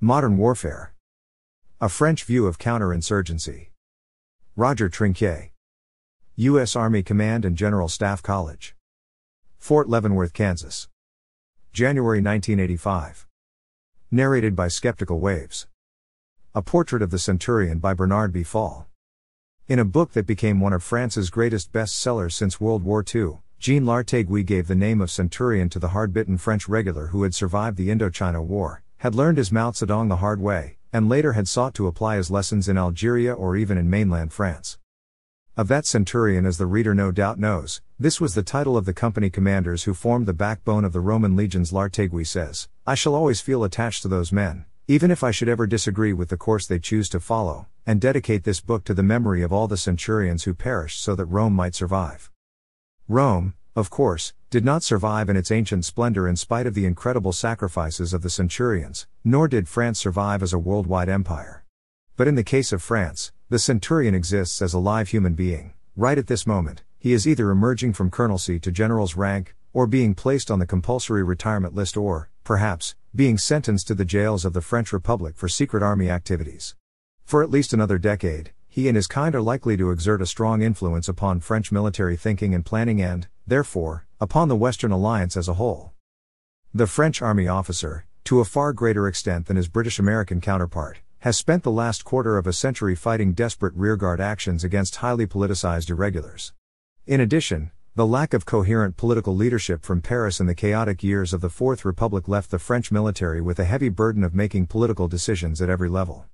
Modern Warfare. A French View of Counterinsurgency. Roger Trinquier. U.S. Army Command and General Staff College. Fort Leavenworth, Kansas. January 1985. Narrated by Skeptical Waves. A Portrait of the Centurion by Bernard B. Fall. In a book that became one of France's greatest bestsellers since World War II, Jean Lartéguy gave the name of Centurion to the hard bitten French regular who had survived the Indochina War, had learned his Mao Zedong the hard way, and later had sought to apply his lessons in Algeria or even in mainland France. Of that centurion, as the reader no doubt knows, this was the title of the company commanders who formed the backbone of the Roman legions. Lartéguy says, I shall always feel attached to those men, even if I should ever disagree with the course they choose to follow, and dedicate this book to the memory of all the centurions who perished so that Rome might survive. Rome, of course, did not survive in its ancient splendor in spite of the incredible sacrifices of the centurions, nor did France survive as a worldwide empire. But in the case of France, the centurion exists as a live human being. Right at this moment, he is either emerging from colonelcy to general's rank, or being placed on the compulsory retirement list, or, perhaps, being sentenced to the jails of the French Republic for secret army activities. For at least another decade, he and his kind are likely to exert a strong influence upon French military thinking and planning and, therefore, upon the Western alliance as a whole. The French army officer, to a far greater extent than his British American counterpart, has spent the last quarter of a century fighting desperate rearguard actions against highly politicized irregulars. In addition, the lack of coherent political leadership from Paris in the chaotic years of the Fourth Republic left the French military with a heavy burden of making political decisions at every level.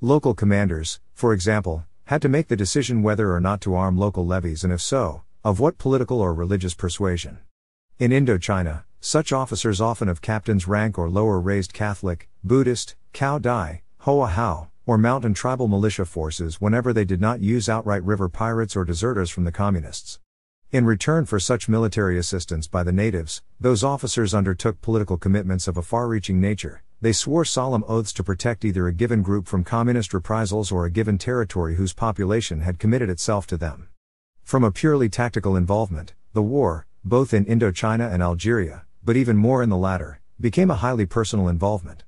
Local commanders, for example, had to make the decision whether or not to arm local levies and if so, of what political or religious persuasion. In Indochina, such officers often of captain's rank or lower raised Catholic, Buddhist, Cao Dai, Hoa Hao, or mountain tribal militia forces whenever they did not use outright river pirates or deserters from the communists. In return for such military assistance by the natives, those officers undertook political commitments of a far reaching nature, they swore solemn oaths to protect either a given group from communist reprisals or a given territory whose population had committed itself to them. From a purely tactical involvement, the war, both in Indochina and Algeria, but even more in the latter, became a highly personal involvement.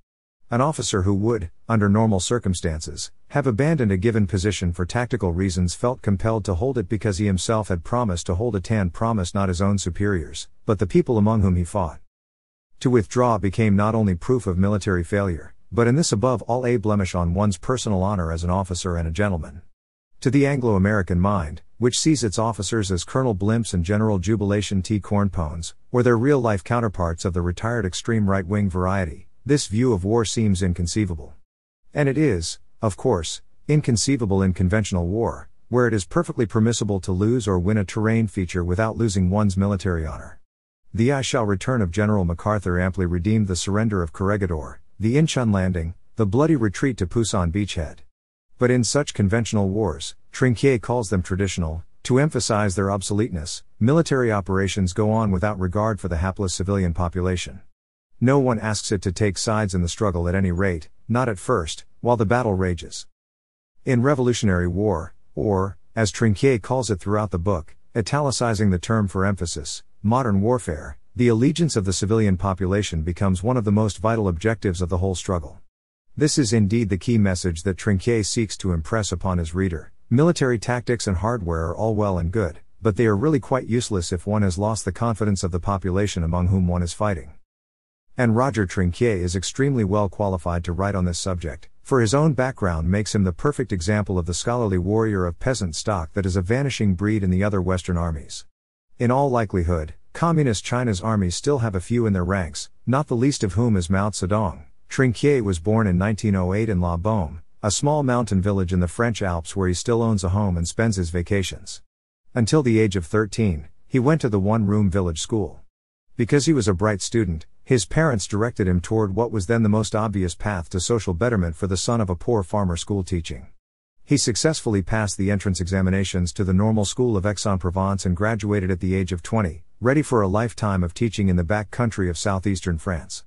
An officer who would, under normal circumstances, have abandoned a given position for tactical reasons felt compelled to hold it because he himself had promised to hold a tan promise not his own superiors, but the people among whom he fought. To withdraw became not only proof of military failure, but in this above all a blemish on one's personal honor as an officer and a gentleman. To the Anglo American mind, which sees its officers as Colonel Blimps and General Jubilation T. Cornpones, or their real life counterparts of the retired extreme right wing variety, this view of war seems inconceivable. And it is, of course, inconceivable in conventional war, where it is perfectly permissible to lose or win a terrain feature without losing one's military honor. The I shall return of General MacArthur amply redeemed the surrender of Corregidor, the Inchon landing, the bloody retreat to Pusan beachhead. But in such conventional wars, Trinquier calls them traditional, to emphasize their obsoleteness, military operations go on without regard for the hapless civilian population. No one asks it to take sides in the struggle at any rate, not at first, while the battle rages. In Revolutionary War, or, as Trinquier calls it throughout the book, italicizing the term for emphasis, modern warfare, the allegiance of the civilian population becomes one of the most vital objectives of the whole struggle. This is indeed the key message that Trinquier seeks to impress upon his reader. Military tactics and hardware are all well and good, but they are really quite useless if one has lost the confidence of the population among whom one is fighting. And Roger Trinquier is extremely well qualified to write on this subject, for his own background makes him the perfect example of the scholarly warrior of peasant stock that is a vanishing breed in the other Western armies. In all likelihood, Communist China's armies still have a few in their ranks, not the least of whom is Mao Zedong. Trinquier was born in 1908 in La Beaume, a small mountain village in the French Alps where he still owns a home and spends his vacations. Until the age of 13, he went to the one room village school. Because he was a bright student, his parents directed him toward what was then the most obvious path to social betterment for the son of a poor farmer school teaching. He successfully passed the entrance examinations to the Normal School of Aix-en-Provence and graduated at the age of 20, ready for a lifetime of teaching in the back country of southeastern France.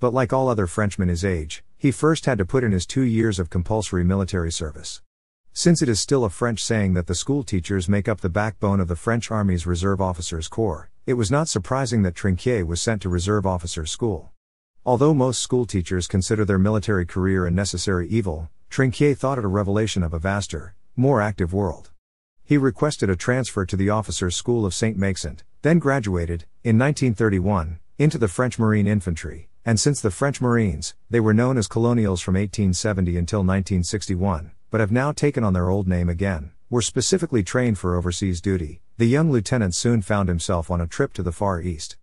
But like all other Frenchmen his age, he first had to put in his two years of compulsory military service. Since it is still a French saying that the school teachers make up the backbone of the French Army's Reserve Officers Corps, it was not surprising that Trinquier was sent to Reserve Officers School. Although most schoolteachers consider their military career a necessary evil, Trinquier thought it a revelation of a vaster, more active world. He requested a transfer to the officers' school of St. Maixent, then graduated, in 1931, into the French Marine Infantry, and since the French Marines, they were known as colonials from 1870 until 1961, but have now taken on their old name again, were specifically trained for overseas duty, the young lieutenant soon found himself on a trip to the Far East.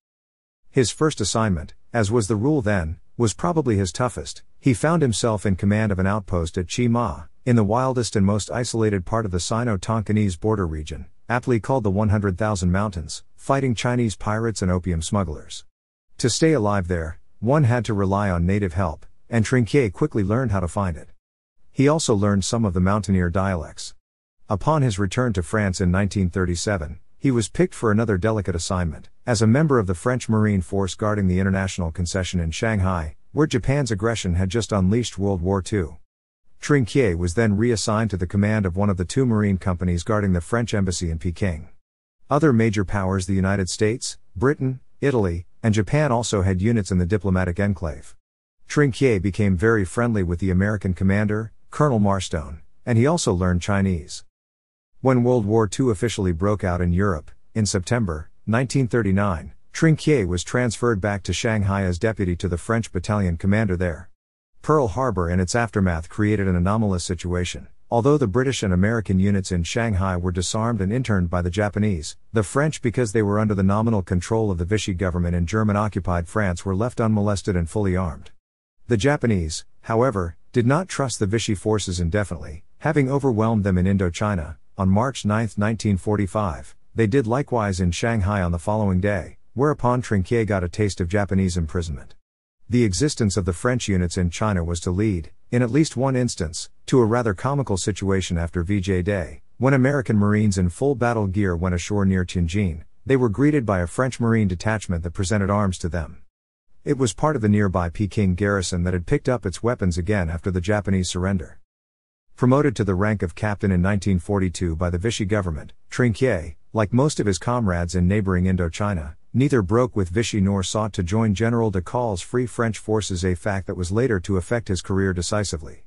His first assignment, as was the rule then, was probably his toughest. He found himself in command of an outpost at Chi Ma, in the wildest and most isolated part of the Sino Tonkinese border region, aptly called the 100,000 Mountains, fighting Chinese pirates and opium smugglers. To stay alive there, one had to rely on native help, and Trinquier quickly learned how to find it. He also learned some of the mountaineer dialects. Upon his return to France in 1937, he was picked for another delicate assignment, as a member of the French Marine Force guarding the international concession in Shanghai, where Japan's aggression had just unleashed World War II. Trinquier was then reassigned to the command of one of the two marine companies guarding the French embassy in Peking. Other major powers, the United States, Britain, Italy, and Japan also had units in the diplomatic enclave. Trinquier became very friendly with the American commander, Colonel Marstone, and he also learned Chinese. When World War II officially broke out in Europe, in September 1939, Trinquier was transferred back to Shanghai as deputy to the French battalion commander there. Pearl Harbor and its aftermath created an anomalous situation. Although the British and American units in Shanghai were disarmed and interned by the Japanese, the French, because they were under the nominal control of the Vichy government in German occupied France, were left unmolested and fully armed. The Japanese, however, did not trust the Vichy forces indefinitely, having overwhelmed them in Indochina. On March 9, 1945, they did likewise in Shanghai on the following day, whereupon Trinquier got a taste of Japanese imprisonment. The existence of the French units in China was to lead, in at least one instance, to a rather comical situation after VJ Day, when American Marines in full battle gear went ashore near Tianjin, they were greeted by a French Marine detachment that presented arms to them. It was part of the nearby Peking garrison that had picked up its weapons again after the Japanese surrender. Promoted to the rank of captain in 1942 by the Vichy government, Trinquier, like most of his comrades in neighboring Indochina, neither broke with Vichy nor sought to join General de Gaulle's Free French forces, a fact that was later to affect his career decisively.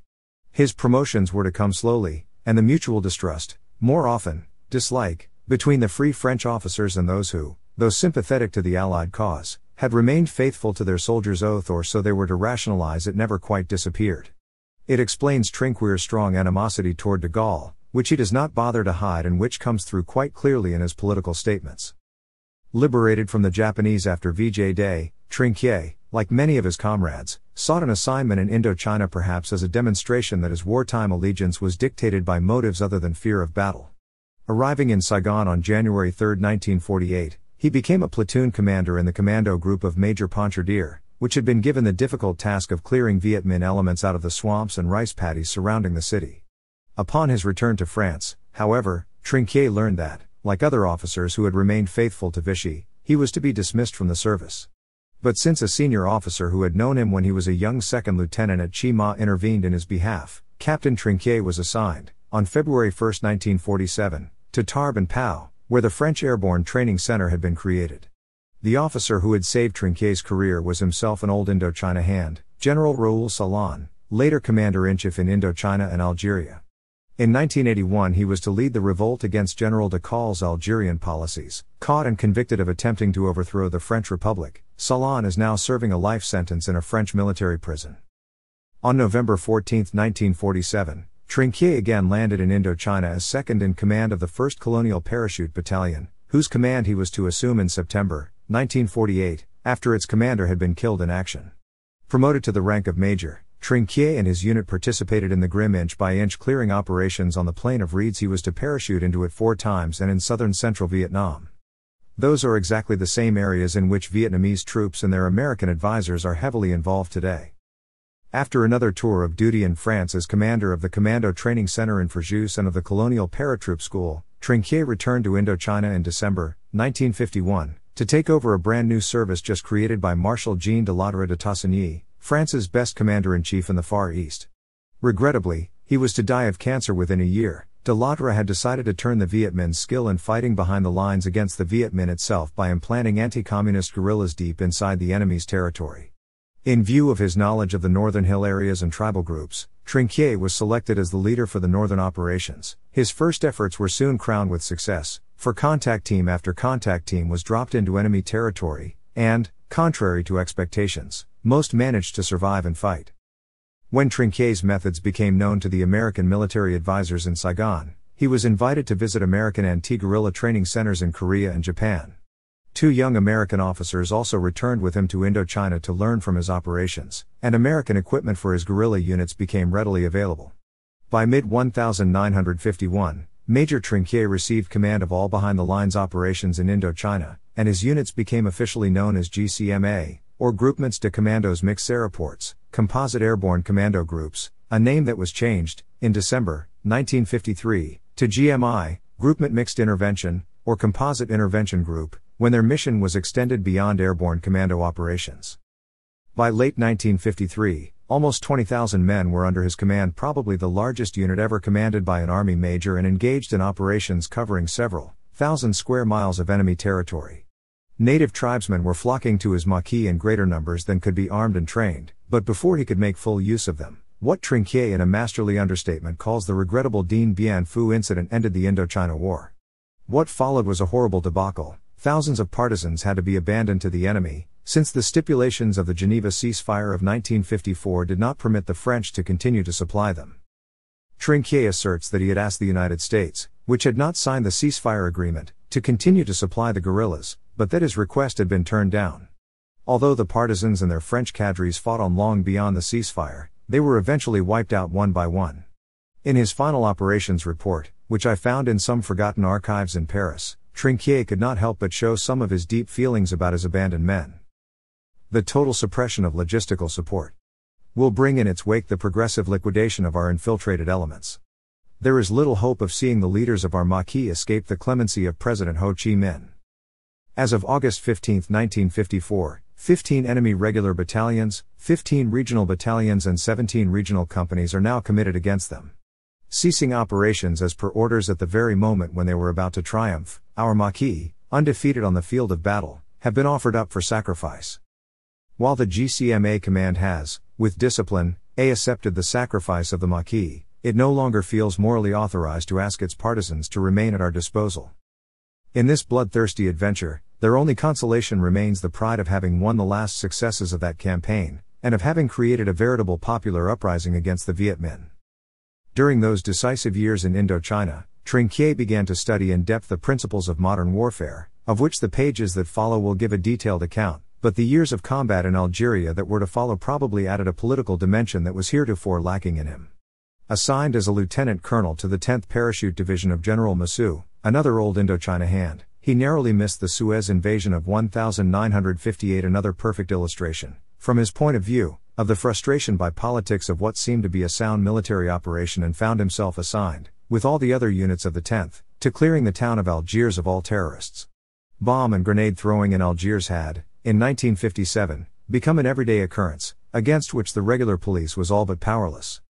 His promotions were to come slowly, and the mutual distrust, more often, dislike, between the Free French officers and those who, though sympathetic to the Allied cause, had remained faithful to their soldier's oath or so they were to rationalize it never quite disappeared. It explains Trinquier's strong animosity toward de Gaulle, which he does not bother to hide and which comes through quite clearly in his political statements. Liberated from the Japanese after VJ Day, Trinquier, like many of his comrades, sought an assignment in Indochina perhaps as a demonstration that his wartime allegiance was dictated by motives other than fear of battle. Arriving in Saigon on January 3, 1948, he became a platoon commander in the commando group of Major Ponchardier, which had been given the difficult task of clearing Viet Minh elements out of the swamps and rice paddies surrounding the city. Upon his return to France, however, Trinquier learned that, like other officers who had remained faithful to Vichy, he was to be dismissed from the service. But since a senior officer who had known him when he was a young second lieutenant at Chima intervened in his behalf, Captain Trinquier was assigned, on February 1, 1947, to Tarbes and Pau, where the French Airborne Training Center had been created. The officer who had saved Trinquier's career was himself an old Indochina hand, General Raoul Salan, later Commander in Chief in Indochina and Algeria. In 1981, he was to lead the revolt against General de Gaulle's Algerian policies. Caught and convicted of attempting to overthrow the French Republic, Salan is now serving a life sentence in a French military prison. On November 14, 1947, Trinquier again landed in Indochina as second in command of the 1st Colonial Parachute Battalion, whose command he was to assume in September 1948, after its commander had been killed in action. Promoted to the rank of major, Trinquier and his unit participated in the grim inch by inch clearing operations on the plain of reeds he was to parachute into it four times and in southern central Vietnam. Those are exactly the same areas in which Vietnamese troops and their American advisors are heavily involved today. After another tour of duty in France as commander of the Commando Training Center in Fréjus and of the Colonial Paratroop School, Trinquier returned to Indochina in December 1951 to take over a brand new service just created by Marshal Jean de Lattre de Tassigny, France's best commander in chief in the Far East. Regrettably, he was to die of cancer within a year. De Lattre had decided to turn the Viet Minh's skill in fighting behind the lines against the Viet Minh itself by implanting anti communist guerrillas deep inside the enemy's territory. In view of his knowledge of the northern hill areas and tribal groups, Trinquier was selected as the leader for the northern operations. His first efforts were soon crowned with success, for contact team after contact team was dropped into enemy territory, and, contrary to expectations, most managed to survive and fight. When Trinquier's methods became known to the American military advisors in Saigon, he was invited to visit American anti guerrilla training centers in Korea and Japan. Two young American officers also returned with him to Indochina to learn from his operations, and American equipment for his guerrilla units became readily available. By mid 1951, Major Trinquier received command of all behind the lines operations in Indochina, and his units became officially known as GCMA, or Groupements de Commandos Mixtes Aéroportés, Composite Airborne Commando Groups, a name that was changed, in December 1953, to GMI, Groupement Mixed Intervention, or Composite Intervention Group, when their mission was extended beyond airborne commando operations. By late 1953, almost 20,000 men were under his command, probably the largest unit ever commanded by an Army major and engaged in operations covering several thousand square miles of enemy territory. Native tribesmen were flocking to his Maquis in greater numbers than could be armed and trained, but before he could make full use of them, what Trinquier in a masterly understatement calls the regrettable Dien Bien Phu incident ended the Indochina War. What followed was a horrible debacle, thousands of partisans had to be abandoned to the enemy, since the stipulations of the Geneva ceasefire of 1954 did not permit the French to continue to supply them. Trinquier asserts that he had asked the United States, which had not signed the ceasefire agreement, to continue to supply the guerrillas, but that his request had been turned down. Although the partisans and their French cadres fought on long beyond the ceasefire, they were eventually wiped out one by one. In his final operations report, which I found in some forgotten archives in Paris, Trinquier could not help but show some of his deep feelings about his abandoned men. The total suppression of logistical support will bring in its wake the progressive liquidation of our infiltrated elements. There is little hope of seeing the leaders of our Maquis escape the clemency of President Ho Chi Minh. As of August 15, 1954, 15 enemy regular battalions, 15 regional battalions, and 17 regional companies are now committed against them. Ceasing operations as per orders at the very moment when they were about to triumph, our Maquis, undefeated on the field of battle, have been offered up for sacrifice. While the GCMA command has, with discipline, A accepted the sacrifice of the Maquis, it no longer feels morally authorized to ask its partisans to remain at our disposal. In this bloodthirsty adventure, their only consolation remains the pride of having won the last successes of that campaign, and of having created a veritable popular uprising against the Viet Minh. During those decisive years in Indochina, Trinquier began to study in depth the principles of modern warfare, of which the pages that follow will give a detailed account, but the years of combat in Algeria that were to follow probably added a political dimension that was heretofore lacking in him. Assigned as a lieutenant colonel to the 10th Parachute Division of General Massu, another old Indochina hand, he narrowly missed the Suez invasion of 1958, another perfect illustration, from his point of view, of the frustration by politics of what seemed to be a sound military operation and found himself assigned, with all the other units of the 10th, to clearing the town of Algiers of all terrorists. Bomb and grenade throwing in Algiers had, in 1957, become an everyday occurrence, against which the regular police was all but powerless.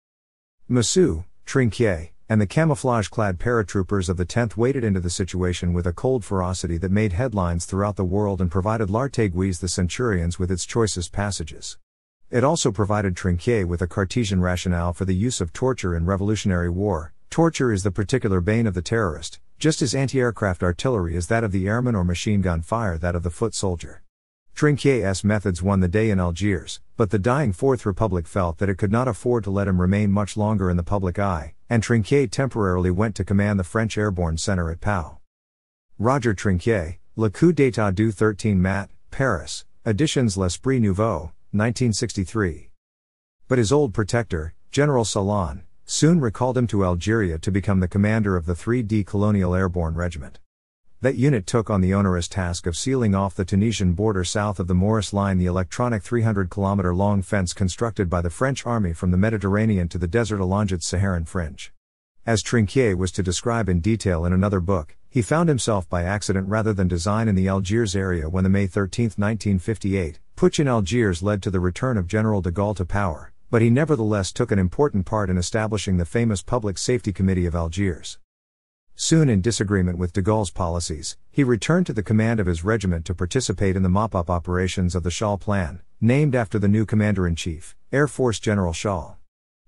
Massu, Trinquier, and the camouflage clad paratroopers of the 10th waded into the situation with a cold ferocity that made headlines throughout the world and provided Lartéguy's the Centurions with its choicest passages. It also provided Trinquier with a Cartesian rationale for the use of torture in Revolutionary War, Torture is the particular bane of the terrorist, just as anti aircraft artillery is that of the airman or machine gun fire that of the foot soldier. Trinquier's methods won the day in Algiers, but the dying Fourth Republic felt that it could not afford to let him remain much longer in the public eye, and Trinquier temporarily went to command the French Airborne Center at Pau. Roger Trinquier, Le Coup d'état du 13 Mai, Paris, Editions L'Esprit Nouveau, 1963. But his old protector, General Salan, soon recalled him to Algeria to become the commander of the 3D Colonial Airborne Regiment. That unit took on the onerous task of sealing off the Tunisian border south of the Morice Line the electronic 300 kilometer long fence constructed by the French army from the Mediterranean to the desert along its Saharan fringe. As Trinquier was to describe in detail in another book, he found himself by accident rather than design in the Algiers area when the May 13, 1958, putsch in Algiers led to the return of General de Gaulle to power but he nevertheless took an important part in establishing the famous Public Safety Committee of Algiers. Soon in disagreement with de Gaulle's policies, he returned to the command of his regiment to participate in the mop-up operations of the Challe Plan, named after the new commander-in-chief, Air Force General Challe.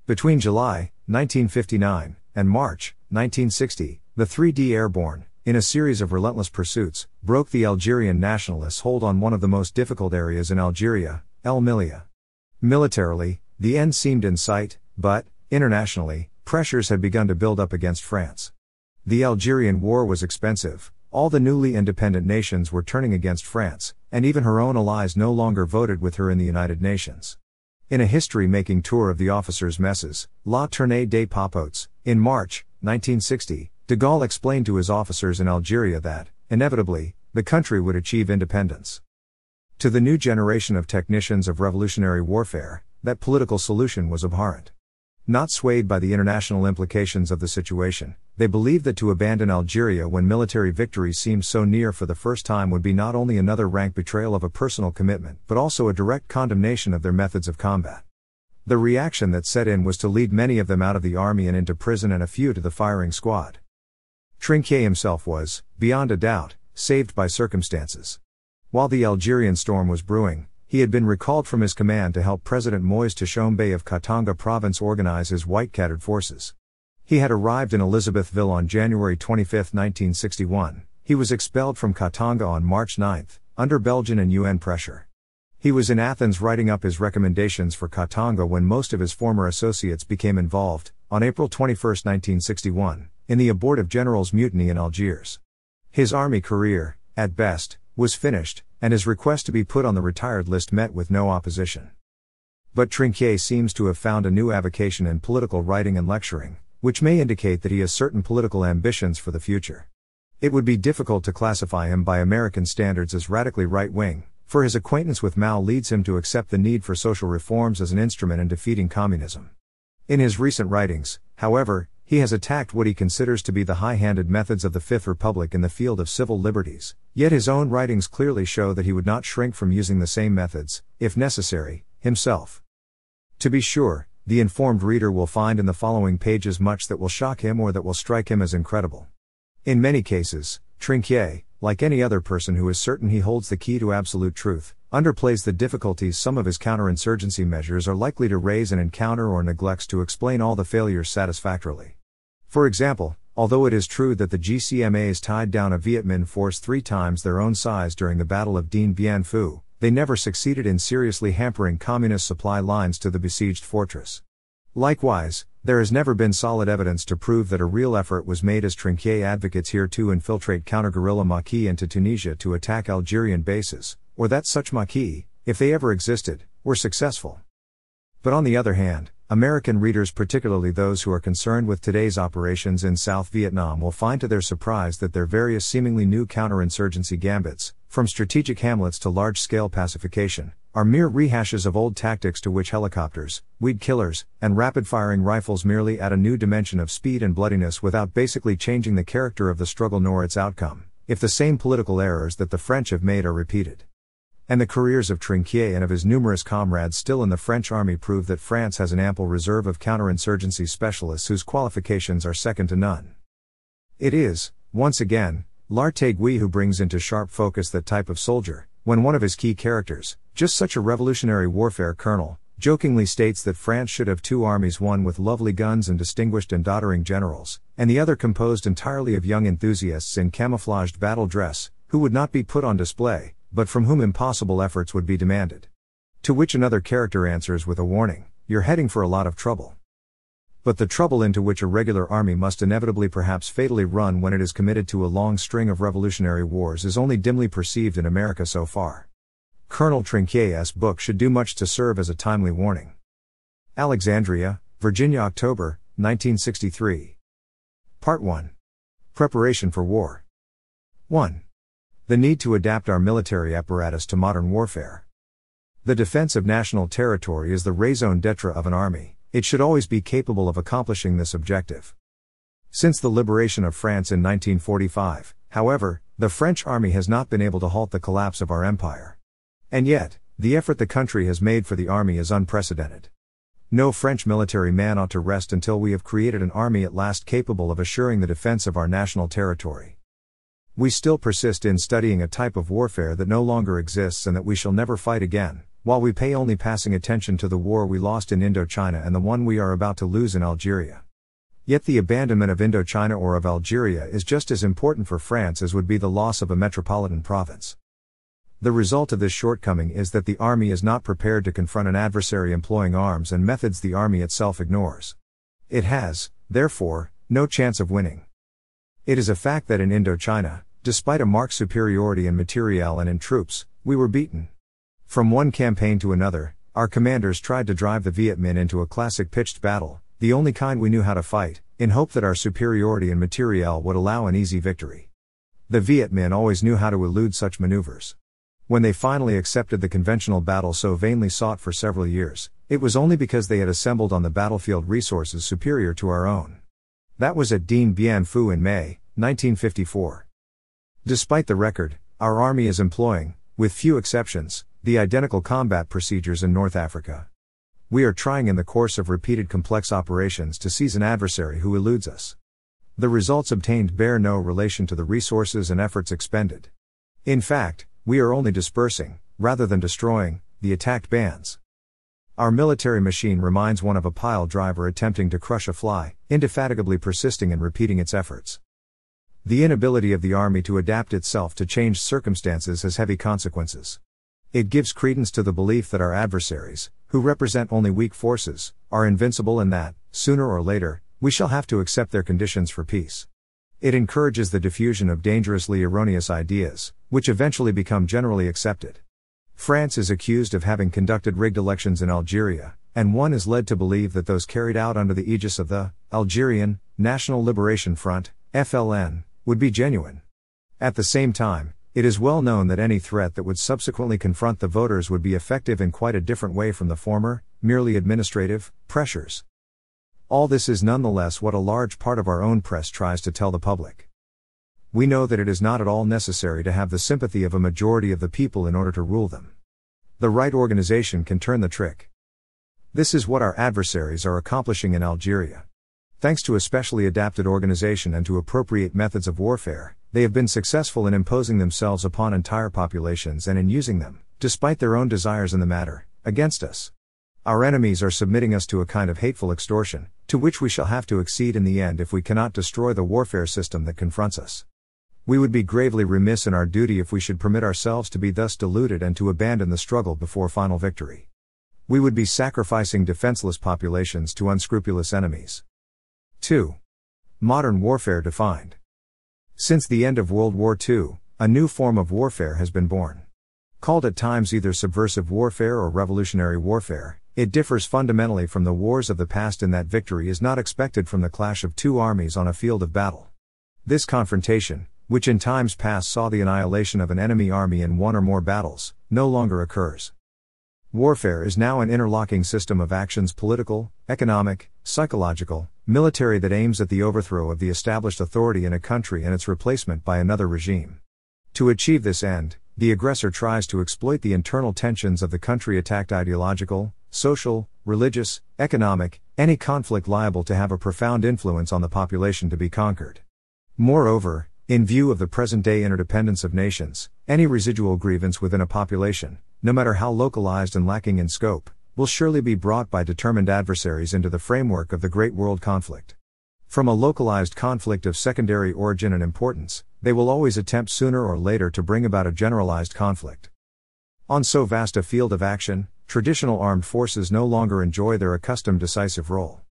Between July 1959 and March 1960, the 3D Airborne, in a series of relentless pursuits, broke the Algerian nationalists' hold on one of the most difficult areas in Algeria, El Milia. Militarily, the end seemed in sight, but, internationally, pressures had begun to build up against France. The Algerian War was expensive, all the newly independent nations were turning against France, and even her own allies no longer voted with her in the United Nations. In a history making tour of the officers' messes, La Tournée des Popotes, in March 1960, de Gaulle explained to his officers in Algeria that, inevitably, the country would achieve independence. To the new generation of technicians of revolutionary warfare, that political solution was abhorrent. Not swayed by the international implications of the situation, they believed that to abandon Algeria when military victory seemed so near for the first time would be not only another rank betrayal of a personal commitment but also a direct condemnation of their methods of combat. The reaction that set in was to lead many of them out of the army and into prison and a few to the firing squad. Trinquier himself was, beyond a doubt, saved by circumstances. While the Algerian storm was brewing, he had been recalled from his command to help President Moise Tshombe of Katanga province organize his white cattered forces. He had arrived in Elizabethville on January 25, 1961. He was expelled from Katanga on March 9, under Belgian and UN pressure. He was in Athens writing up his recommendations for Katanga when most of his former associates became involved, on April 21, 1961, in the abortive general's mutiny in Algiers. His army career, at best, was finished, and his request to be put on the retired list met with no opposition. But Trinquier seems to have found a new avocation in political writing and lecturing, which may indicate that he has certain political ambitions for the future. It would be difficult to classify him by American standards as radically right wing, for his acquaintance with Mao leads him to accept the need for social reforms as an instrument in defeating communism. In his recent writings, however, he has attacked what he considers to be the high handed methods of the Fifth Republic in the field of civil liberties, yet his own writings clearly show that he would not shrink from using the same methods, if necessary, himself. To be sure, the informed reader will find in the following pages much that will shock him or that will strike him as incredible. In many cases, Trinquier, like any other person who is certain he holds the key to absolute truth, underplays the difficulties some of his counterinsurgency measures are likely to raise and encounter or neglects to explain all the failures satisfactorily. For example, although it is true that the GCMAs tied down a Viet Minh force three times their own size during the Battle of Dien Bien Phu, they never succeeded in seriously hampering communist supply lines to the besieged fortress. Likewise, there has never been solid evidence to prove that a real effort was made as Trinquier advocates here to infiltrate counter-guerrilla Maquis into Tunisia to attack Algerian bases, or that such Maquis, if they ever existed, were successful. But on the other hand, American readers, particularly those who are concerned with today's operations in South Vietnam, will find to their surprise that their various seemingly new counterinsurgency gambits, from strategic hamlets to large scale pacification, are mere rehashes of old tactics to which helicopters, weed killers, and rapid firing rifles merely add a new dimension of speed and bloodiness without basically changing the character of the struggle nor its outcome, if the same political errors that the French have made are repeated. And the careers of Trinquier and of his numerous comrades still in the French army prove that France has an ample reserve of counterinsurgency specialists whose qualifications are second to none. It is, once again, Lartéguy who brings into sharp focus that type of soldier, when one of his key characters, just such a revolutionary warfare colonel, jokingly states that France should have two armies one with lovely guns and distinguished and doddering generals, and the other composed entirely of young enthusiasts in camouflaged battle dress, who would not be put on display, but from whom impossible efforts would be demanded. To which another character answers with a warning You're heading for a lot of trouble. But the trouble into which a regular army must inevitably, perhaps fatally, run when it is committed to a long string of revolutionary wars is only dimly perceived in America so far. Colonel Trinquier's book should do much to serve as a timely warning. Alexandria, Virginia, October, 1963. Part 1 Preparation for War. 1. The need to adapt our military apparatus to modern warfare. The defense of national territory is the raison d'etre of an army, it should always be capable of accomplishing this objective. Since the liberation of France in 1945, however, the French army has not been able to halt the collapse of our empire. And yet, the effort the country has made for the army is unprecedented. No French military man ought to rest until we have created an army at last capable of assuring the defense of our national territory. We still persist in studying a type of warfare that no longer exists and that we shall never fight again, while we pay only passing attention to the war we lost in Indochina and the one we are about to lose in Algeria. Yet the abandonment of Indochina or of Algeria is just as important for France as would be the loss of a metropolitan province. The result of this shortcoming is that the Army is not prepared to confront an adversary employing arms and methods the Army itself ignores. It has, therefore, no chance of winning. It is a fact that in Indochina, despite a marked superiority in materiel and in troops, we were beaten. From one campaign to another, our commanders tried to drive the Viet Minh into a classic pitched battle, the only kind we knew how to fight, in hope that our superiority in materiel would allow an easy victory. The Viet Minh always knew how to elude such maneuvers. When they finally accepted the conventional battle so vainly sought for several years, it was only because they had assembled on the battlefield resources superior to our own. That was at Dien Bien Phu in May, 1954. Despite the record, our army is employing, with few exceptions, the identical combat procedures in North Africa. We are trying in the course of repeated complex operations to seize an adversary who eludes us. The results obtained bear no relation to the resources and efforts expended. In fact, we are only dispersing, rather than destroying, the attacked bands. Our military machine reminds one of a pile driver attempting to crush a fly, indefatigably persisting in repeating its efforts. The inability of the Army to adapt itself to changed circumstances has heavy consequences. It gives credence to the belief that our adversaries, who represent only weak forces, are invincible and that, sooner or later, we shall have to accept their conditions for peace. It encourages the diffusion of dangerously erroneous ideas, which eventually become generally accepted. France is accused of having conducted rigged elections in Algeria, and one is led to believe that those carried out under the aegis of the Algerian National Liberation Front, FLN, would be genuine. At the same time, it is well known that any threat that would subsequently confront the voters would be effective in quite a different way from the former, merely administrative, pressures. All this is nonetheless what a large part of our own press tries to tell the public. We know that it is not at all necessary to have the sympathy of a majority of the people in order to rule them. The right organization can turn the trick. This is what our adversaries are accomplishing in Algeria. Thanks to a specially adapted organization and to appropriate methods of warfare, they have been successful in imposing themselves upon entire populations and in using them, despite their own desires in the matter, against us. Our enemies are submitting us to a kind of hateful extortion, to which we shall have to accede in the end if we cannot destroy the warfare system that confronts us. We would be gravely remiss in our duty if we should permit ourselves to be thus deluded and to abandon the struggle before final victory. We would be sacrificing defenseless populations to unscrupulous enemies. 2. Modern warfare defined. Since the end of World War II, a new form of warfare has been born. Called at times either subversive warfare or revolutionary warfare, it differs fundamentally from the wars of the past in that victory is not expected from the clash of two armies on a field of battle. This confrontation, which in times past saw the annihilation of an enemy army in one or more battles, no longer occurs. Warfare is now an interlocking system of actions political, economic, psychological, military that aims at the overthrow of the established authority in a country and its replacement by another regime. To achieve this end, the aggressor tries to exploit the internal tensions of the country attacked ideological, social, religious, economic, any conflict liable to have a profound influence on the population to be conquered. Moreover, in view of the present day interdependence of nations, any residual grievance within a population, no matter how localized and lacking in scope, will surely be brought by determined adversaries into the framework of the great world conflict. From a localized conflict of secondary origin and importance, they will always attempt sooner or later to bring about a generalized conflict. On so vast a field of action, traditional armed forces no longer enjoy their accustomed decisive role.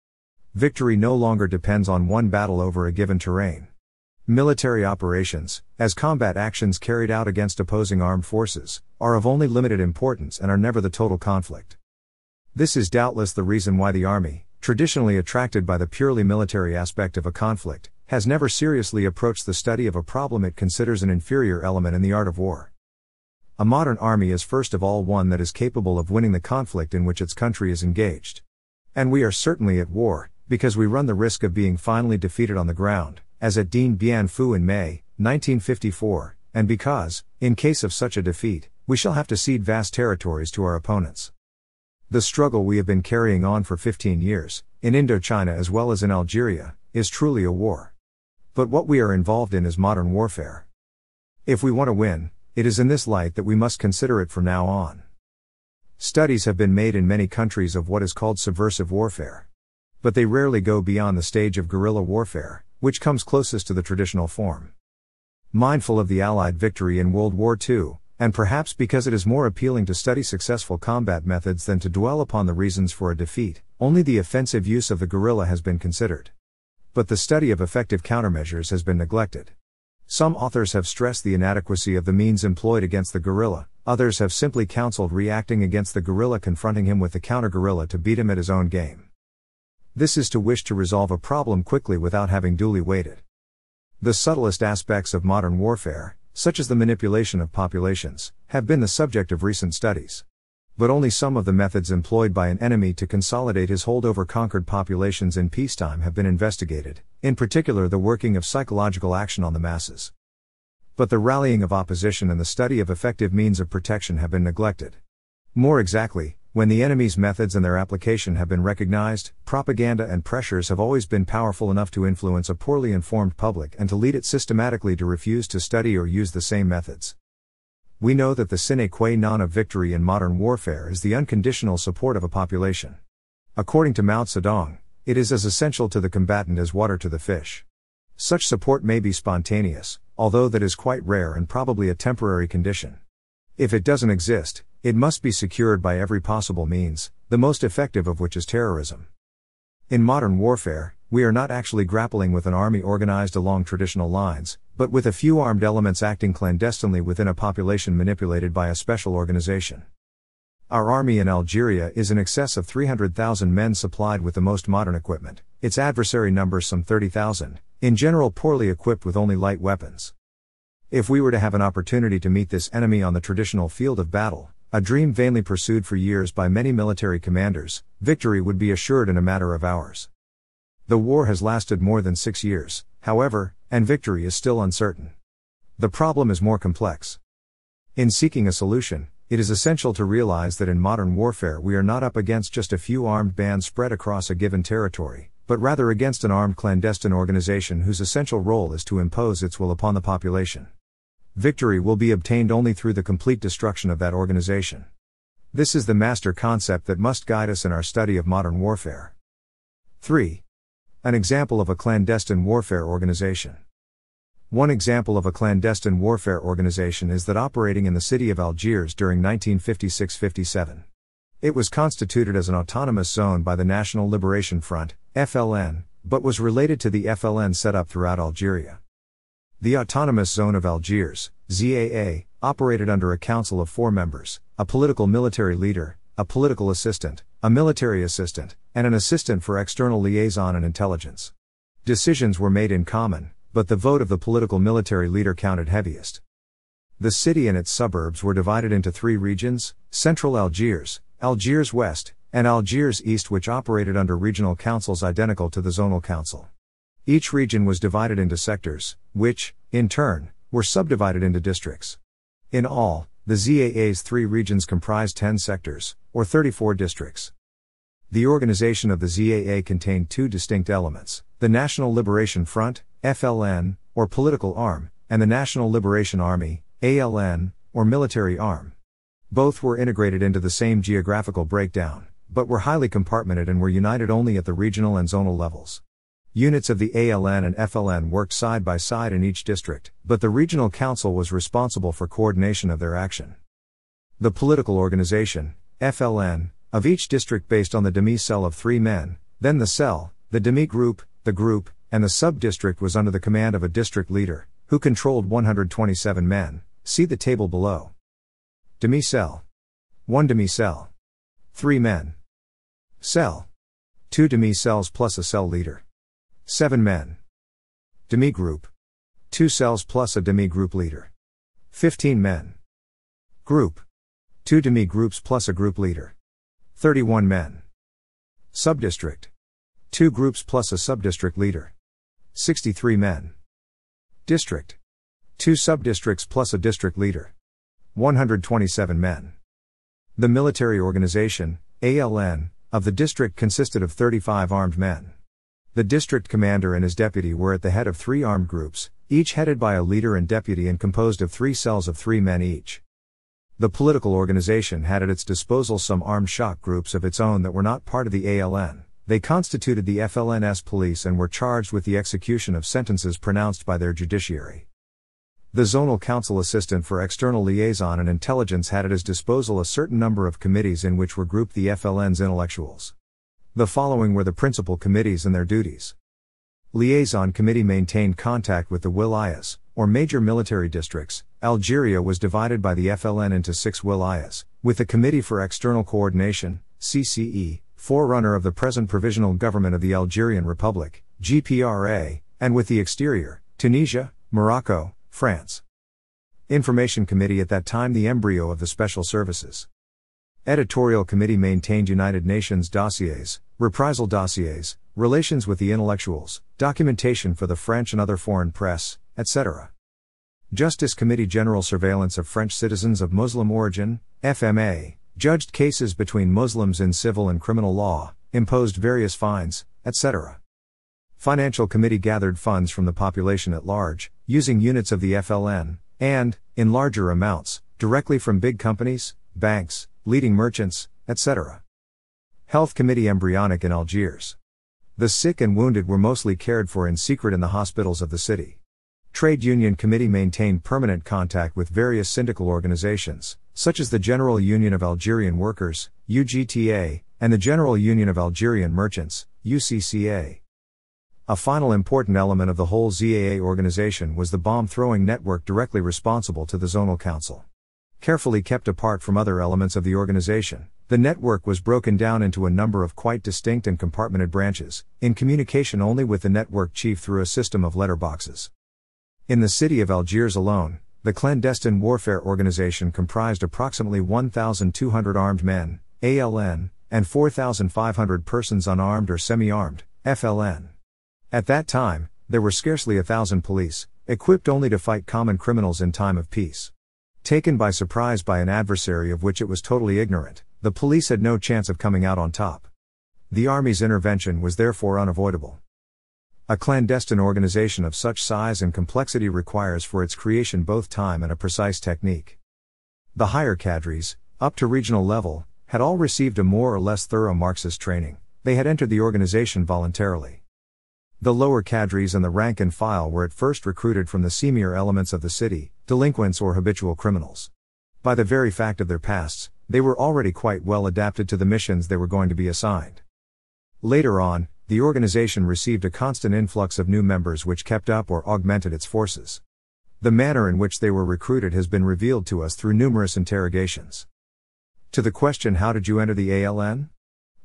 Victory no longer depends on one battle over a given terrain. Military operations, as combat actions carried out against opposing armed forces, are of only limited importance and are never the total conflict. This is doubtless the reason why the Army, traditionally attracted by the purely military aspect of a conflict, has never seriously approached the study of a problem it considers an inferior element in the art of war. A modern army is first of all one that is capable of winning the conflict in which its country is engaged. And we are certainly at war, because we run the risk of being finally defeated on the ground, as at Dien Bien Phu in May, 1954, and because, in case of such a defeat, we shall have to cede vast territories to our opponents. The struggle we have been carrying on for 15 years, in Indochina as well as in Algeria, is truly a war. But what we are involved in is modern warfare. If we want to win, it is in this light that we must consider it from now on. Studies have been made in many countries of what is called subversive warfare. But they rarely go beyond the stage of guerrilla warfare, which comes closest to the traditional form. Mindful of the Allied victory in World War II, and perhaps because it is more appealing to study successful combat methods than to dwell upon the reasons for a defeat, only the offensive use of the guerrilla has been considered. But the study of effective countermeasures has been neglected. Some authors have stressed the inadequacy of the means employed against the guerrilla, others have simply counseled reacting against the guerrilla, confronting him with the counter guerrilla to beat him at his own game. This is to wish to resolve a problem quickly without having duly waited. The subtlest aspects of modern warfare, such as the manipulation of populations, have been the subject of recent studies. But only some of the methods employed by an enemy to consolidate his hold over conquered populations in peacetime have been investigated, in particular the working of psychological action on the masses. But the rallying of opposition and the study of effective means of protection have been neglected. More exactly, when the enemy's methods and their application have been recognized, propaganda and pressures have always been powerful enough to influence a poorly informed public and to lead it systematically to refuse to study or use the same methods. We know that the sine qua non of victory in modern warfare is the unconditional support of a population. According to Mao Zedong, it is as essential to the combatant as water to the fish. Such support may be spontaneous, although that is quite rare and probably a temporary condition. If it doesn't exist, it must be secured by every possible means, the most effective of which is terrorism. In modern warfare, we are not actually grappling with an army organized along traditional lines, but with a few armed elements acting clandestinely within a population manipulated by a special organization. Our army in Algeria is in excess of 300,000 men supplied with the most modern equipment, its adversary numbers some 30,000, in general poorly equipped with only light weapons. If we were to have an opportunity to meet this enemy on the traditional field of battle, a dream vainly pursued for years by many military commanders, victory would be assured in a matter of hours. The war has lasted more than six years, however, and victory is still uncertain. The problem is more complex. In seeking a solution, it is essential to realize that in modern warfare we are not up against just a few armed bands spread across a given territory, but rather against an armed clandestine organization whose essential role is to impose its will upon the population. Victory will be obtained only through the complete destruction of that organization. This is the master concept that must guide us in our study of modern warfare. 3. An example of a clandestine warfare organization. One example of a clandestine warfare organization is that operating in the city of Algiers during 1956 57. It was constituted as an autonomous zone by the National Liberation Front, FLN, but was related to the FLN set up throughout Algeria. The Autonomous Zone of Algiers, ZAA, operated under a council of four members a political military leader, a political assistant, a military assistant, and an assistant for external liaison and intelligence. Decisions were made in common, but the vote of the political military leader counted heaviest. The city and its suburbs were divided into three regions Central Algiers, Algiers West, and Algiers East, which operated under regional councils identical to the zonal council. Each region was divided into sectors, which, in turn, were subdivided into districts. In all, the ZAA's three regions comprised 10 sectors, or 34 districts. The organization of the ZAA contained two distinct elements the National Liberation Front, FLN, or political arm, and the National Liberation Army, ALN, or military arm. Both were integrated into the same geographical breakdown, but were highly compartmented and were united only at the regional and zonal levels. Units of the ALN and FLN worked side by side in each district, but the regional council was responsible for coordination of their action. The political organization, FLN, of each district based on the demi cell of three men, then the cell, the demi group, the group, and the sub-district was under the command of a district leader, who controlled 127 men. See the table below. Demi cell. 1 demi cell. 3 men. Cell. 2 demi cells plus a cell leader. 7 men. Demi group. 2 cells plus a demi group leader. 15 men. Group. 2 demi groups plus a group leader. 31 men. Subdistrict. 2 groups plus a subdistrict leader. 63 men. District. 2 subdistricts plus a district leader. 127 men. The military organization, ALN, of the district consisted of 35 armed men. The district commander and his deputy were at the head of three armed groups, each headed by a leader and deputy and composed of three cells of three men each. The political organization had at its disposal some armed shock groups of its own that were not part of the ALN. They constituted the FLNS police and were charged with the execution of sentences pronounced by their judiciary. The Zonal Council Assistant for External Liaison and Intelligence had at his disposal a certain number of committees in which were grouped the FLN's intellectuals. The following were the principal committees and their duties. Liaison Committee maintained contact with the wilayas, or major military districts. Algeria was divided by the FLN into six wilayas, with the Committee for External Coordination, CCE, forerunner of the present Provisional Government of the Algerian Republic, GPRA, and with the exterior, Tunisia, Morocco, France. Information Committee at that time the embryo of the Special Services. Editorial Committee maintained United Nations dossiers, reprisal dossiers, relations with the intellectuals, documentation for the French and other foreign press, etc. Justice Committee General Surveillance of French Citizens of Muslim Origin, FMA, judged cases between Muslims in civil and criminal law, imposed various fines, etc. Financial Committee gathered funds from the population at large, using units of the FLN, and, in larger amounts, directly from big companies, banks, leading merchants, etc. Health Committee embryonic in Algiers. The sick and wounded were mostly cared for in secret in the hospitals of the city. Trade Union Committee maintained permanent contact with various syndical organizations, such as the General Union of Algerian Workers, UGTA, and the General Union of Algerian Merchants, UGCA. A final important element of the whole ZAA organization was the bomb throwing network directly responsible to the Zonal Council. Carefully kept apart from other elements of the organization, the network was broken down into a number of quite distinct and compartmented branches, in communication only with the network chief through a system of letterboxes. In the city of Algiers alone, the clandestine warfare organization comprised approximately 1,200 armed men, ALN, and 4,500 persons unarmed or semi armed, FLN. At that time, there were scarcely a thousand police, equipped only to fight common criminals in time of peace. Taken by surprise by an adversary of which it was totally ignorant, the police had no chance of coming out on top. The Army's intervention was therefore unavoidable. A clandestine organization of such size and complexity requires for its creation both time and a precise technique. The higher cadres, up to regional level, had all received a more or less thorough Marxist training, they had entered the organization voluntarily. The lower cadres and the rank and file were at first recruited from the seamier elements of the city, delinquents or habitual criminals. By the very fact of their pasts, they were already quite well adapted to the missions they were going to be assigned. Later on, the organization received a constant influx of new members which kept up or augmented its forces. The manner in which they were recruited has been revealed to us through numerous interrogations. To the question, How did you enter the ALN?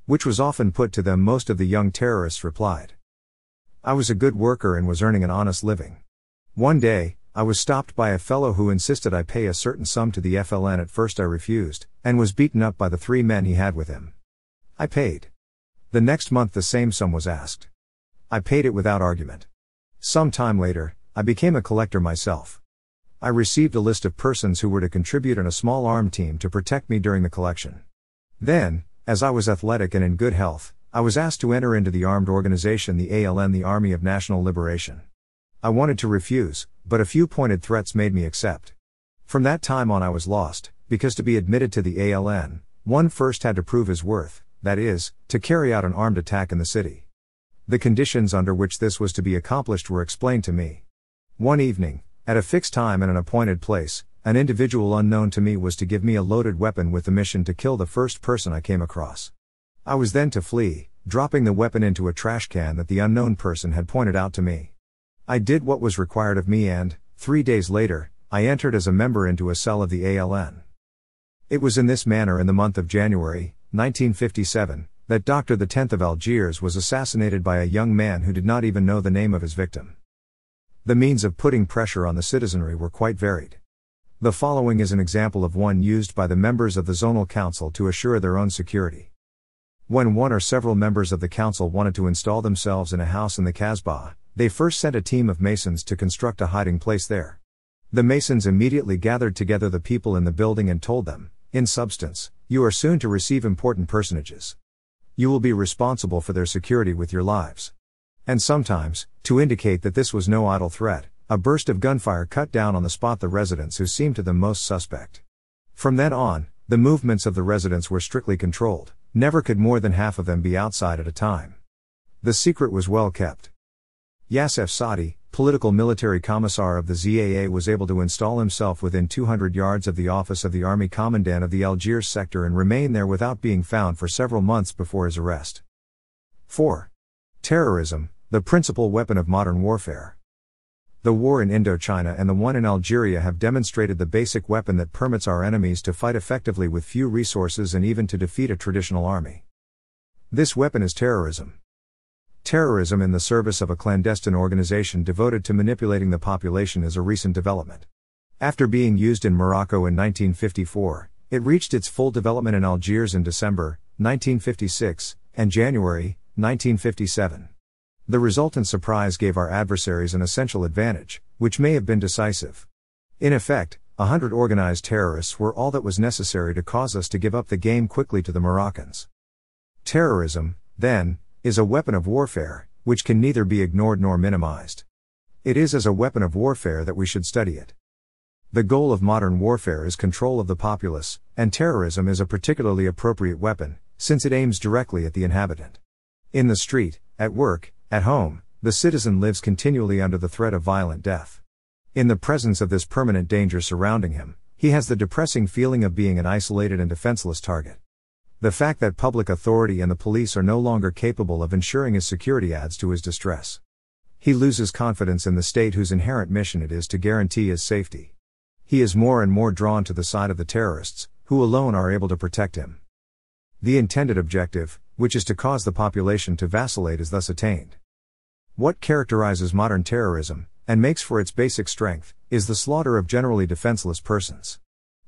which was often put to them, most of the young terrorists replied, I was a good worker and was earning an honest living. One day, I was stopped by a fellow who insisted I pay a certain sum to the FLN. At first, I refused, and was beaten up by the three men he had with him. I paid. The next month, the same sum was asked. I paid it without argument. Some time later, I became a collector myself. I received a list of persons who were to contribute in a small armed team to protect me during the collection. Then, as I was athletic and in good health, I was asked to enter into the armed organization the ALN, the Army of National Liberation. I wanted to refuse, but a few pointed threats made me accept. From that time on, I was lost, because to be admitted to the ALN, one first had to prove his worth, that is, to carry out an armed attack in the city. The conditions under which this was to be accomplished were explained to me. One evening, at a fixed time and an appointed place, an individual unknown to me was to give me a loaded weapon with the mission to kill the first person I came across. I was then to flee, dropping the weapon into a trash can that the unknown person had pointed out to me. I did what was required of me and, three days later, I entered as a member into a cell of the ALN. It was in this manner in the month of January, 1957, that Dr. the 10th of Algiers was assassinated by a young man who did not even know the name of his victim. The means of putting pressure on the citizenry were quite varied. The following is an example of one used by the members of the Zonal Council to assure their own security. When one or several members of the council wanted to install themselves in a house in the Kasbah, they first sent a team of masons to construct a hiding place there. The masons immediately gathered together the people in the building and told them, in substance, you are soon to receive important personages. You will be responsible for their security with your lives. And sometimes, to indicate that this was no idle threat, a burst of gunfire cut down on the spot the residents who seemed to them most suspect. From then on, the movements of the residents were strictly controlled, never could more than half of them be outside at a time. The secret was well kept. Yacef Saadi, political military commissar of the ZAA, was able to install himself within 200 yards of the office of the army commandant of the Algiers sector and remain there without being found for several months before his arrest. 4. Terrorism, the principal weapon of modern warfare. The war in Indochina and the one in Algeria have demonstrated the basic weapon that permits our enemies to fight effectively with few resources and even to defeat a traditional army. This weapon is terrorism. Terrorism in the service of a clandestine organization devoted to manipulating the population is a recent development. After being used in Morocco in 1954, it reached its full development in Algiers in December 1956 and January 1957. The resultant surprise gave our adversaries an essential advantage, which may have been decisive. In effect, a hundred organized terrorists were all that was necessary to cause us to give up the game quickly to the Moroccans. Terrorism, then, is a weapon of warfare, which can neither be ignored nor minimized. It is as a weapon of warfare that we should study it. The goal of modern warfare is control of the populace, and terrorism is a particularly appropriate weapon, since it aims directly at the inhabitant. In the street, at work, at home, the citizen lives continually under the threat of violent death. In the presence of this permanent danger surrounding him, he has the depressing feeling of being an isolated and defenseless target. The fact that public authority and the police are no longer capable of ensuring his security adds to his distress. He loses confidence in the state whose inherent mission it is to guarantee his safety. He is more and more drawn to the side of the terrorists, who alone are able to protect him. The intended objective, which is to cause the population to vacillate, is thus attained. What characterizes modern terrorism, and makes for its basic strength, is the slaughter of generally defenseless persons.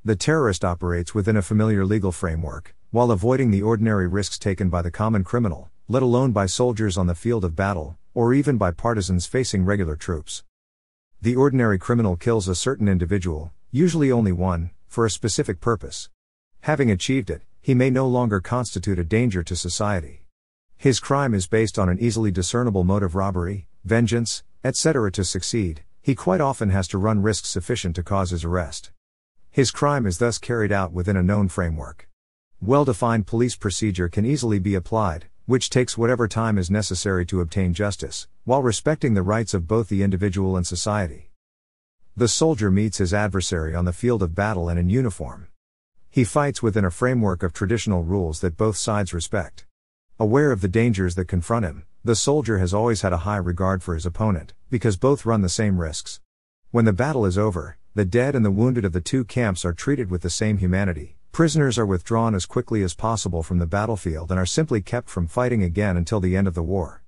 The terrorist operates within a familiar legal framework, while avoiding the ordinary risks taken by the common criminal, let alone by soldiers on the field of battle, or even by partisans facing regular troops. The ordinary criminal kills a certain individual, usually only one, for a specific purpose. Having achieved it, he may no longer constitute a danger to society. His crime is based on an easily discernible motive robbery, vengeance, etc. To succeed, he quite often has to run risks sufficient to cause his arrest. His crime is thus carried out within a known framework well defined police procedure can easily be applied, which takes whatever time is necessary to obtain justice, while respecting the rights of both the individual and society. The soldier meets his adversary on the field of battle and in uniform. He fights within a framework of traditional rules that both sides respect. Aware of the dangers that confront him, the soldier has always had a high regard for his opponent, because both run the same risks. When the battle is over, the dead and the wounded of the two camps are treated with the same humanity, Prisoners are withdrawn as quickly as possible from the battlefield and are simply kept from fighting again until the end of the war.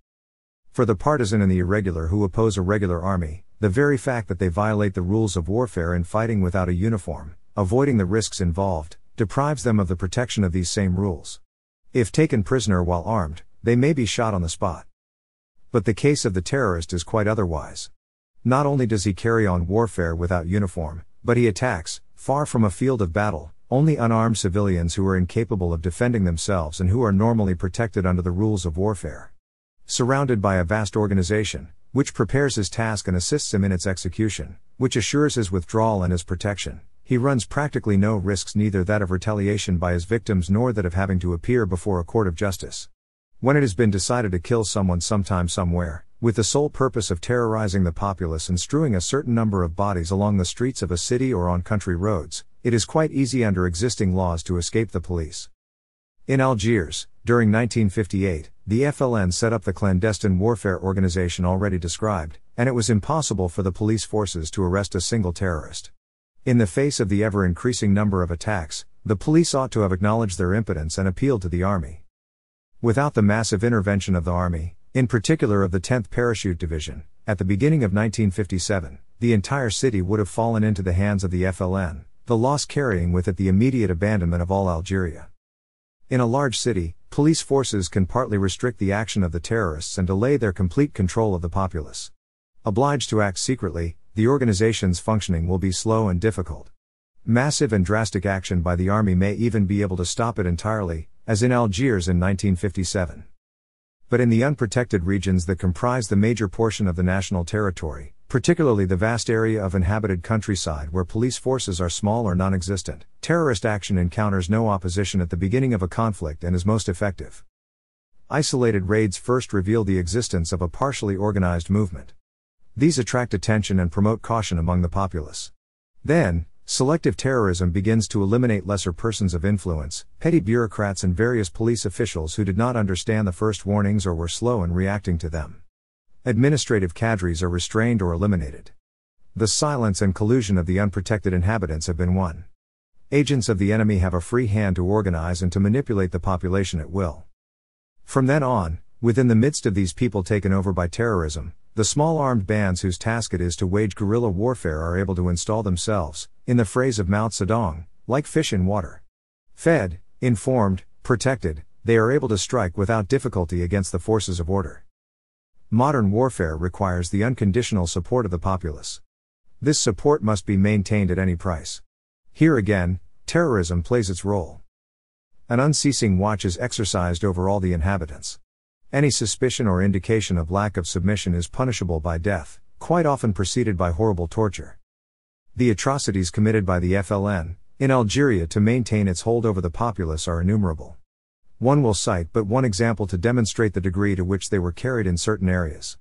For the partisan and the irregular who oppose a regular army, the very fact that they violate the rules of warfare in fighting without a uniform, avoiding the risks involved, deprives them of the protection of these same rules. If taken prisoner while armed, they may be shot on the spot. But the case of the terrorist is quite otherwise. Not only does he carry on warfare without uniform, but he attacks, far from a field of battle, only unarmed civilians who are incapable of defending themselves and who are normally protected under the rules of warfare. Surrounded by a vast organization, which prepares his task and assists him in its execution, which assures his withdrawal and his protection, he runs practically no risks neither that of retaliation by his victims nor that of having to appear before a court of justice. When it has been decided to kill someone sometime somewhere, with the sole purpose of terrorizing the populace and strewing a certain number of bodies along the streets of a city or on country roads, it is quite easy under existing laws to escape the police. In Algiers, during 1958, the FLN set up the clandestine warfare organization already described, and it was impossible for the police forces to arrest a single terrorist. In the face of the ever increasing number of attacks, the police ought to have acknowledged their impotence and appealed to the army. Without the massive intervention of the army, in particular of the 10th Parachute Division, at the beginning of 1957, the entire city would have fallen into the hands of the FLN, the loss carrying with it the immediate abandonment of all Algeria. In a large city, police forces can partly restrict the action of the terrorists and delay their complete control of the populace. Obliged to act secretly, the organization's functioning will be slow and difficult. Massive and drastic action by the army may even be able to stop it entirely, as in Algiers in 1957. But in the unprotected regions that comprise the major portion of the national territory, particularly the vast area of inhabited countryside where police forces are small or non existent, terrorist action encounters no opposition at the beginning of a conflict and is most effective. Isolated raids first reveal the existence of a partially organized movement. These attract attention and promote caution among the populace. Then, Selective terrorism begins to eliminate lesser persons of influence, petty bureaucrats, and various police officials who did not understand the first warnings or were slow in reacting to them. Administrative cadres are restrained or eliminated. The silence and collusion of the unprotected inhabitants have been won. Agents of the enemy have a free hand to organize and to manipulate the population at will. From then on, within the midst of these people taken over by terrorism, the small armed bands whose task it is to wage guerrilla warfare are able to install themselves, in the phrase of Mao Zedong, like fish in water. Fed, informed, protected, they are able to strike without difficulty against the forces of order. Modern warfare requires the unconditional support of the populace. This support must be maintained at any price. Here again, terrorism plays its role. An unceasing watch is exercised over all the inhabitants. Any suspicion or indication of lack of submission is punishable by death, quite often preceded by horrible torture. The atrocities committed by the FLN, in Algeria to maintain its hold over the populace are innumerable. One will cite but one example to demonstrate the degree to which they were carried in certain areas.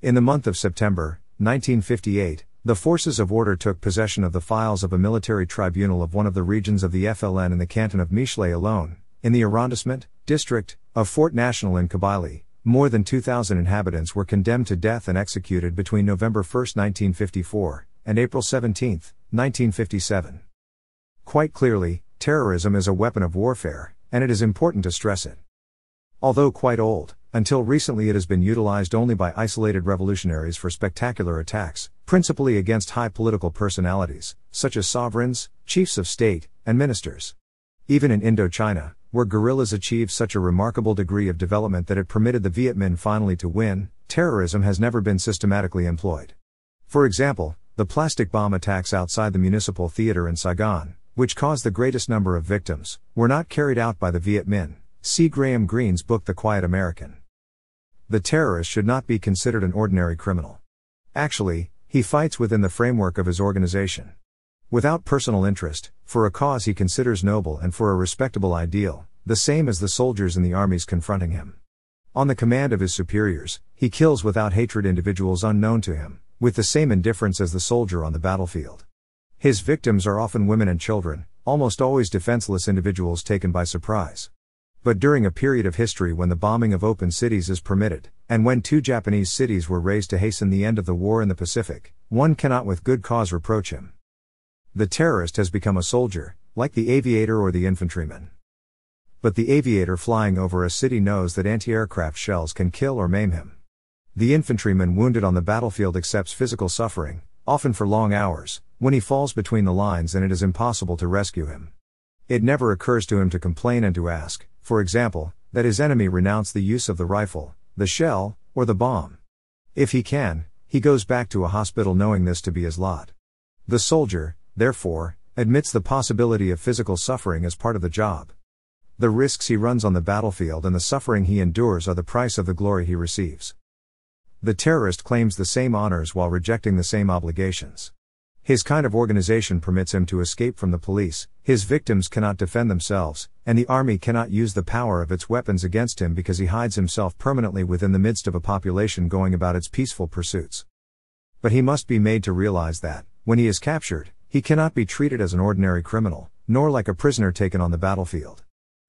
In the month of September, 1958, the forces of order took possession of the files of a military tribunal of one of the regions of the FLN in the canton of Michelet alone, in the arrondissement, district, of Fort National in Kabylie, more than 2,000 inhabitants were condemned to death and executed between November 1, 1954, and April 17, 1957. Quite clearly, terrorism is a weapon of warfare, and it is important to stress it. Although quite old, until recently it has been utilized only by isolated revolutionaries for spectacular attacks, principally against high political personalities, such as sovereigns, chiefs of state, and ministers. Even in Indochina, where guerrillas achieved such a remarkable degree of development that it permitted the Viet Minh finally to win, terrorism has never been systematically employed. For example, the plastic bomb attacks outside the municipal theater in Saigon, which caused the greatest number of victims, were not carried out by the Viet Minh. See Graham Greene's book The Quiet American. The terrorist should not be considered an ordinary criminal. Actually, he fights within the framework of his organization. Without personal interest, for a cause he considers noble and for a respectable ideal, the same as the soldiers in the armies confronting him. On the command of his superiors, he kills without hatred individuals unknown to him, with the same indifference as the soldier on the battlefield. His victims are often women and children, almost always defenseless individuals taken by surprise. But during a period of history when the bombing of open cities is permitted, and when two Japanese cities were razed to hasten the end of the war in the Pacific, one cannot with good cause reproach him. The terrorist has become a soldier, like the aviator or the infantryman. But the aviator flying over a city knows that anti aircraft shells can kill or maim him. The infantryman wounded on the battlefield accepts physical suffering, often for long hours, when he falls between the lines and it is impossible to rescue him. It never occurs to him to complain and to ask, for example, that his enemy renounce the use of the rifle, the shell, or the bomb. If he can, he goes back to a hospital knowing this to be his lot. The soldier, therefore, admits the possibility of physical suffering as part of the job. The risks he runs on the battlefield and the suffering he endures are the price of the glory he receives. The terrorist claims the same honors while rejecting the same obligations. His kind of organization permits him to escape from the police, his victims cannot defend themselves, and the army cannot use the power of its weapons against him because he hides himself permanently within the midst of a population going about its peaceful pursuits. But he must be made to realize that, when he is captured, he cannot be treated as an ordinary criminal, nor like a prisoner taken on the battlefield.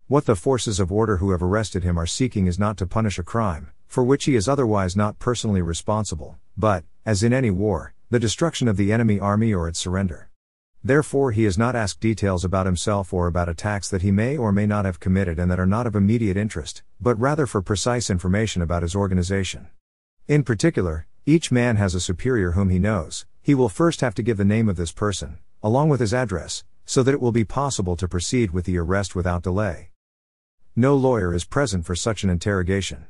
What the forces of order who have arrested him are seeking is not to punish a crime, for which he is otherwise not personally responsible, but, as in any war, the destruction of the enemy army or its surrender. Therefore, he is not asked details about himself or about attacks that he may or may not have committed and that are not of immediate interest, but rather for precise information about his organization. In particular, each man has a superior whom he knows, he will first have to give the name of this person, along with his address, so that it will be possible to proceed with the arrest without delay. No lawyer is present for such an interrogation.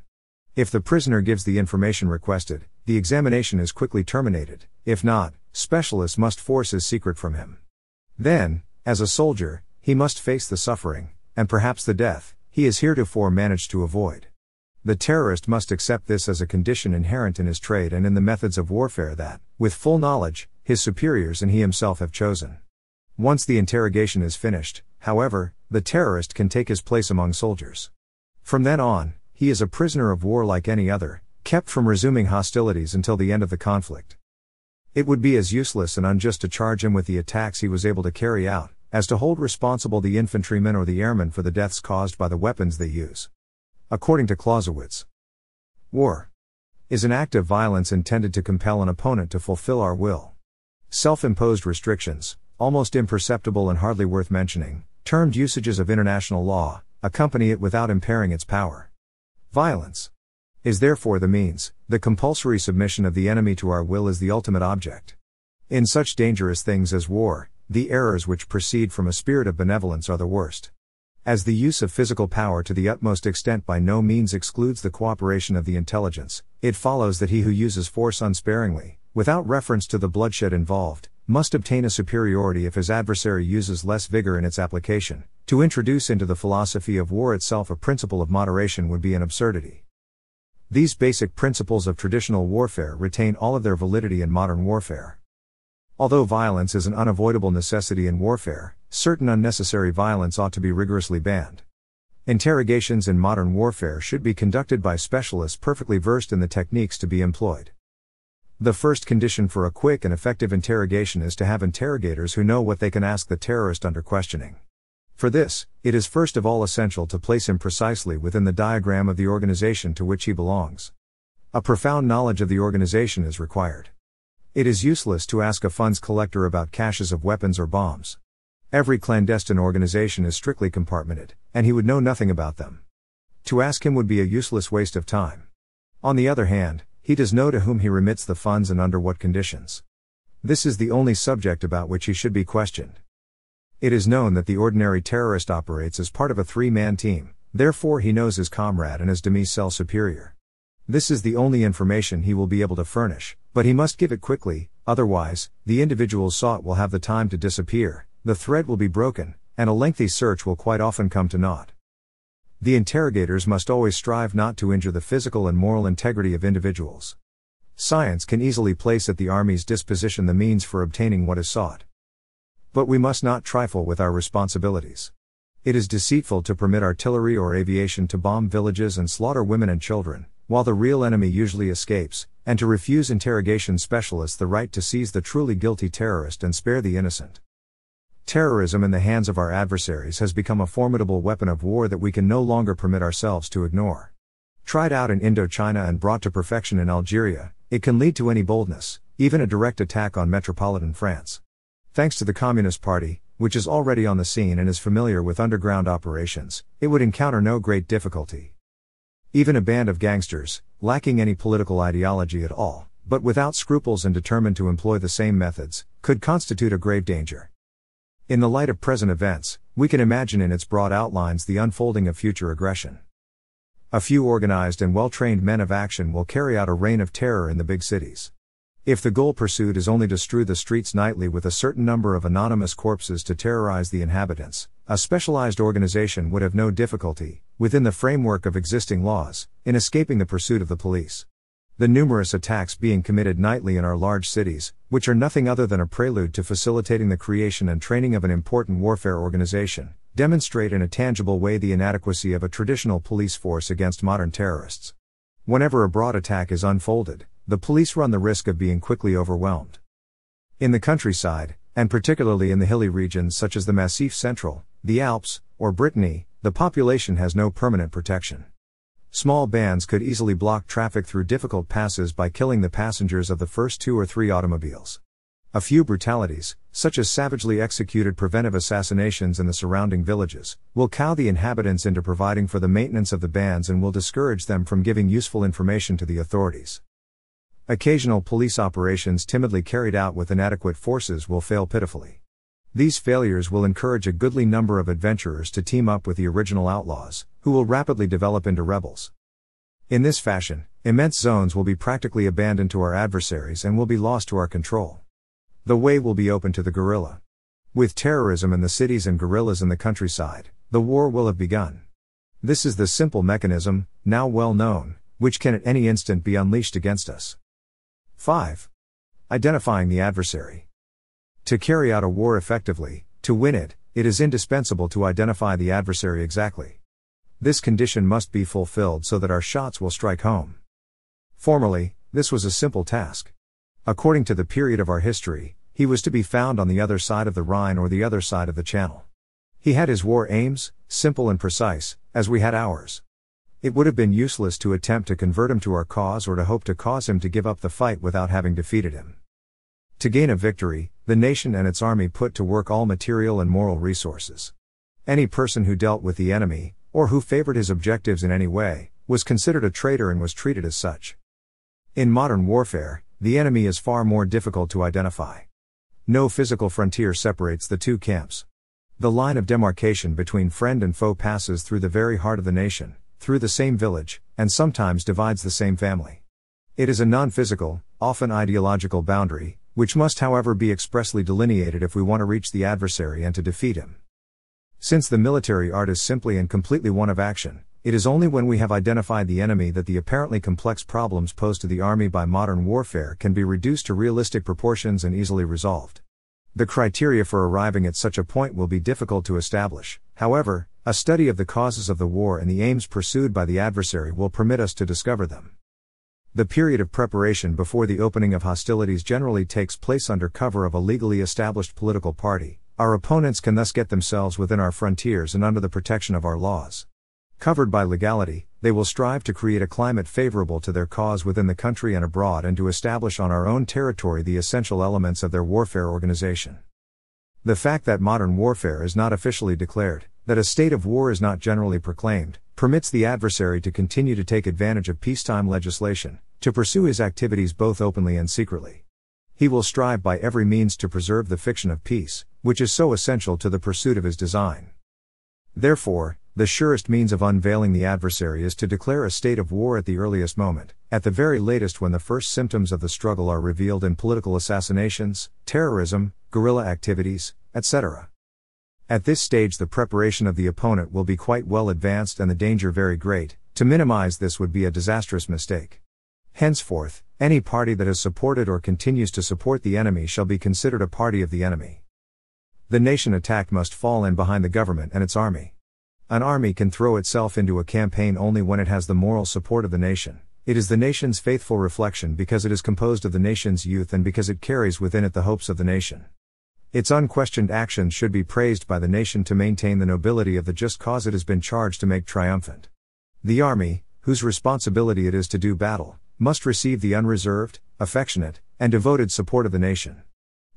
If the prisoner gives the information requested, the examination is quickly terminated, if not, specialists must force his secret from him. Then, as a soldier, he must face the suffering, and perhaps the death, he has heretofore managed to avoid. The terrorist must accept this as a condition inherent in his trade and in the methods of warfare that, with full knowledge, his superiors and he himself have chosen. Once the interrogation is finished, however, the terrorist can take his place among soldiers. From then on, he is a prisoner of war like any other, kept from resuming hostilities until the end of the conflict. It would be as useless and unjust to charge him with the attacks he was able to carry out, as to hold responsible the infantrymen or the airmen for the deaths caused by the weapons they use. According to Clausewitz, war is an act of violence intended to compel an opponent to fulfill our will. Self imposed restrictions, almost imperceptible and hardly worth mentioning, termed usages of international law, accompany it without impairing its power. Violence is therefore the means, the compulsory submission of the enemy to our will is the ultimate object. In such dangerous things as war, the errors which proceed from a spirit of benevolence are the worst. As the use of physical power to the utmost extent by no means excludes the cooperation of the intelligence, it follows that he who uses force unsparingly, without reference to the bloodshed involved, must obtain a superiority if his adversary uses less vigor in its application. To introduce into the philosophy of war itself a principle of moderation would be an absurdity. These basic principles of traditional warfare retain all of their validity in modern warfare. Although violence is an unavoidable necessity in warfare, certain unnecessary violence ought to be rigorously banned. Interrogations in modern warfare should be conducted by specialists perfectly versed in the techniques to be employed. The first condition for a quick and effective interrogation is to have interrogators who know what they can ask the terrorist under questioning. For this, it is first of all essential to place him precisely within the diagram of the organization to which he belongs. A profound knowledge of the organization is required. It is useless to ask a funds collector about caches of weapons or bombs. Every clandestine organization is strictly compartmented, and he would know nothing about them. To ask him would be a useless waste of time. On the other hand, he does know to whom he remits the funds and under what conditions. This is the only subject about which he should be questioned. It is known that the ordinary terrorist operates as part of a three man team, therefore, he knows his comrade and his demi cell superior. This is the only information he will be able to furnish, but he must give it quickly, otherwise, the individuals sought will have the time to disappear, the thread will be broken, and a lengthy search will quite often come to naught. The interrogators must always strive not to injure the physical and moral integrity of individuals. Science can easily place at the Army's disposition the means for obtaining what is sought. But we must not trifle with our responsibilities. It is deceitful to permit artillery or aviation to bomb villages and slaughter women and children, while the real enemy usually escapes, and to refuse interrogation specialists the right to seize the truly guilty terrorist and spare the innocent. Terrorism in the hands of our adversaries has become a formidable weapon of war that we can no longer permit ourselves to ignore. Tried out in Indochina and brought to perfection in Algeria, it can lead to any boldness, even a direct attack on metropolitan France. Thanks to the Communist Party, which is already on the scene and is familiar with underground operations, it would encounter no great difficulty. Even a band of gangsters, lacking any political ideology at all, but without scruples and determined to employ the same methods, could constitute a grave danger. In the light of present events, we can imagine in its broad outlines the unfolding of future aggression. A few organized and well trained men of action will carry out a reign of terror in the big cities. If the goal pursued is only to strew the streets nightly with a certain number of anonymous corpses to terrorize the inhabitants, a specialized organization would have no difficulty, within the framework of existing laws, in escaping the pursuit of the police. The numerous attacks being committed nightly in our large cities, which are nothing other than a prelude to facilitating the creation and training of an important warfare organization, demonstrate in a tangible way the inadequacy of a traditional police force against modern terrorists. Whenever a broad attack is unfolded, the police run the risk of being quickly overwhelmed. In the countryside, and particularly in the hilly regions such as the Massif Central, the Alps, or Brittany, the population has no permanent protection. Small bands could easily block traffic through difficult passes by killing the passengers of the first two or three automobiles. A few brutalities, such as savagely executed preventive assassinations in the surrounding villages, will cow the inhabitants into providing for the maintenance of the bands and will discourage them from giving useful information to the authorities. Occasional police operations timidly carried out with inadequate forces will fail pitifully. These failures will encourage a goodly number of adventurers to team up with the original outlaws, who will rapidly develop into rebels. In this fashion, immense zones will be practically abandoned to our adversaries and will be lost to our control. The way will be open to the guerrilla. With terrorism in the cities and guerrillas in the countryside, the war will have begun. This is the simple mechanism, now well known, which can at any instant be unleashed against us. 5. Identifying the adversary. To carry out a war effectively, to win it, it is indispensable to identify the adversary exactly. This condition must be fulfilled so that our shots will strike home. Formerly, this was a simple task. According to the period of our history, he was to be found on the other side of the Rhine or the other side of the Channel. He had his war aims, simple and precise, as we had ours. It would have been useless to attempt to convert him to our cause or to hope to cause him to give up the fight without having defeated him. To gain a victory, the nation and its army put to work all material and moral resources. Any person who dealt with the enemy, or who favored his objectives in any way, was considered a traitor and was treated as such. In modern warfare, the enemy is far more difficult to identify. No physical frontier separates the two camps. The line of demarcation between friend and foe passes through the very heart of the nation, through the same village, and sometimes divides the same family. It is a non physical, often ideological boundary, which must however be expressly delineated if we want to reach the adversary and to defeat him. Since the military art is simply and completely one of action, it is only when we have identified the enemy that the apparently complex problems posed to the army by modern warfare can be reduced to realistic proportions and easily resolved. The criteria for arriving at such a point will be difficult to establish, however, a study of the causes of the war and the aims pursued by the adversary will permit us to discover them. The period of preparation before the opening of hostilities generally takes place under cover of a legally established political party. Our opponents can thus get themselves within our frontiers and under the protection of our laws. Covered by legality, they will strive to create a climate favorable to their cause within the country and abroad and to establish on our own territory the essential elements of their warfare organization. The fact that modern warfare is not officially declared, that a state of war is not generally proclaimed, permits the adversary to continue to take advantage of peacetime legislation, to pursue his activities both openly and secretly. He will strive by every means to preserve the fiction of peace, which is so essential to the pursuit of his design. Therefore, the surest means of unveiling the adversary is to declare a state of war at the earliest moment, at the very latest when the first symptoms of the struggle are revealed in political assassinations, terrorism, guerrilla activities, etc. At this stage, the preparation of the opponent will be quite well advanced and the danger very great. To minimize this would be a disastrous mistake. Henceforth, any party that has supported or continues to support the enemy shall be considered a party of the enemy. The nation attacked must fall in behind the government and its army. An army can throw itself into a campaign only when it has the moral support of the nation. It is the nation's faithful reflection because it is composed of the nation's youth and because it carries within it the hopes of the nation. Its unquestioned actions should be praised by the nation to maintain the nobility of the just cause it has been charged to make triumphant. The army, whose responsibility it is to do battle, must receive the unreserved, affectionate, and devoted support of the nation.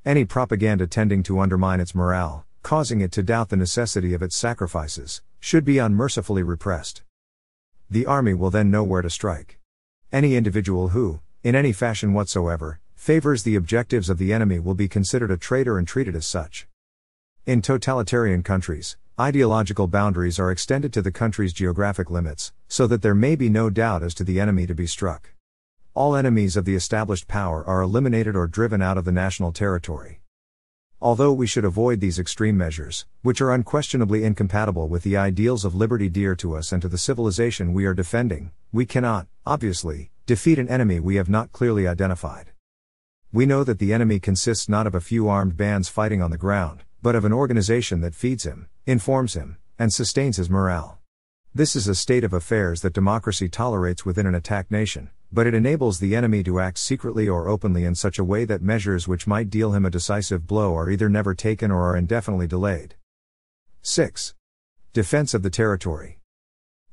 Any propaganda tending to undermine its morale, causing it to doubt the necessity of its sacrifices, should be unmercifully repressed. The army will then know where to strike. Any individual who, in any fashion whatsoever, favors the objectives of the enemy will be considered a traitor and treated as such. In totalitarian countries, ideological boundaries are extended to the country's geographic limits, so that there may be no doubt as to the enemy to be struck. All enemies of the established power are eliminated or driven out of the national territory. Although we should avoid these extreme measures, which are unquestionably incompatible with the ideals of liberty dear to us and to the civilization we are defending, we cannot, obviously, defeat an enemy we have not clearly identified. We know that the enemy consists not of a few armed bands fighting on the ground, but of an organization that feeds him, informs him, and sustains his morale. This is a state of affairs that democracy tolerates within an attacked nation, but it enables the enemy to act secretly or openly in such a way that measures which might deal him a decisive blow are either never taken or are indefinitely delayed. 6. Defense of the territory.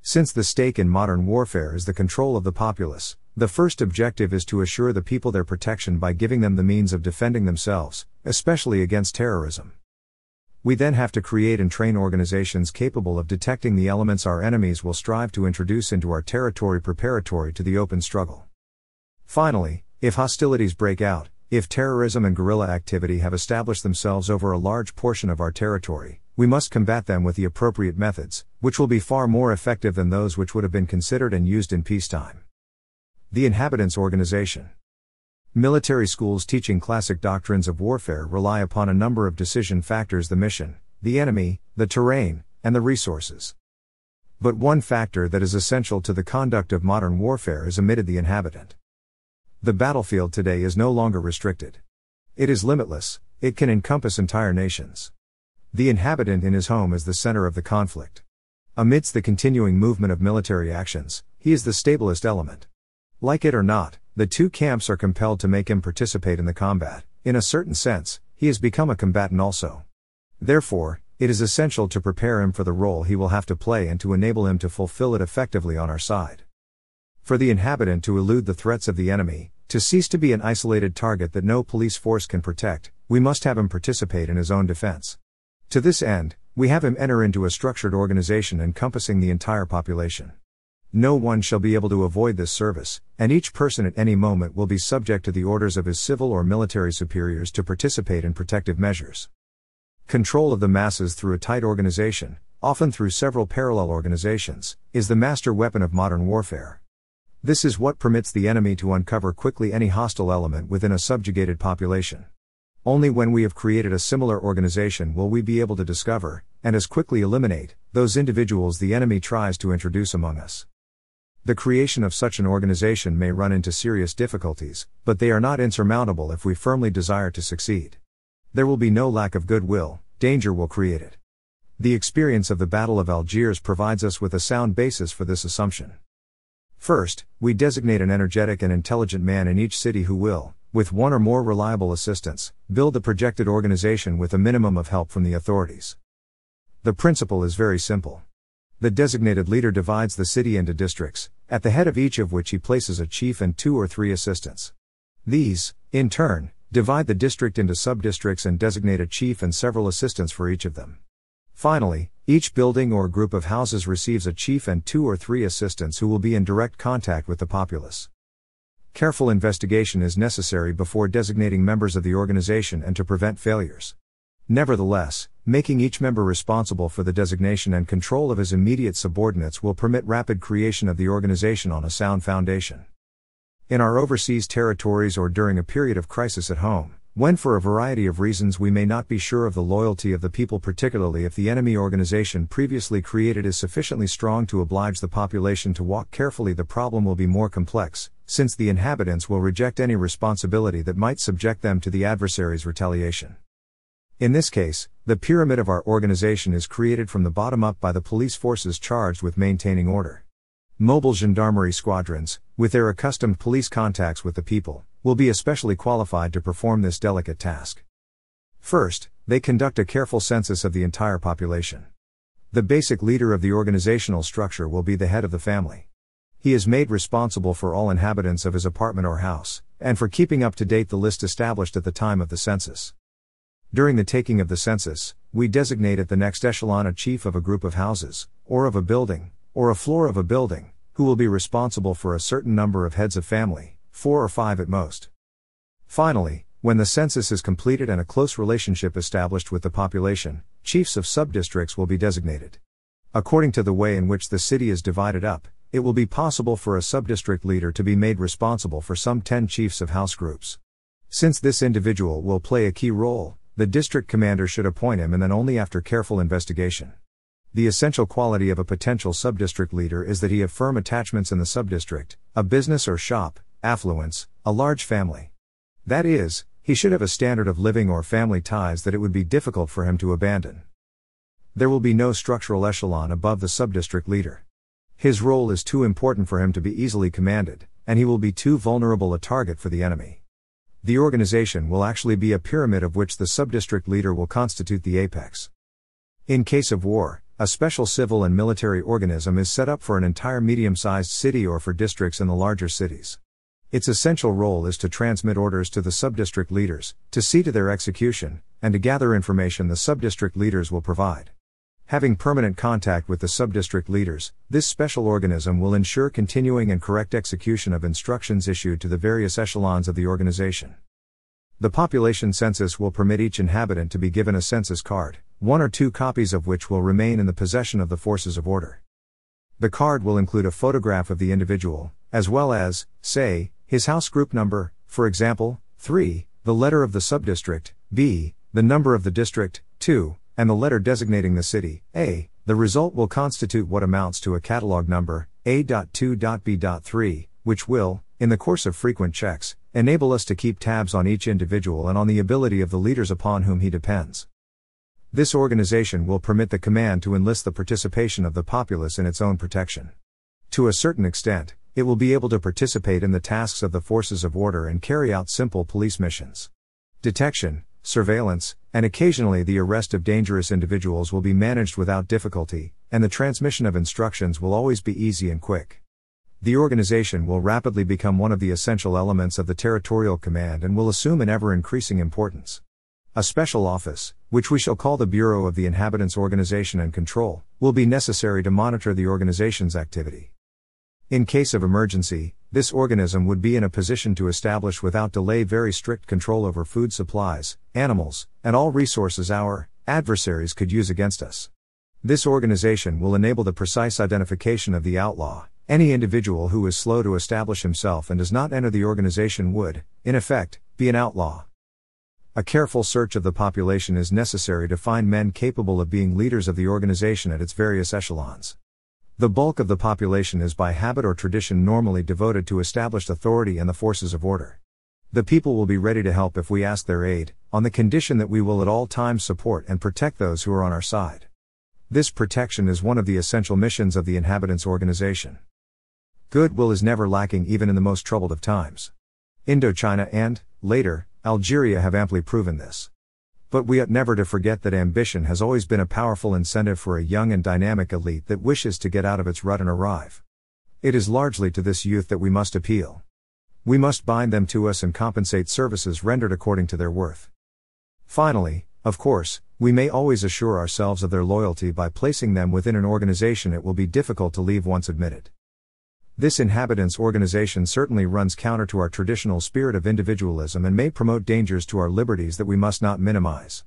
Since the stake in modern warfare is the control of the populace, the first objective is to assure the people their protection by giving them the means of defending themselves, especially against terrorism. We then have to create and train organizations capable of detecting the elements our enemies will strive to introduce into our territory preparatory to the open struggle. Finally, if hostilities break out, if terrorism and guerrilla activity have established themselves over a large portion of our territory, we must combat them with the appropriate methods, which will be far more effective than those which would have been considered and used in peacetime. The Inhabitants Organization. Military schools teaching classic doctrines of warfare rely upon a number of decision factors the mission, the enemy, the terrain, and the resources. But one factor that is essential to the conduct of modern warfare is omitted the inhabitant. The battlefield today is no longer restricted. It is limitless, it can encompass entire nations. The inhabitant in his home is the center of the conflict. Amidst the continuing movement of military actions, he is the stablest element. Like it or not, the two camps are compelled to make him participate in the combat. In a certain sense, he has become a combatant also. Therefore, it is essential to prepare him for the role he will have to play and to enable him to fulfill it effectively on our side. For the inhabitant to elude the threats of the enemy, to cease to be an isolated target that no police force can protect, we must have him participate in his own defense. To this end, we have him enter into a structured organization encompassing the entire population. No one shall be able to avoid this service, and each person at any moment will be subject to the orders of his civil or military superiors to participate in protective measures. Control of the masses through a tight organization, often through several parallel organizations, is the master weapon of modern warfare. This is what permits the enemy to uncover quickly any hostile element within a subjugated population. Only when we have created a similar organization will we be able to discover, and as quickly eliminate, those individuals the enemy tries to introduce among us. The creation of such an organization may run into serious difficulties, but they are not insurmountable if we firmly desire to succeed. There will be no lack of goodwill, danger will create it. The experience of the Battle of Algiers provides us with a sound basis for this assumption. First, we designate an energetic and intelligent man in each city who will, with one or more reliable assistants, build the projected organization with a minimum of help from the authorities. The principle is very simple. The designated leader divides the city into districts, at the head of each of which he places a chief and two or three assistants. These, in turn, divide the district into subdistricts and designate a chief and several assistants for each of them. Finally, each building or group of houses receives a chief and two or three assistants who will be in direct contact with the populace. Careful investigation is necessary before designating members of the organization and to prevent failures. Nevertheless, making each member responsible for the designation and control of his immediate subordinates will permit rapid creation of the organization on a sound foundation. In our overseas territories or during a period of crisis at home, when for a variety of reasons we may not be sure of the loyalty of the people, particularly if the enemy organization previously created is sufficiently strong to oblige the population to walk carefully, the problem will be more complex, since the inhabitants will reject any responsibility that might subject them to the adversary's retaliation. In this case, the pyramid of our organization is created from the bottom up by the police forces charged with maintaining order. Mobile gendarmerie squadrons, with their accustomed police contacts with the people, will be especially qualified to perform this delicate task. First, they conduct a careful census of the entire population. The basic leader of the organizational structure will be the head of the family. He is made responsible for all inhabitants of his apartment or house, and for keeping up to date the list established at the time of the census. During the taking of the census, we designate at the next echelon a chief of a group of houses, or of a building, or a floor of a building, who will be responsible for a certain number of heads of family, four or five at most. Finally, when the census is completed and a close relationship established with the population, chiefs of subdistricts will be designated. According to the way in which the city is divided up, it will be possible for a subdistrict leader to be made responsible for some 10 chiefs of house groups. Since this individual will play a key role, the district commander should appoint him and then only after careful investigation. The essential quality of a potential subdistrict leader is that he have firm attachments in the subdistrict, a business or shop, affluence, a large family. That is, he should have a standard of living or family ties that it would be difficult for him to abandon. There will be no structural echelon above the subdistrict leader. His role is too important for him to be easily commanded, and he will be too vulnerable a target for the enemy. The organization will actually be a pyramid of which the subdistrict leader will constitute the apex. In case of war, a special civil and military organism is set up for an entire medium sized city or for districts in the larger cities. Its essential role is to transmit orders to the subdistrict leaders, to see to their execution, and to gather information the subdistrict leaders will provide. Having permanent contact with the subdistrict leaders, this special organism will ensure continuing and correct execution of instructions issued to the various echelons of the organization. The population census will permit each inhabitant to be given a census card, one or two copies of which will remain in the possession of the forces of order. The card will include a photograph of the individual, as well as, say, his house group number, for example, 3, the letter of the subdistrict, b, the number of the district, 2, and the letter designating the city, a, the result will constitute what amounts to a catalog number, A.2.B.3, which will, in the course of frequent checks, enable us to keep tabs on each individual and on the ability of the leaders upon whom he depends. This organization will permit the command to enlist the participation of the populace in its own protection. To a certain extent, it will be able to participate in the tasks of the forces of order and carry out simple police missions. Detection, surveillance, and occasionally the arrest of dangerous individuals will be managed without difficulty, and the transmission of instructions will always be easy and quick. The organization will rapidly become one of the essential elements of the territorial command and will assume an ever increasing importance. A special office, which we shall call the Bureau of the Inhabitants Organization and Control, will be necessary to monitor the organization's activity. In case of emergency, this organism would be in a position to establish without delay very strict control over food supplies, animals, and all resources our adversaries could use against us. This organization will enable the precise identification of the outlaw. Any individual who is slow to establish himself and does not enter the organization would, in effect, be an outlaw. A careful search of the population is necessary to find men capable of being leaders of the organization at its various echelons. The bulk of the population is by habit or tradition normally devoted to established authority and the forces of order. The people will be ready to help if we ask their aid, on the condition that we will at all times support and protect those who are on our side. This protection is one of the essential missions of the Inhabitants Organization. Goodwill is never lacking even in the most troubled of times. Indochina and, later, Algeria have amply proven this. But we ought never to forget that ambition has always been a powerful incentive for a young and dynamic elite that wishes to get out of its rut and arrive. It is largely to this youth that we must appeal. We must bind them to us and compensate services rendered according to their worth. Finally, of course, we may always assure ourselves of their loyalty by placing them within an organization it will be difficult to leave once admitted. This inhabitants organization certainly runs counter to our traditional spirit of individualism and may promote dangers to our liberties that we must not minimize.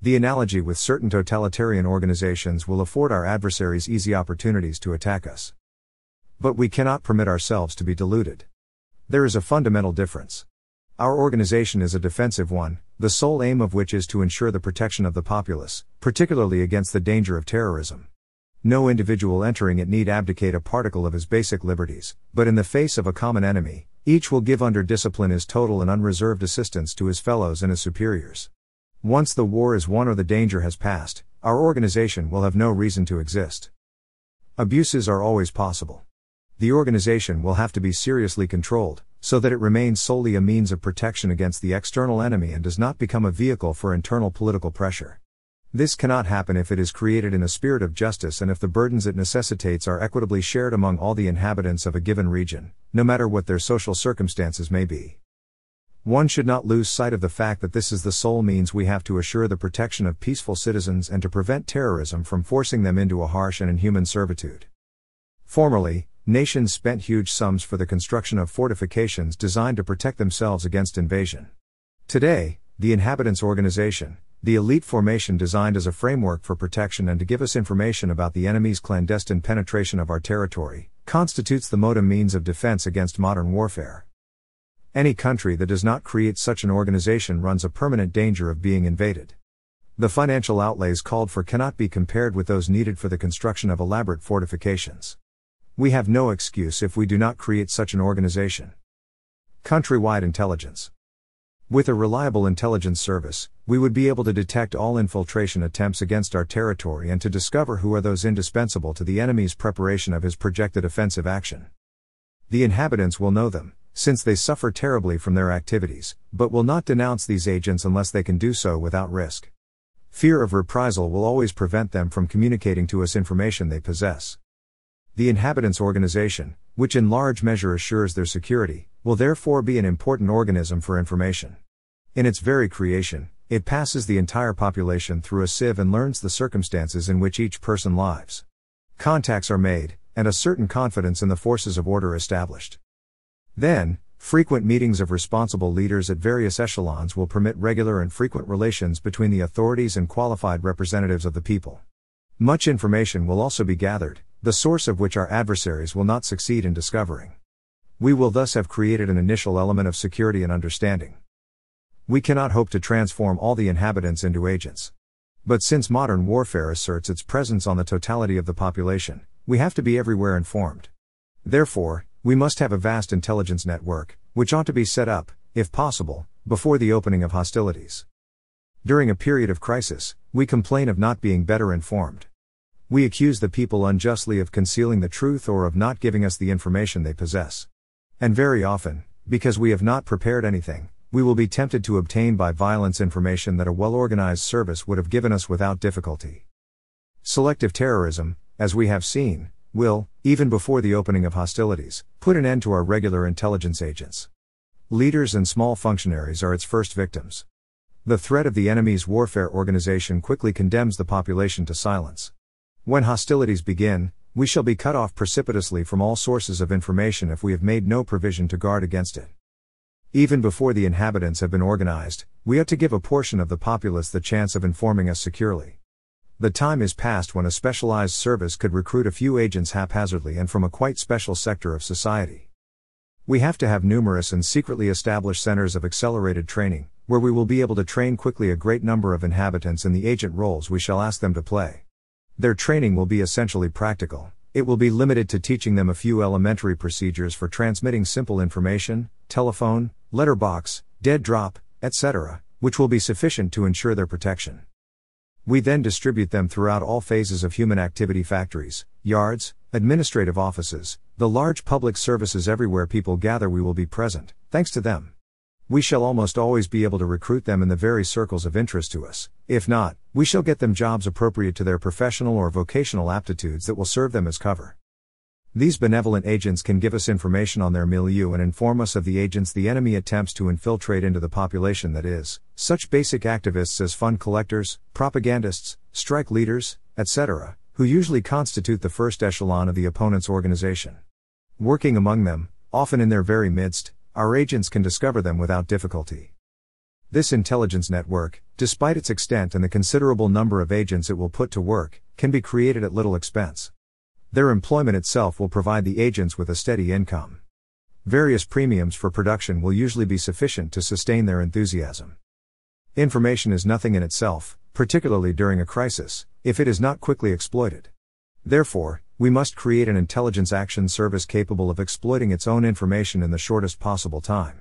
The analogy with certain totalitarian organizations will afford our adversaries easy opportunities to attack us. But we cannot permit ourselves to be deluded. There is a fundamental difference. Our organization is a defensive one, the sole aim of which is to ensure the protection of the populace, particularly against the danger of terrorism. No individual entering it need abdicate a particle of his basic liberties, but in the face of a common enemy, each will give under discipline his total and unreserved assistance to his fellows and his superiors. Once the war is won or the danger has passed, our organization will have no reason to exist. Abuses are always possible. The organization will have to be seriously controlled, so that it remains solely a means of protection against the external enemy and does not become a vehicle for internal political pressure. This cannot happen if it is created in a spirit of justice and if the burdens it necessitates are equitably shared among all the inhabitants of a given region, no matter what their social circumstances may be. One should not lose sight of the fact that this is the sole means we have to assure the protection of peaceful citizens and to prevent terrorism from forcing them into a harsh and inhuman servitude. Formerly, nations spent huge sums for the construction of fortifications designed to protect themselves against invasion. Today, the Inhabitants Organization, the elite formation designed as a framework for protection and to give us information about the enemy's clandestine penetration of our territory, constitutes the modem means of defense against modern warfare. Any country that does not create such an organization runs a permanent danger of being invaded. The financial outlays called for cannot be compared with those needed for the construction of elaborate fortifications. We have no excuse if we do not create such an organization. Countrywide intelligence. With a reliable intelligence service, we would be able to detect all infiltration attempts against our territory and to discover who are those indispensable to the enemy's preparation of his projected offensive action. The inhabitants will know them, since they suffer terribly from their activities, but will not denounce these agents unless they can do so without risk. Fear of reprisal will always prevent them from communicating to us information they possess. The inhabitants' organization, which in large measure assures their security, will therefore be an important organism for information. In its very creation, it passes the entire population through a sieve and learns the circumstances in which each person lives. Contacts are made, and a certain confidence in the forces of order established. Then, frequent meetings of responsible leaders at various echelons will permit regular and frequent relations between the authorities and qualified representatives of the people. Much information will also be gathered, the source of which our adversaries will not succeed in discovering. We will thus have created an initial element of security and understanding. We cannot hope to transform all the inhabitants into agents. But since modern warfare asserts its presence on the totality of the population, we have to be everywhere informed. Therefore, we must have a vast intelligence network, which ought to be set up, if possible, before the opening of hostilities. During a period of crisis, we complain of not being better informed. We accuse the people unjustly of concealing the truth or of not giving us the information they possess. And very often, because we have not prepared anything, we will be tempted to obtain by violence information that a well organized service would have given us without difficulty. Selective terrorism, as we have seen, will, even before the opening of hostilities, put an end to our regular intelligence agents. Leaders and small functionaries are its first victims. The threat of the enemy's warfare organization quickly condemns the population to silence. When hostilities begin, we shall be cut off precipitously from all sources of information if we have made no provision to guard against it. Even before the inhabitants have been organized, we ought to give a portion of the populace the chance of informing us securely. The time is past when a specialized service could recruit a few agents haphazardly and from a quite special sector of society. We have to have numerous and secretly established centers of accelerated training, where we will be able to train quickly a great number of inhabitants in the agent roles we shall ask them to play. Their training will be essentially practical. It will be limited to teaching them a few elementary procedures for transmitting simple information, telephone, letterbox, dead drop, etc., which will be sufficient to ensure their protection. We then distribute them throughout all phases of human activity factories, yards, administrative offices, the large public services everywhere people gather, we will be present, thanks to them. We shall almost always be able to recruit them in the very circles of interest to us. If not, we shall get them jobs appropriate to their professional or vocational aptitudes that will serve them as cover. These benevolent agents can give us information on their milieu and inform us of the agents the enemy attempts to infiltrate into the population that is, such basic activists as fund collectors, propagandists, strike leaders, etc., who usually constitute the first echelon of the opponent's organization. Working among them, often in their very midst, our agents can discover them without difficulty. This intelligence network, despite its extent and the considerable number of agents it will put to work, can be created at little expense. Their employment itself will provide the agents with a steady income. Various premiums for production will usually be sufficient to sustain their enthusiasm. Information is nothing in itself, particularly during a crisis, if it is not quickly exploited. Therefore, we must create an intelligence action service capable of exploiting its own information in the shortest possible time.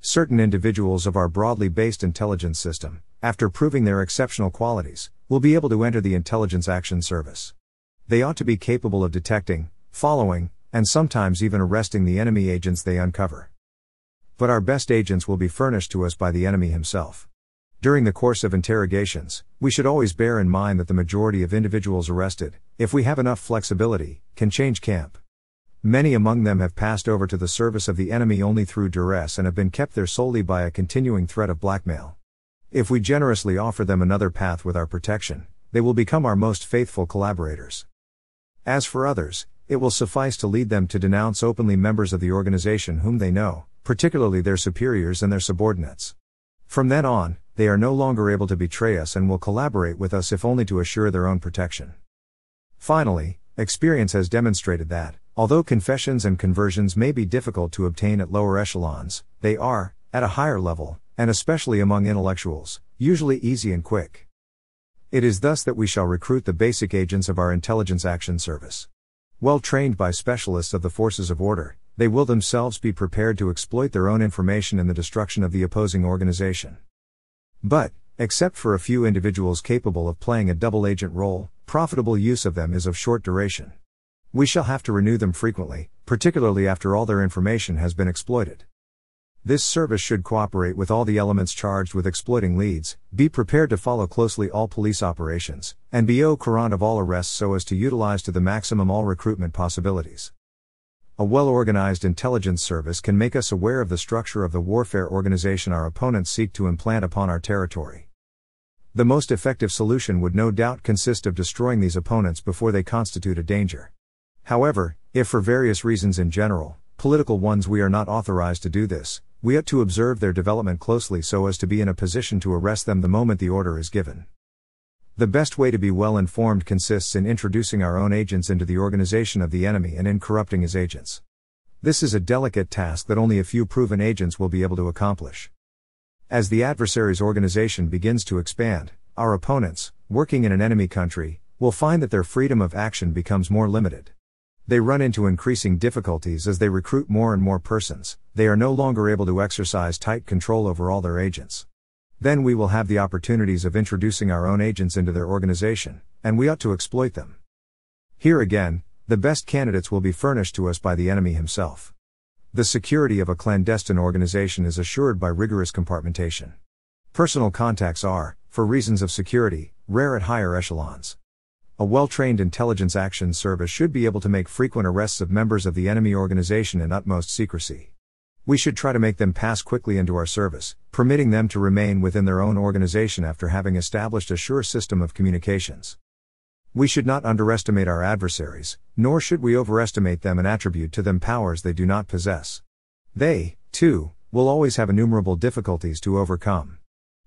Certain individuals of our broadly based intelligence system, after proving their exceptional qualities, will be able to enter the intelligence action service. They ought to be capable of detecting, following, and sometimes even arresting the enemy agents they uncover. But our best agents will be furnished to us by the enemy himself. During the course of interrogations, we should always bear in mind that the majority of individuals arrested, if we have enough flexibility, can change camp. Many among them have passed over to the service of the enemy only through duress and have been kept there solely by a continuing threat of blackmail. If we generously offer them another path with our protection, they will become our most faithful collaborators. As for others, it will suffice to lead them to denounce openly members of the organization whom they know, particularly their superiors and their subordinates. From then on, they are no longer able to betray us and will collaborate with us if only to assure their own protection. Finally, experience has demonstrated that, although confessions and conversions may be difficult to obtain at lower echelons, they are, at a higher level, and especially among intellectuals, usually easy and quick. It is thus that we shall recruit the basic agents of our Intelligence Action Service. Well trained by specialists of the forces of order, they will themselves be prepared to exploit their own information in the destruction of the opposing organization. But, except for a few individuals capable of playing a double agent role, profitable use of them is of short duration. We shall have to renew them frequently, particularly after all their information has been exploited. This service should cooperate with all the elements charged with exploiting leads, be prepared to follow closely all police operations, and be au courant of all arrests so as to utilize to the maximum all recruitment possibilities. A well organized intelligence service can make us aware of the structure of the warfare organization our opponents seek to implant upon our territory. The most effective solution would no doubt consist of destroying these opponents before they constitute a danger. However, if for various reasons in general, political ones, we are not authorized to do this, we ought to observe their development closely so as to be in a position to arrest them the moment the order is given. The best way to be well informed consists in introducing our own agents into the organization of the enemy and in corrupting his agents. this is a delicate task that only a few proven agents will be able to accomplish. As the adversary's organization begins to expand, our opponents, working in an enemy country, will find that their freedom of action becomes more limited. They run into increasing difficulties as they recruit more and more persons, they are no longer able to exercise tight control over all their agents. Then we will have the opportunities of introducing our own agents into their organization, and we ought to exploit them. Here again, the best candidates will be furnished to us by the enemy himself. The security of a clandestine organization is assured by rigorous compartmentation. Personal contacts are, for reasons of security, rare at higher echelons. A well trained intelligence action service should be able to make frequent arrests of members of the enemy organization in utmost secrecy. We should try to make them pass quickly into our service, permitting them to remain within their own organization after having established a sure system of communications. We should not underestimate our adversaries, nor should we overestimate them and attribute to them powers they do not possess. They, too, will always have innumerable difficulties to overcome.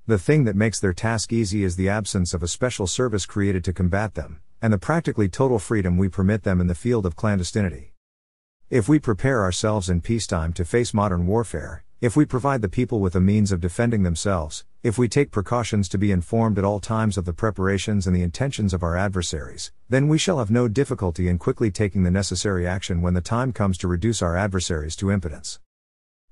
The thing that makes their task easy is the absence of a special service created to combat them, and the practically total freedom we permit them in the field of clandestinity. If we prepare ourselves in peacetime to face modern warfare, if we provide the people with a means of defending themselves, if we take precautions to be informed at all times of the preparations and the intentions of our adversaries, then we shall have no difficulty in quickly taking the necessary action when the time comes to reduce our adversaries to impotence.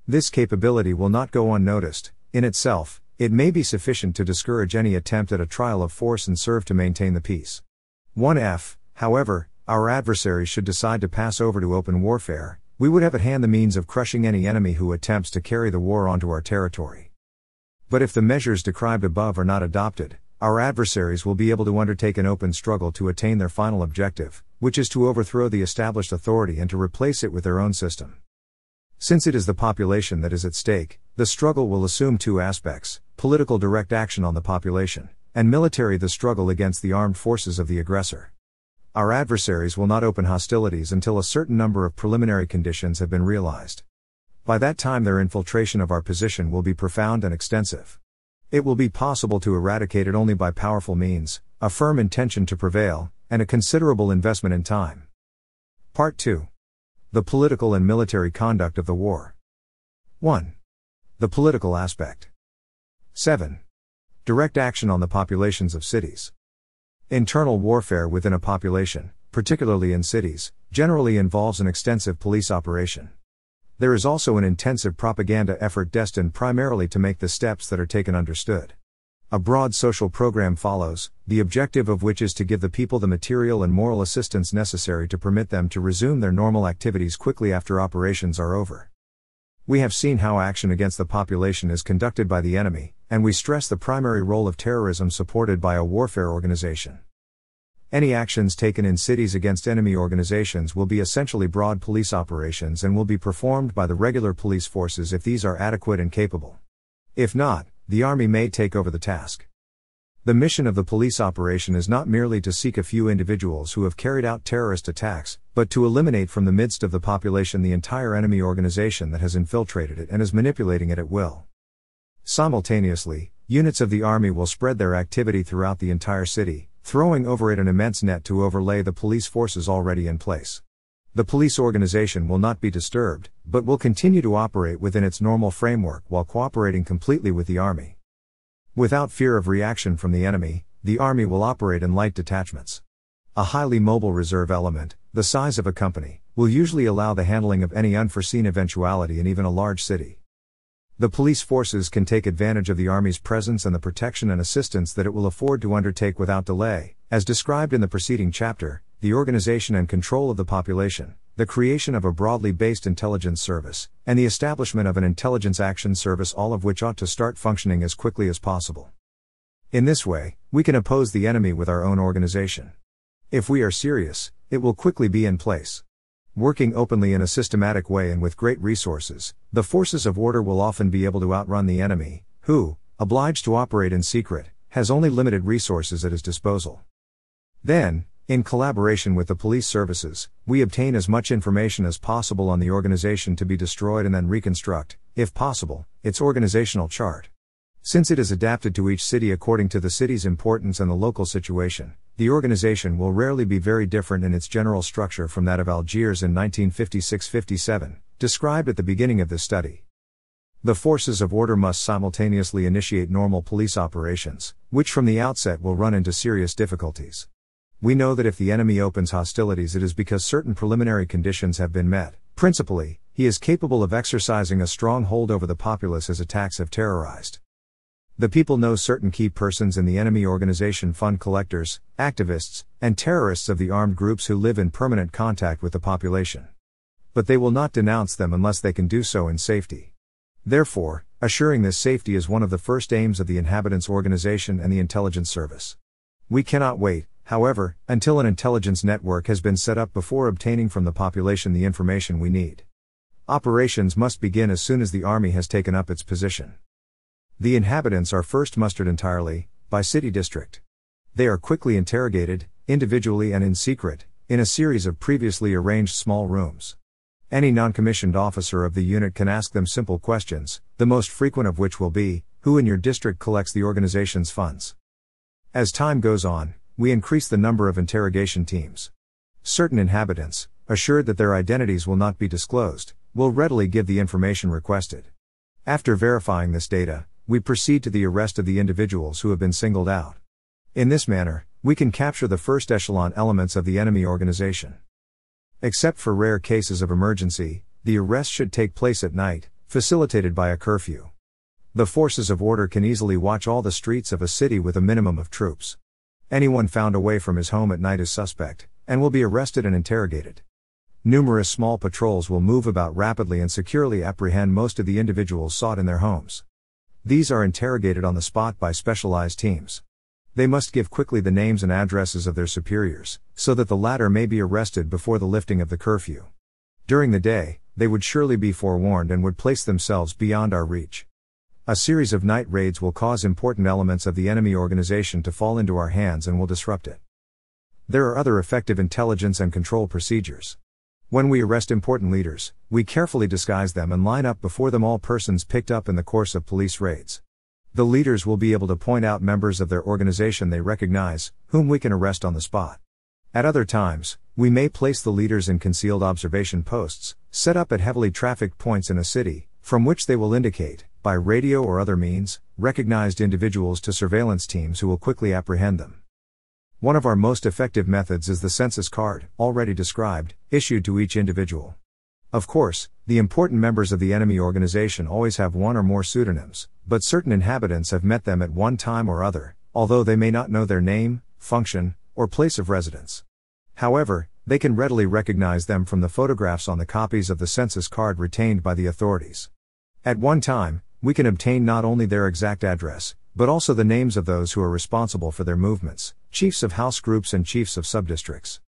This capability will not go unnoticed, in itself, it may be sufficient to discourage any attempt at a trial of force and serve to maintain the peace. 1f, however, our adversaries should decide to pass over to open warfare, we would have at hand the means of crushing any enemy who attempts to carry the war onto our territory. But if the measures described above are not adopted, our adversaries will be able to undertake an open struggle to attain their final objective, which is to overthrow the established authority and to replace it with their own system. Since it is the population that is at stake, the struggle will assume two aspects political direct action on the population, and military the struggle against the armed forces of the aggressor. Our adversaries will not open hostilities until a certain number of preliminary conditions have been realized. By that time, their infiltration of our position will be profound and extensive. It will be possible to eradicate it only by powerful means, a firm intention to prevail, and a considerable investment in time. Part 2 The political and military conduct of the war. 1. The political aspect. 7. Direct action on the populations of cities. Internal warfare within a population, particularly in cities, generally involves an extensive police operation. There is also an intensive propaganda effort destined primarily to make the steps that are taken understood. A broad social program follows, the objective of which is to give the people the material and moral assistance necessary to permit them to resume their normal activities quickly after operations are over. We have seen how action against the population is conducted by the enemy, and we stress the primary role of terrorism supported by a warfare organization. Any actions taken in cities against enemy organizations will be essentially broad police operations and will be performed by the regular police forces if these are adequate and capable. If not, the Army may take over the task. The mission of the police operation is not merely to seek a few individuals who have carried out terrorist attacks, but to eliminate from the midst of the population the entire enemy organization that has infiltrated it and is manipulating it at will. Simultaneously, units of the army will spread their activity throughout the entire city, throwing over it an immense net to overlay the police forces already in place. The police organization will not be disturbed, but will continue to operate within its normal framework while cooperating completely with the army. Without fear of reaction from the enemy, the Army will operate in light detachments. A highly mobile reserve element, the size of a company, will usually allow the handling of any unforeseen eventuality in even a large city. The police forces can take advantage of the Army's presence and the protection and assistance that it will afford to undertake without delay, as described in the preceding chapter, the organization and control of the population, the creation of a broadly based intelligence service, and the establishment of an intelligence action service, all of which ought to start functioning as quickly as possible. In this way, we can oppose the enemy with our own organization. If we are serious, it will quickly be in place. Working openly in a systematic way and with great resources, the forces of order will often be able to outrun the enemy, who, obliged to operate in secret, has only limited resources at his disposal. Then, in collaboration with the police services, we obtain as much information as possible on the organization to be destroyed and then reconstruct, if possible, its organizational chart. Since it is adapted to each city according to the city's importance and the local situation, the organization will rarely be very different in its general structure from that of Algiers in 1956 57, described at the beginning of this study. The forces of order must simultaneously initiate normal police operations, which from the outset will run into serious difficulties. We know that if the enemy opens hostilities, it is because certain preliminary conditions have been met. Principally, he is capable of exercising a strong hold over the populace as attacks have terrorized. The people know certain key persons in the enemy organization fund collectors, activists, and terrorists of the armed groups who live in permanent contact with the population. But they will not denounce them unless they can do so in safety. Therefore, assuring this safety is one of the first aims of the inhabitants organization and the intelligence service. We cannot wait, however, until an intelligence network has been set up before obtaining from the population the information we need. Operations must begin as soon as the army has taken up its position. The inhabitants are first mustered entirely, by city district. They are quickly interrogated, individually and in secret, in a series of previously arranged small rooms. Any non commissioned officer of the unit can ask them simple questions, the most frequent of which will be Who in your district collects the organization's funds? As time goes on, we increase the number of interrogation teams. Certain inhabitants, assured that their identities will not be disclosed, will readily give the information requested. After verifying this data, we proceed to the arrest of the individuals who have been singled out. In this manner, we can capture the first echelon elements of the enemy organization. Except for rare cases of emergency, the arrest should take place at night, facilitated by a curfew. The forces of order can easily watch all the streets of a city with a minimum of troops. Anyone found away from his home at night is suspect, and will be arrested and interrogated. Numerous small patrols will move about rapidly and securely apprehend most of the individuals sought in their homes. These are interrogated on the spot by specialized teams. They must give quickly the names and addresses of their superiors, so that the latter may be arrested before the lifting of the curfew. During the day, they would surely be forewarned and would place themselves beyond our reach. A series of night raids will cause important elements of the enemy organization to fall into our hands and will disrupt it. There are other effective intelligence and control procedures. When we arrest important leaders, we carefully disguise them and line up before them all persons picked up in the course of police raids. The leaders will be able to point out members of their organization they recognize, whom we can arrest on the spot. At other times, we may place the leaders in concealed observation posts, set up at heavily trafficked points in a city, from which they will indicate, by radio or other means, recognized individuals to surveillance teams who will quickly apprehend them. One of our most effective methods is the census card, already described, issued to each individual. Of course, the important members of the enemy organization always have one or more pseudonyms, but certain inhabitants have met them at one time or other, although they may not know their name, function, or place of residence. However, they can readily recognize them from the photographs on the copies of the census card retained by the authorities. At one time, we can obtain not only their exact address, but also the names of those who are responsible for their movements, chiefs of house groups and chiefs of subdistricts.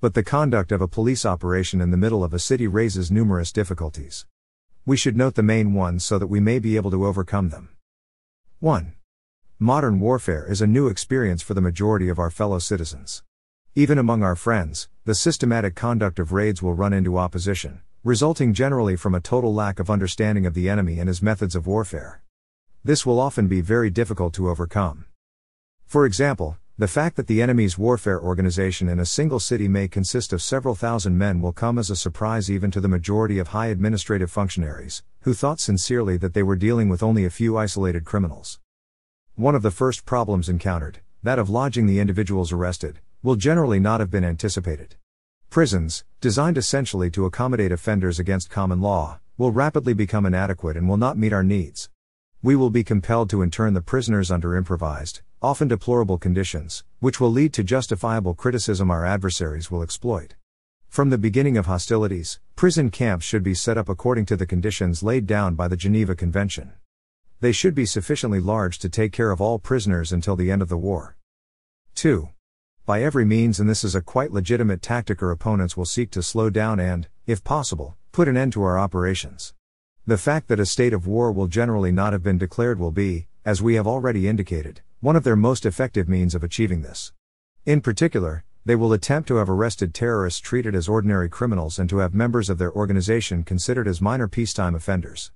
But the conduct of a police operation in the middle of a city raises numerous difficulties. We should note the main ones so that we may be able to overcome them. 1. Modern warfare is a new experience for the majority of our fellow citizens. Even among our friends, the systematic conduct of raids will run into opposition, resulting generally from a total lack of understanding of the enemy and his methods of warfare. This will often be very difficult to overcome. For example, the fact that the enemy's warfare organization in a single city may consist of several thousand men will come as a surprise even to the majority of high administrative functionaries, who thought sincerely that they were dealing with only a few isolated criminals. One of the first problems encountered, that of lodging the individuals arrested, will generally not have been anticipated. Prisons, designed essentially to accommodate offenders against common law, will rapidly become inadequate and will not meet our needs we will be compelled to intern the prisoners under improvised, often deplorable conditions, which will lead to justifiable criticism our adversaries will exploit. From the beginning of hostilities, prison camps should be set up according to the conditions laid down by the Geneva Convention. They should be sufficiently large to take care of all prisoners until the end of the war. 2. By every means, and this is a quite legitimate tactic, our opponents will seek to slow down and, if possible, put an end to our operations. The fact that a state of war will generally not have been declared will be, as we have already indicated, one of their most effective means of achieving this. In particular, they will attempt to have arrested terrorists treated as ordinary criminals and to have members of their organization considered as minor peacetime offenders.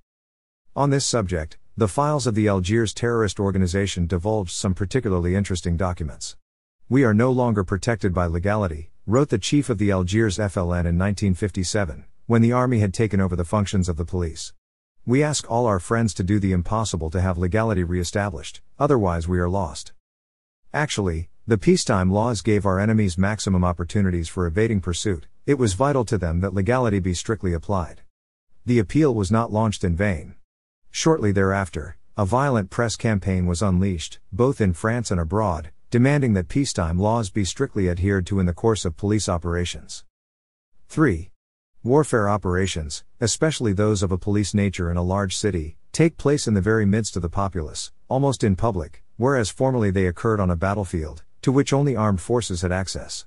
On this subject, the files of the Algiers terrorist organization divulged some particularly interesting documents. We are no longer protected by legality, wrote the chief of the Algiers FLN in 1957, when the army had taken over the functions of the police. We ask all our friends to do the impossible to have legality re-established, otherwise we are lost. Actually, the peacetime laws gave our enemies maximum opportunities for evading pursuit, it was vital to them that legality be strictly applied. The appeal was not launched in vain. Shortly thereafter, a violent press campaign was unleashed, both in France and abroad, demanding that peacetime laws be strictly adhered to in the course of police operations. 3. Warfare operations, especially those of a police nature in a large city, take place in the very midst of the populace, almost in public, whereas formerly they occurred on a battlefield, to which only armed forces had access.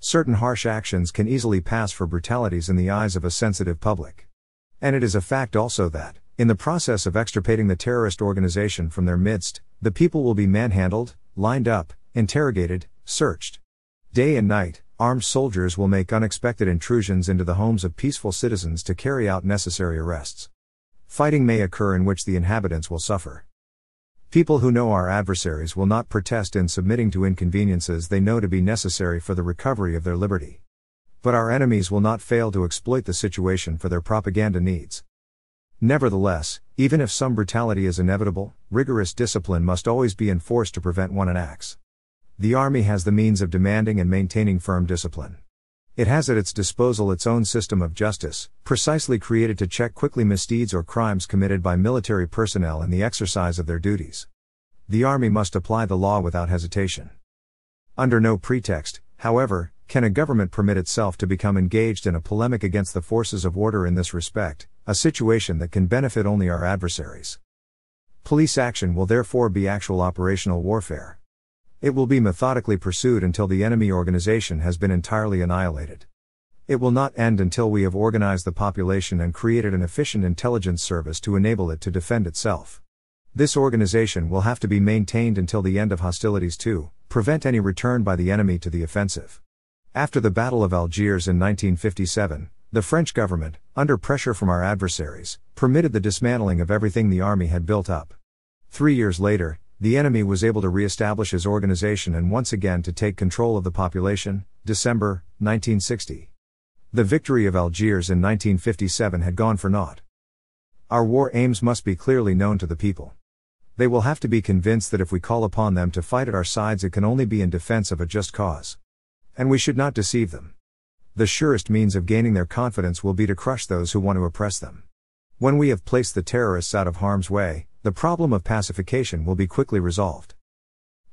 Certain harsh actions can easily pass for brutalities in the eyes of a sensitive public. And it is a fact also that, in the process of extirpating the terrorist organization from their midst, the people will be manhandled, lined up, interrogated, searched. Day and night, armed soldiers will make unexpected intrusions into the homes of peaceful citizens to carry out necessary arrests. Fighting may occur in which the inhabitants will suffer. People who know our adversaries will not protest in submitting to inconveniences they know to be necessary for the recovery of their liberty. But our enemies will not fail to exploit the situation for their propaganda needs. Nevertheless, even if some brutality is inevitable, rigorous discipline must always be enforced to prevent one an acts the Army has the means of demanding and maintaining firm discipline. It has at its disposal its own system of justice, precisely created to check quickly misdeeds or crimes committed by military personnel in the exercise of their duties. The Army must apply the law without hesitation. Under no pretext, however, can a government permit itself to become engaged in a polemic against the forces of order in this respect, a situation that can benefit only our adversaries. Police action will therefore be actual operational warfare. It will be methodically pursued until the enemy organization has been entirely annihilated. It will not end until we have organized the population and created an efficient intelligence service to enable it to defend itself. This organization will have to be maintained until the end of hostilities to prevent any return by the enemy to the offensive. After the Battle of Algiers in 1957, the French government, under pressure from our adversaries, permitted the dismantling of everything the army had built up. Three years later, the enemy was able to re-establish his organization and once again to take control of the population, December, 1960. The victory of Algiers in 1957 had gone for naught. Our war aims must be clearly known to the people. They will have to be convinced that if we call upon them to fight at our sides, it can only be in defense of a just cause. And we should not deceive them. The surest means of gaining their confidence will be to crush those who want to oppress them. When we have placed the terrorists out of harm's way, the problem of pacification will be quickly resolved.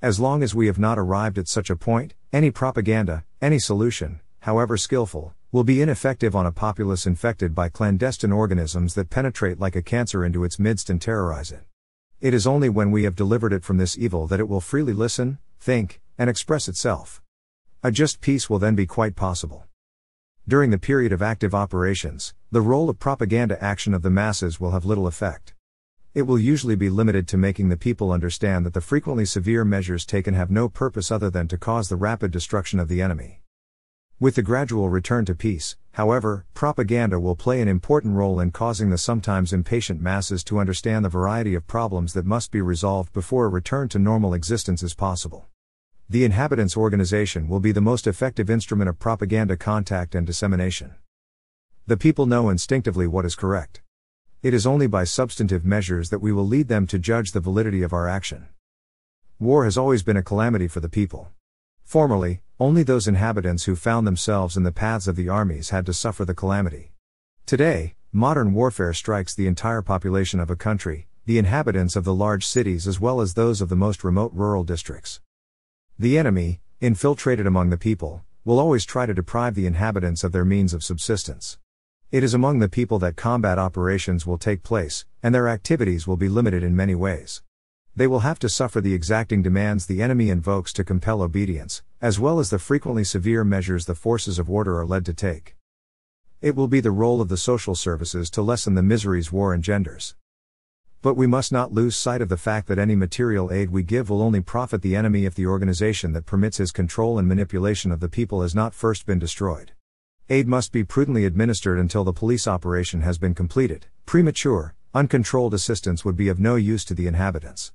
As long as we have not arrived at such a point, any propaganda, any solution, however skillful, will be ineffective on a populace infected by clandestine organisms that penetrate like a cancer into its midst and terrorize it. It is only when we have delivered it from this evil that it will freely listen, think, and express itself. A just peace will then be quite possible. During the period of active operations, the role of propaganda action of the masses will have little effect. It will usually be limited to making the people understand that the frequently severe measures taken have no purpose other than to cause the rapid destruction of the enemy. With the gradual return to peace, however, propaganda will play an important role in causing the sometimes impatient masses to understand the variety of problems that must be resolved before a return to normal existence is possible. The inhabitants' organization will be the most effective instrument of propaganda contact and dissemination. The people know instinctively what is correct. It is only by substantive measures that we will lead them to judge the validity of our action. War has always been a calamity for the people. Formerly, only those inhabitants who found themselves in the paths of the armies had to suffer the calamity. Today, modern warfare strikes the entire population of a country, the inhabitants of the large cities as well as those of the most remote rural districts. The enemy, infiltrated among the people, will always try to deprive the inhabitants of their means of subsistence. It is among the people that combat operations will take place, and their activities will be limited in many ways. They will have to suffer the exacting demands the enemy invokes to compel obedience, as well as the frequently severe measures the forces of order are led to take. It will be the role of the social services to lessen the miseries war engenders. But we must not lose sight of the fact that any material aid we give will only profit the enemy if the organization that permits his control and manipulation of the people has not first been destroyed. Aid must be prudently administered until the police operation has been completed. Premature, uncontrolled assistance would be of no use to the inhabitants.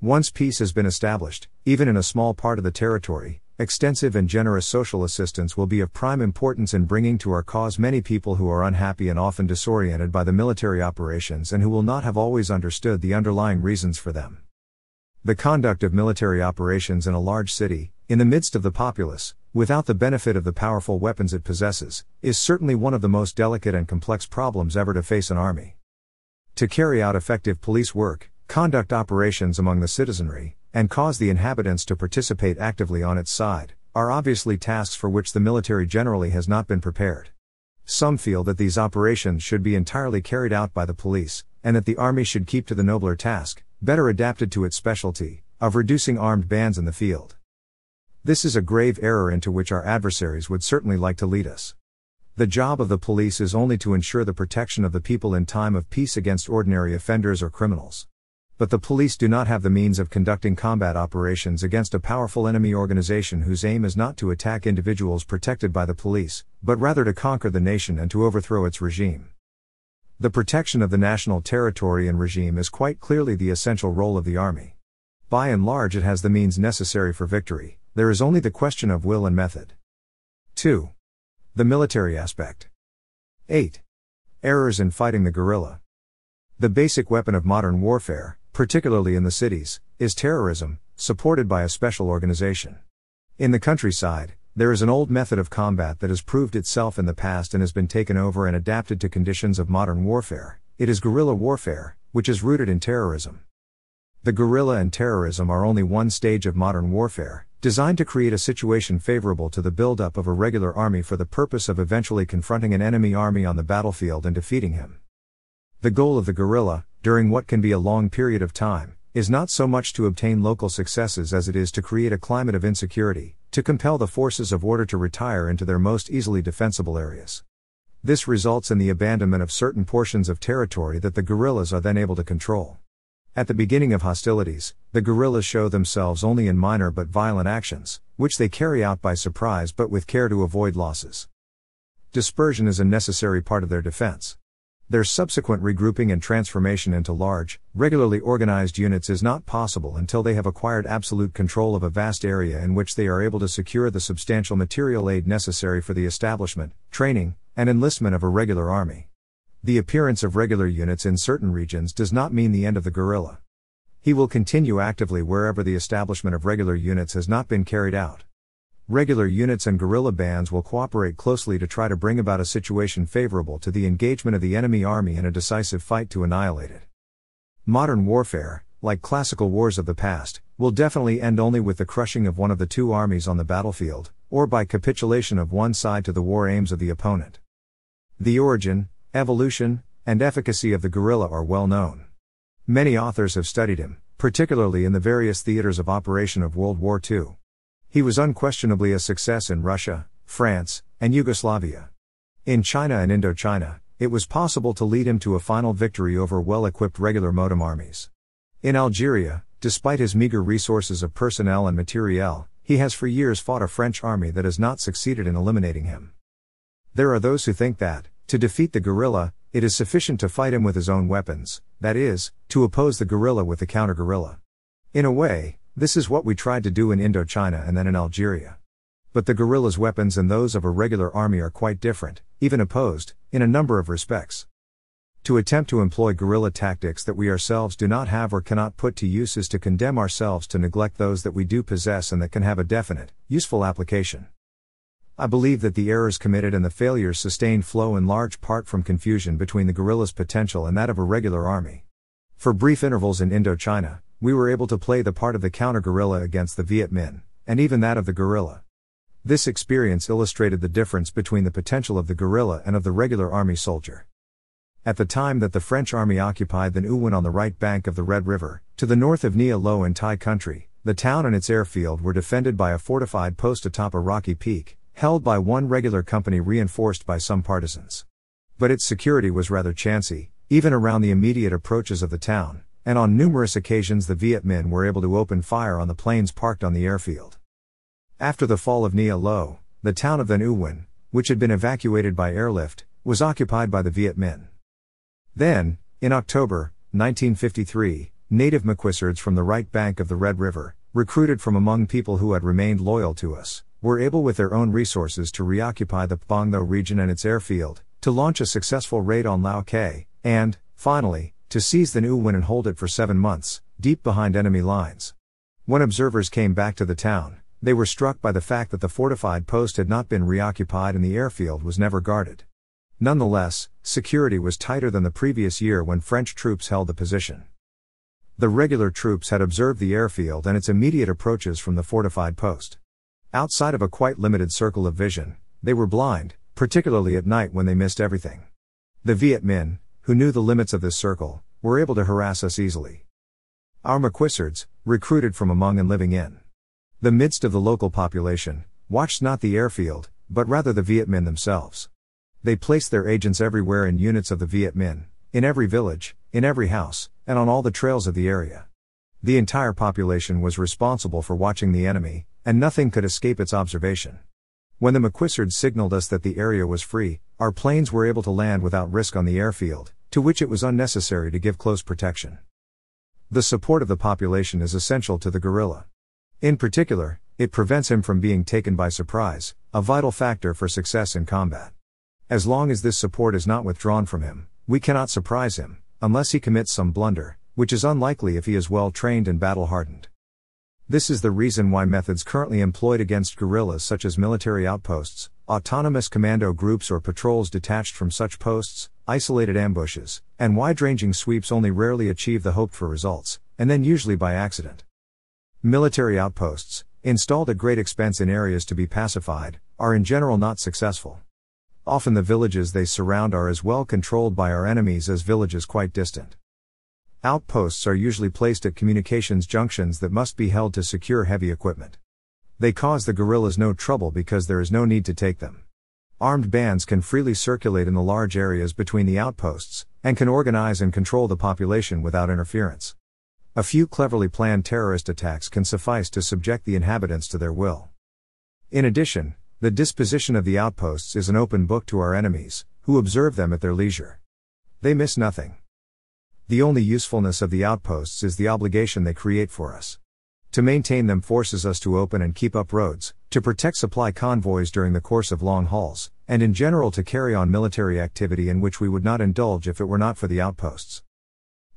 Once peace has been established, even in a small part of the territory, extensive and generous social assistance will be of prime importance in bringing to our cause many people who are unhappy and often disoriented by the military operations and who will not have always understood the underlying reasons for them. The conduct of military operations in a large city, in the midst of the populace, without the benefit of the powerful weapons it possesses, is certainly one of the most delicate and complex problems ever to face an army. To carry out effective police work, conduct operations among the citizenry, and cause the inhabitants to participate actively on its side, are obviously tasks for which the military generally has not been prepared. Some feel that these operations should be entirely carried out by the police, and that the army should keep to the nobler task, better adapted to its specialty, of reducing armed bands in the field. This is a grave error into which our adversaries would certainly like to lead us. The job of the police is only to ensure the protection of the people in time of peace against ordinary offenders or criminals. But the police do not have the means of conducting combat operations against a powerful enemy organization whose aim is not to attack individuals protected by the police, but rather to conquer the nation and to overthrow its regime. The protection of the national territory and regime is quite clearly the essential role of the army. By and large, it has the means necessary for victory, there is only the question of will and method. 2. The military aspect. 8. Errors in fighting the guerrilla. The basic weapon of modern warfare, particularly in the cities, is terrorism, supported by a special organization. In the countryside, there is an old method of combat that has proved itself in the past and has been taken over and adapted to conditions of modern warfare. It is guerrilla warfare, which is rooted in terrorism. The guerrilla and terrorism are only one stage of modern warfare, designed to create a situation favorable to the buildup of a regular army for the purpose of eventually confronting an enemy army on the battlefield and defeating him. The goal of the guerrilla, during what can be a long period of time, is not so much to obtain local successes as it is to create a climate of insecurity, to compel the forces of order to retire into their most easily defensible areas. This results in the abandonment of certain portions of territory that the guerrillas are then able to control. At the beginning of hostilities, the guerrillas show themselves only in minor but violent actions, which they carry out by surprise but with care to avoid losses. Dispersion is a necessary part of their defense. Their subsequent regrouping and transformation into large, regularly organized units is not possible until they have acquired absolute control of a vast area in which they are able to secure the substantial material aid necessary for the establishment, training, and enlistment of a regular army. The appearance of regular units in certain regions does not mean the end of the guerrilla. He will continue actively wherever the establishment of regular units has not been carried out. Regular units and guerrilla bands will cooperate closely to try to bring about a situation favorable to the engagement of the enemy army in a decisive fight to annihilate it. Modern warfare, like classical wars of the past, will definitely end only with the crushing of one of the two armies on the battlefield, or by capitulation of one side to the war aims of the opponent. The origin, evolution, and efficacy of the guerrilla are well known. Many authors have studied him, particularly in the various theaters of operation of World War II. He was unquestionably a success in Russia, France, and Yugoslavia. In China and Indochina, it was possible to lead him to a final victory over well equipped regular modem armies. In Algeria, despite his meager resources of personnel and materiel, he has for years fought a French army that has not succeeded in eliminating him. There are those who think that, to defeat the guerrilla, it is sufficient to fight him with his own weapons, that is, to oppose the guerrilla with the counter guerrilla. In a way, this is what we tried to do in Indochina and then in Algeria. But the guerrilla's weapons and those of a regular army are quite different, even opposed, in a number of respects. To attempt to employ guerrilla tactics that we ourselves do not have or cannot put to use is to condemn ourselves to neglect those that we do possess and that can have a definite, useful application. I believe that the errors committed and the failures sustained flow in large part from confusion between the guerrilla's potential and that of a regular army. For brief intervals in Indochina, we were able to play the part of the counter guerrilla against the Viet Minh, and even that of the guerrilla. This experience illustrated the difference between the potential of the guerrilla and of the regular army soldier. At the time that the French army occupied Than Uyen on the right bank of the Red River, to the north of Nghia Lo in Thai country, the town and its airfield were defended by a fortified post atop a rocky peak, held by one regular company reinforced by some partisans. But its security was rather chancy, even around the immediate approaches of the town, and on numerous occasions the Viet Minh were able to open fire on the planes parked on the airfield. After the fall of Nghia Lo, the town of Than Uyen, which had been evacuated by airlift, was occupied by the Viet Minh. Then, in October 1953, native Maquisards from the right bank of the Red River, recruited from among people who had remained loyal to us, were able with their own resources to reoccupy the Phong Tho region and its airfield, to launch a successful raid on Lao Khe, and, finally, to seize Than Uyen and hold it for seven months, deep behind enemy lines. When observers came back to the town, they were struck by the fact that the fortified post had not been reoccupied and the airfield was never guarded. Nonetheless, security was tighter than the previous year when French troops held the position. The regular troops had observed the airfield and its immediate approaches from the fortified post. Outside of a quite limited circle of vision, they were blind, particularly at night when they missed everything. The Viet Minh, who knew the limits of this circle, were able to harass us easily. Our Maquisards, recruited from among and living in the midst of the local population, watched not the airfield, but rather the Viet Minh themselves. They placed their agents everywhere in units of the Viet Minh, in every village, in every house, and on all the trails of the area. The entire population was responsible for watching the enemy, and nothing could escape its observation. When the Maquisards signaled us that the area was free, our planes were able to land without risk on the airfield, to which it was unnecessary to give close protection. The support of the population is essential to the guerrilla. In particular, it prevents him from being taken by surprise, a vital factor for success in combat. As long as this support is not withdrawn from him, we cannot surprise him, unless he commits some blunder, which is unlikely if he is well trained and battle hardened. This is the reason why methods currently employed against guerrillas such as military outposts, autonomous commando groups or patrols detached from such posts, isolated ambushes, and wide ranging sweeps only rarely achieve the hoped for results, and then usually by accident. Military outposts, installed at great expense in areas to be pacified, are in general not successful. Often the villages they surround are as well controlled by our enemies as villages quite distant. Outposts are usually placed at communications junctions that must be held to secure heavy equipment. They cause the guerrillas no trouble because there is no need to take them. Armed bands can freely circulate in the large areas between the outposts, and can organize and control the population without interference. A few cleverly planned terrorist attacks can suffice to subject the inhabitants to their will. In addition, the disposition of the outposts is an open book to our enemies, who observe them at their leisure. They miss nothing. The only usefulness of the outposts is the obligation they create for us. To maintain them forces us to open and keep up roads, to protect supply convoys during the course of long hauls, and in general to carry on military activity in which we would not indulge if it were not for the outposts.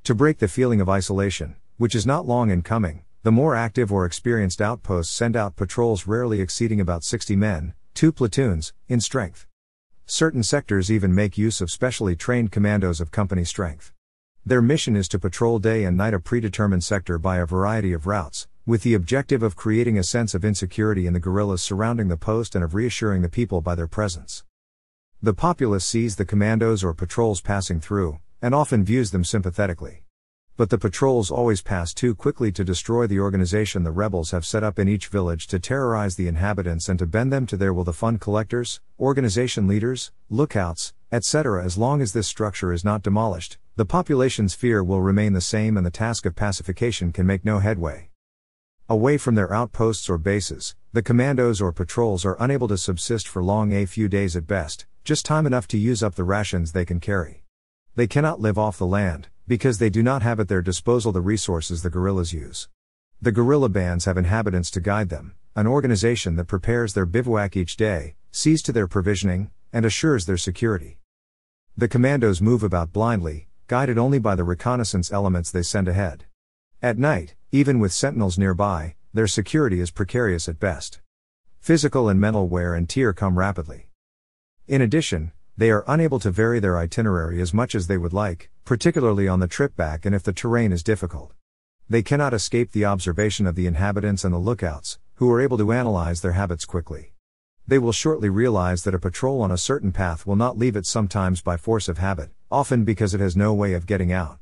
To break the feeling of isolation, which is not long in coming, the more active or experienced outposts send out patrols rarely exceeding about 60 men, two platoons, in strength. Certain sectors even make use of specially trained commandos of company strength. Their mission is to patrol day and night a predetermined sector by a variety of routes, with the objective of creating a sense of insecurity in the guerrillas surrounding the post and of reassuring the people by their presence. The populace sees the commandos or patrols passing through, and often views them sympathetically. But the patrols always pass too quickly to destroy the organization the rebels have set up in each village to terrorize the inhabitants and to bend them to their will the fund collectors, organization leaders, lookouts, etc. As long as this structure is not demolished, the population's fear will remain the same and the task of pacification can make no headway. Away from their outposts or bases, the commandos or patrols are unable to subsist for long a few days at best, just time enough to use up the rations they can carry. They cannot live off the land, because they do not have at their disposal the resources the guerrillas use. The guerrilla bands have inhabitants to guide them, an organization that prepares their bivouac each day, sees to their provisioning, and assures their security. The commandos move about blindly, guided only by the reconnaissance elements they send ahead. At night, even with sentinels nearby, their security is precarious at best. Physical and mental wear and tear come rapidly. In addition, they are unable to vary their itinerary as much as they would like, particularly on the trip back and if the terrain is difficult. They cannot escape the observation of the inhabitants and the lookouts, who are able to analyze their habits quickly. They will shortly realize that a patrol on a certain path will not leave it sometimes by force of habit, often because it has no way of getting out.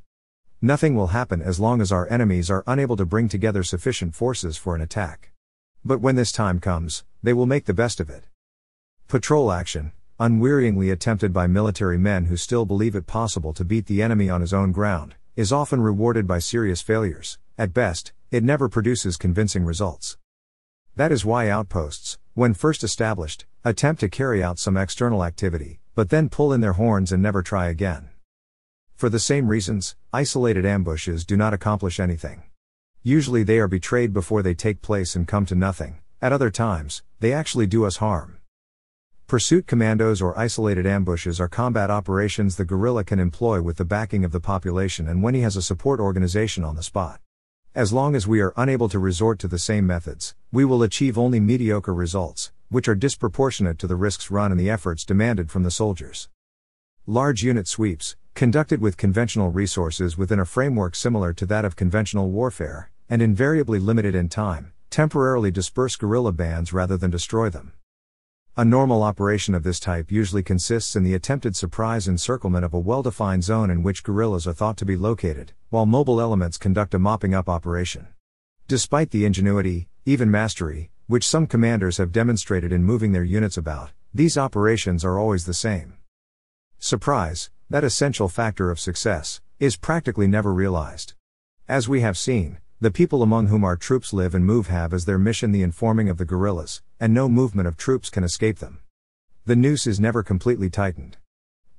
Nothing will happen as long as our enemies are unable to bring together sufficient forces for an attack. But when this time comes, they will make the best of it. Patrol action, unwearyingly attempted by military men who still believe it possible to beat the enemy on his own ground, is often rewarded by serious failures. At best, it never produces convincing results. That is why outposts, when first established, attempt to carry out some external activity, but then pull in their horns and never try again. For the same reasons, isolated ambushes do not accomplish anything. Usually they are betrayed before they take place and come to nothing, at other times, they actually do us harm. Pursuit commandos or isolated ambushes are combat operations the guerrilla can employ with the backing of the population and when he has a support organization on the spot. As long as we are unable to resort to the same methods, we will achieve only mediocre results, which are disproportionate to the risks run and the efforts demanded from the soldiers. Large unit sweeps, conducted with conventional resources within a framework similar to that of conventional warfare, and invariably limited in time, temporarily disperse guerrilla bands rather than destroy them. A normal operation of this type usually consists in the attempted surprise encirclement of a well defined zone in which guerrillas are thought to be located, while mobile elements conduct a mopping up operation. Despite the ingenuity, even mastery, which some commanders have demonstrated in moving their units about, these operations are always the same. Surprise, that essential factor of success, is practically never realized. As we have seen, the people among whom our troops live and move have as their mission the informing of the guerrillas, and no movement of troops can escape them. The noose is never completely tightened.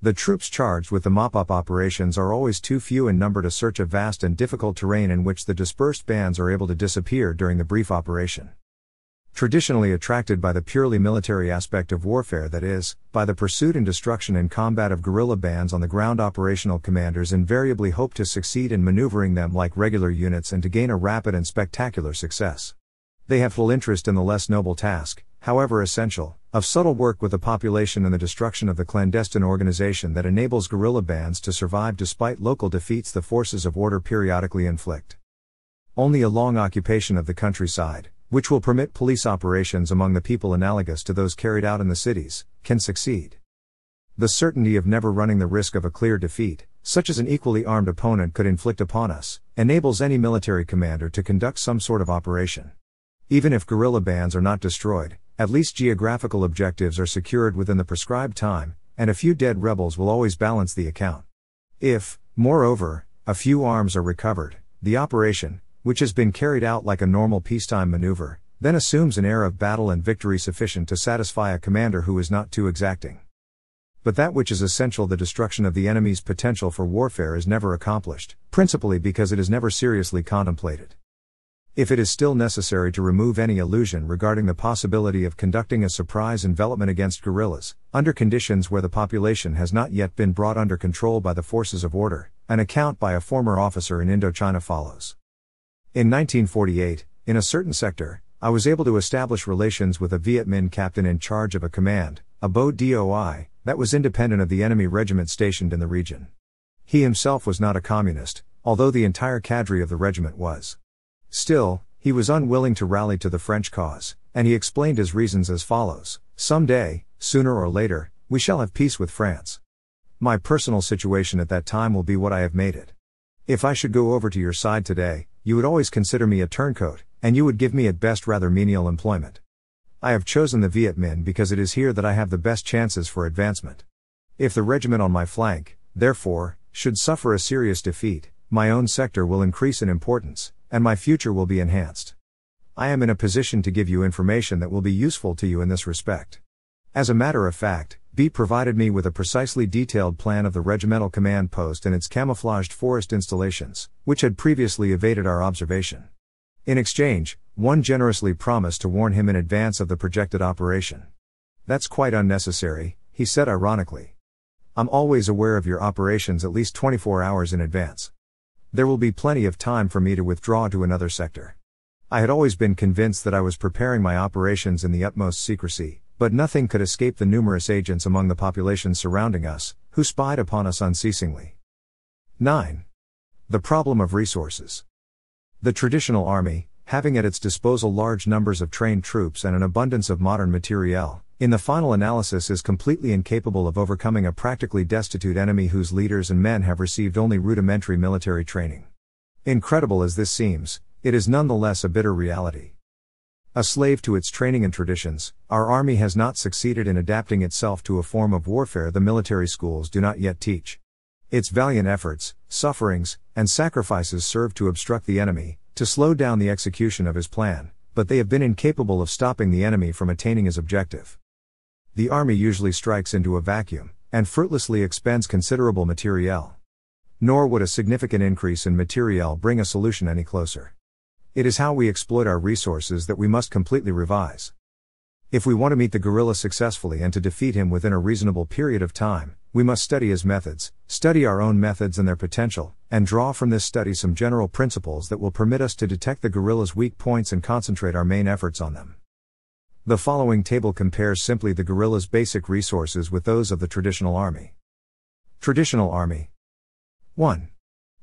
The troops charged with the mop up operations are always too few in number to search a vast and difficult terrain in which the dispersed bands are able to disappear during the brief operation. Traditionally attracted by the purely military aspect of warfare, that is, by the pursuit and destruction and combat of guerrilla bands on the ground, operational commanders invariably hope to succeed in maneuvering them like regular units and to gain a rapid and spectacular success. They have full interest in the less noble task, however essential, of subtle work with the population and the destruction of the clandestine organization that enables guerrilla bands to survive despite local defeats the forces of order periodically inflict. Only a long occupation of the countryside, which will permit police operations among the people analogous to those carried out in the cities, can succeed. The certainty of never running the risk of a clear defeat, such as an equally armed opponent could inflict upon us, enables any military commander to conduct some sort of operation. Even if guerrilla bands are not destroyed, at least geographical objectives are secured within the prescribed time, and a few dead rebels will always balance the account. If, moreover, a few arms are recovered, the operation, which has been carried out like a normal peacetime maneuver, then assumes an air of battle and victory sufficient to satisfy a commander who is not too exacting. But that which is essential, the destruction of the enemy's potential for warfare, is never accomplished, principally because it is never seriously contemplated. If it is still necessary to remove any illusion regarding the possibility of conducting a surprise envelopment against guerrillas, under conditions where the population has not yet been brought under control by the forces of order, an account by a former officer in Indochina follows. In 1948, in a certain sector, I was able to establish relations with a Viet Minh captain in charge of a command, a Bo DOI, that was independent of the enemy regiment stationed in the region. He himself was not a communist, although the entire cadre of the regiment was. Still, he was unwilling to rally to the French cause, and he explained his reasons as follows Some day, sooner or later, we shall have peace with France. My personal situation at that time will be what I have made it. If I should go over to your side today, you would always consider me a turncoat, and you would give me at best rather menial employment. I have chosen the Viet Minh because it is here that I have the best chances for advancement. If the regiment on my flank, therefore, should suffer a serious defeat, my own sector will increase in importance, and my future will be enhanced. I am in a position to give you information that will be useful to you in this respect. As a matter of fact, B provided me with a precisely detailed plan of the regimental command post and its camouflaged forest installations, which had previously evaded our observation. In exchange, one generously promised to warn him in advance of the projected operation. That's quite unnecessary, he said ironically. I'm always aware of your operations at least 24 hours in advance. There will be plenty of time for me to withdraw to another sector. I had always been convinced that I was preparing my operations in the utmost secrecy, but nothing could escape the numerous agents among the population surrounding us, who spied upon us unceasingly. 9. The problem of resources. The traditional army, having at its disposal large numbers of trained troops and an abundance of modern materiel, in the final analysis is completely incapable of overcoming a practically destitute enemy whose leaders and men have received only rudimentary military training. Incredible as this seems, it is nonetheless a bitter reality. A slave to its training and traditions, our army has not succeeded in adapting itself to a form of warfare the military schools do not yet teach. Its valiant efforts, sufferings, and sacrifices serve to obstruct the enemy, to slow down the execution of his plan, but they have been incapable of stopping the enemy from attaining his objective. The army usually strikes into a vacuum, and fruitlessly expends considerable materiel. Nor would a significant increase in materiel bring a solution any closer. It is how we exploit our resources that we must completely revise. If we want to meet the guerrilla successfully and to defeat him within a reasonable period of time, we must study his methods, study our own methods and their potential, and draw from this study some general principles that will permit us to detect the guerrilla's weak points and concentrate our main efforts on them. The following table compares simply the guerrilla's basic resources with those of the traditional army. Traditional army 1.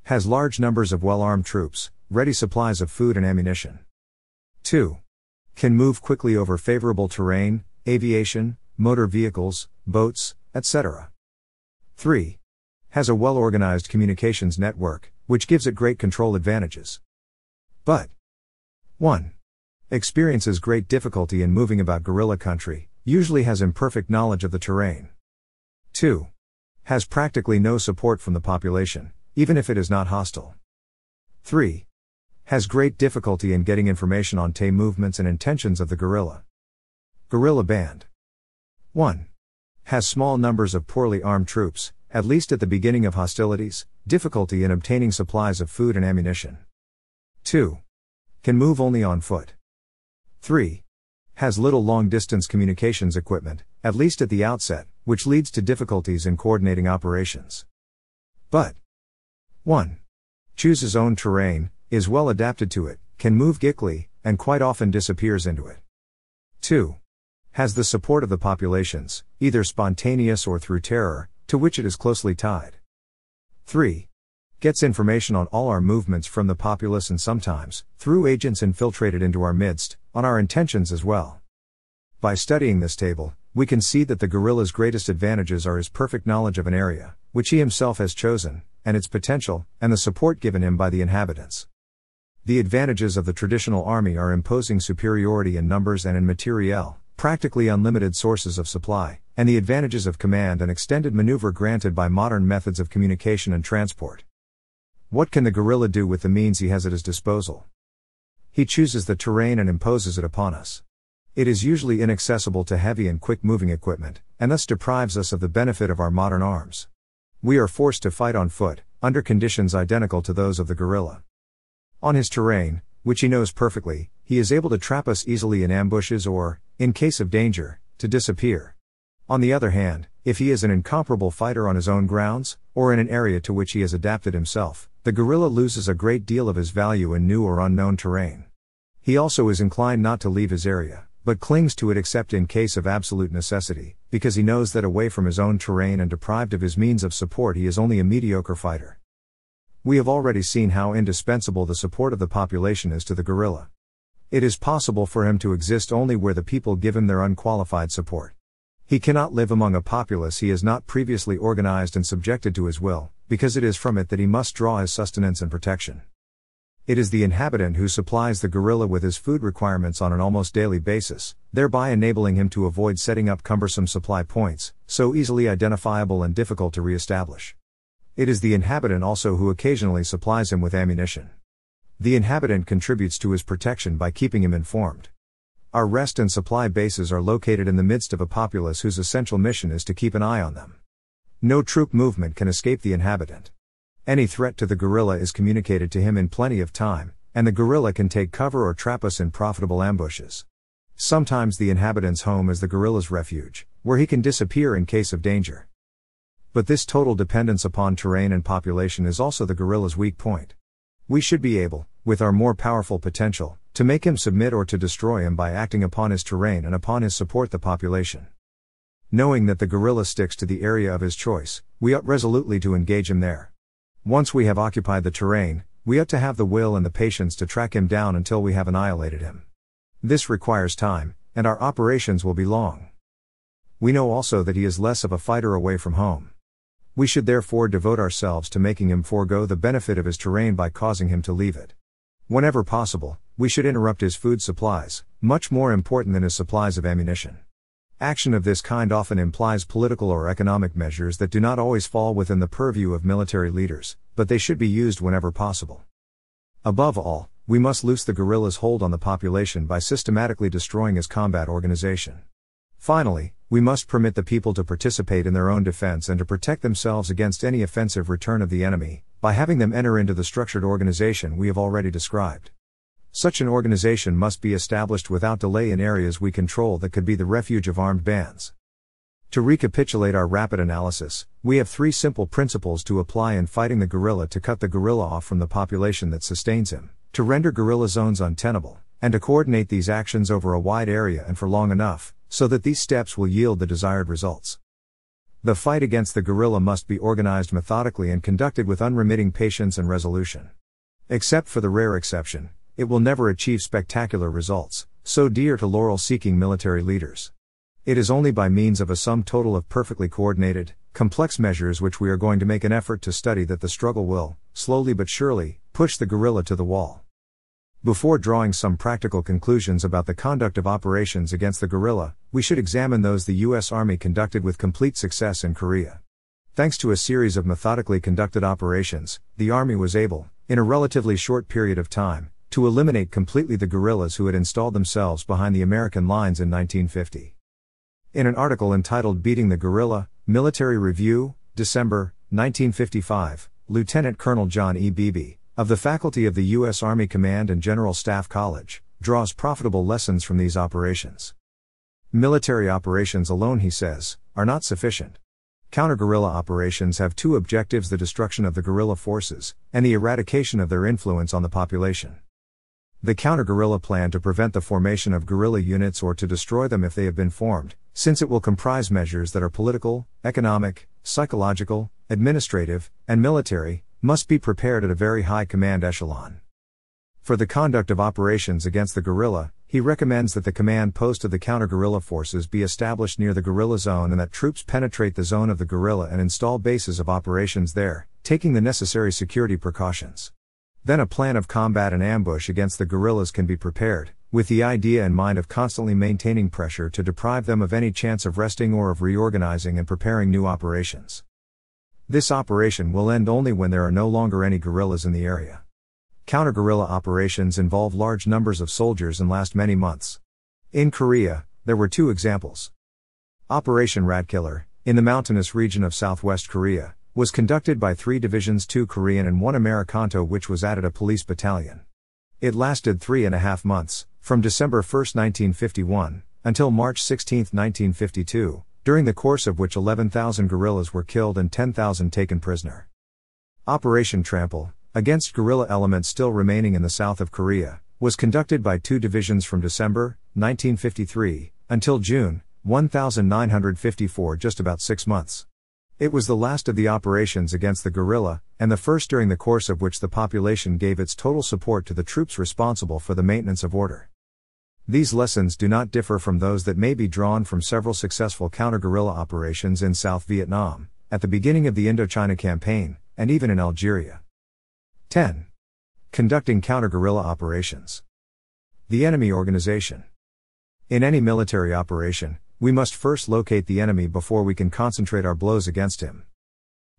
Has large numbers of well armed troops, ready supplies of food and ammunition. 2. Can move quickly over favorable terrain, aviation, motor vehicles, boats, etc. 3. Has a well organized communications network, which gives it great control advantages. But 1. Experiences great difficulty in moving about guerrilla country, usually has imperfect knowledge of the terrain. 2. Has practically no support from the population, even if it is not hostile. 3. Has great difficulty in getting information on Tay movements and intentions of the guerrilla. Guerrilla Band 1 has small numbers of poorly armed troops, at least at the beginning of hostilities, difficulty in obtaining supplies of food and ammunition. 2. Can move only on foot. 3. Has little long distance communications equipment, at least at the outset, which leads to difficulties in coordinating operations. But 1. Chooses own terrain, is well adapted to it, can move quickly, and quite often disappears into it. 2 has the support of the populations, either spontaneous or through terror, to which it is closely tied. 3. Gets information on all our movements from the populace and sometimes, through agents infiltrated into our midst, on our intentions as well. By studying this table, we can see that the guerrilla's greatest advantages are his perfect knowledge of an area, which he himself has chosen, and its potential, and the support given him by the inhabitants. The advantages of the traditional army are imposing superiority in numbers and in materiel, practically unlimited sources of supply, and the advantages of command and extended maneuver granted by modern methods of communication and transport. What can the guerrilla do with the means he has at his disposal? He chooses the terrain and imposes it upon us. It is usually inaccessible to heavy and quick moving equipment, and thus deprives us of the benefit of our modern arms. We are forced to fight on foot, under conditions identical to those of the guerrilla. On his terrain, which he knows perfectly, he is able to trap us easily in ambushes or, in case of danger, to disappear. On the other hand, if he is an incomparable fighter on his own grounds, or in an area to which he has adapted himself, the guerrilla loses a great deal of his value in new or unknown terrain. He also is inclined not to leave his area, but clings to it except in case of absolute necessity, because he knows that away from his own terrain and deprived of his means of support he is only a mediocre fighter. We have already seen how indispensable the support of the population is to the guerrilla. It is possible for him to exist only where the people give him their unqualified support. He cannot live among a populace he has not previously organized and subjected to his will, because it is from it that he must draw his sustenance and protection. It is the inhabitant who supplies the guerrilla with his food requirements on an almost daily basis, thereby enabling him to avoid setting up cumbersome supply points, so easily identifiable and difficult to re-establish. It is the inhabitant also who occasionally supplies him with ammunition. The inhabitant contributes to his protection by keeping him informed. Our rest and supply bases are located in the midst of a populace whose essential mission is to keep an eye on them. No troop movement can escape the inhabitant. Any threat to the guerrilla is communicated to him in plenty of time, and the guerrilla can take cover or trap us in profitable ambushes. Sometimes the inhabitant's home is the guerrilla's refuge, where he can disappear in case of danger. But this total dependence upon terrain and population is also the guerrilla's weak point. We should be able, with our more powerful potential, to make him submit or to destroy him by acting upon his terrain and upon his support the population. Knowing that the guerrilla sticks to the area of his choice, we ought resolutely to engage him there. Once we have occupied the terrain, we ought to have the will and the patience to track him down until we have annihilated him. This requires time, and our operations will be long. We know also that he is less of a fighter away from home. We should therefore devote ourselves to making him forego the benefit of his terrain by causing him to leave it. Whenever possible, we should interrupt his food supplies, much more important than his supplies of ammunition. Action of this kind often implies political or economic measures that do not always fall within the purview of military leaders, but they should be used whenever possible. Above all, we must loose the guerrilla's hold on the population by systematically destroying his combat organization. Finally, we must permit the people to participate in their own defense and to protect themselves against any offensive return of the enemy, by having them enter into the structured organization we have already described. Such an organization must be established without delay in areas we control that could be the refuge of armed bands. To recapitulate our rapid analysis, we have three simple principles to apply in fighting the guerrilla to cut the guerrilla off from the population that sustains him, to render guerrilla zones untenable, and to coordinate these actions over a wide area and for long enough, so that these steps will yield the desired results. The fight against the guerrilla must be organized methodically and conducted with unremitting patience and resolution. Except for the rare exception, it will never achieve spectacular results, so dear to laurel seeking military leaders. It is only by means of a sum total of perfectly coordinated, complex measures which we are going to make an effort to study that the struggle will, slowly but surely, push the guerrilla to the wall. Before drawing some practical conclusions about the conduct of operations against the guerrilla, we should examine those the U.S. Army conducted with complete success in Korea. Thanks to a series of methodically conducted operations, the Army was able, in a relatively short period of time, to eliminate completely the guerrillas who had installed themselves behind the American lines in 1950. In an article entitled Beating the Guerrilla, Military Review, December, 1955, Lieutenant Colonel John E. Beebe, of the faculty of the U.S. Army Command and General Staff College, draws profitable lessons from these operations. Military operations alone, he says, are not sufficient. Counter guerrilla operations have two objectives the destruction of the guerrilla forces, and the eradication of their influence on the population. The counter guerrilla plan to prevent the formation of guerrilla units or to destroy them if they have been formed, since it will comprise measures that are political, economic, psychological, administrative, and military, must be prepared at a very high command echelon. For the conduct of operations against the guerrilla, he recommends that the command post of the counter guerrilla forces be established near the guerrilla zone and that troops penetrate the zone of the guerrilla and install bases of operations there, taking the necessary security precautions. Then a plan of combat and ambush against the guerrillas can be prepared, with the idea in mind of constantly maintaining pressure to deprive them of any chance of resting or of reorganizing and preparing new operations. This operation will end only when there are no longer any guerrillas in the area. Counter guerrilla operations involve large numbers of soldiers and last many months. In Korea, there were two examples. Operation Ratkiller, in the mountainous region of southwest Korea, was conducted by three divisions two Korean and one Americanto, which was added a police battalion. It lasted three and a half months, from December 1, 1951, until March 16, 1952, during the course of which 11,000 guerrillas were killed and 10,000 taken prisoner. Operation Trample, against guerrilla elements still remaining in the south of Korea, was conducted by two divisions from December 1953 until June 1954, just about six months. It was the last of the operations against the guerrilla, and the first during the course of which the population gave its total support to the troops responsible for the maintenance of order. These lessons do not differ from those that may be drawn from several successful counter guerrilla operations in South Vietnam, at the beginning of the Indochina Campaign, and even in Algeria. 10. Conducting counter guerrilla operations. The enemy organization. In any military operation, we must first locate the enemy before we can concentrate our blows against him.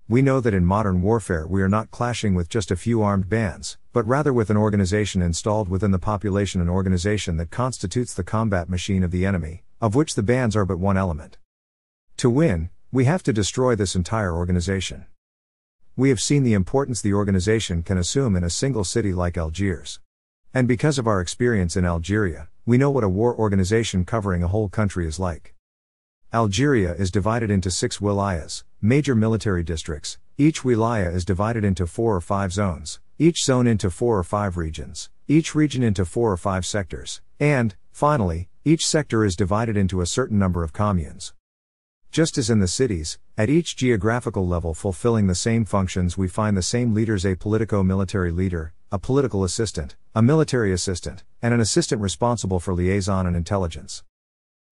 We know that in modern warfare we are not clashing with just a few armed bands, but rather with an organization installed within the population, an organization that constitutes the combat machine of the enemy, of which the bands are but one element. To win, we have to destroy this entire organization. We have seen the importance the organization can assume in a single city like Algiers. And because of our experience in Algeria, we know what a war organization covering a whole country is like. Algeria is divided into six wilayas, major military districts, each wilaya is divided into four or five zones, each zone into four or five regions, each region into four or five sectors, and, finally, each sector is divided into a certain number of communes. Just as in the cities, at each geographical level fulfilling the same functions, we find the same leaders a politico military leader, a political assistant, a military assistant, and an assistant responsible for liaison and intelligence.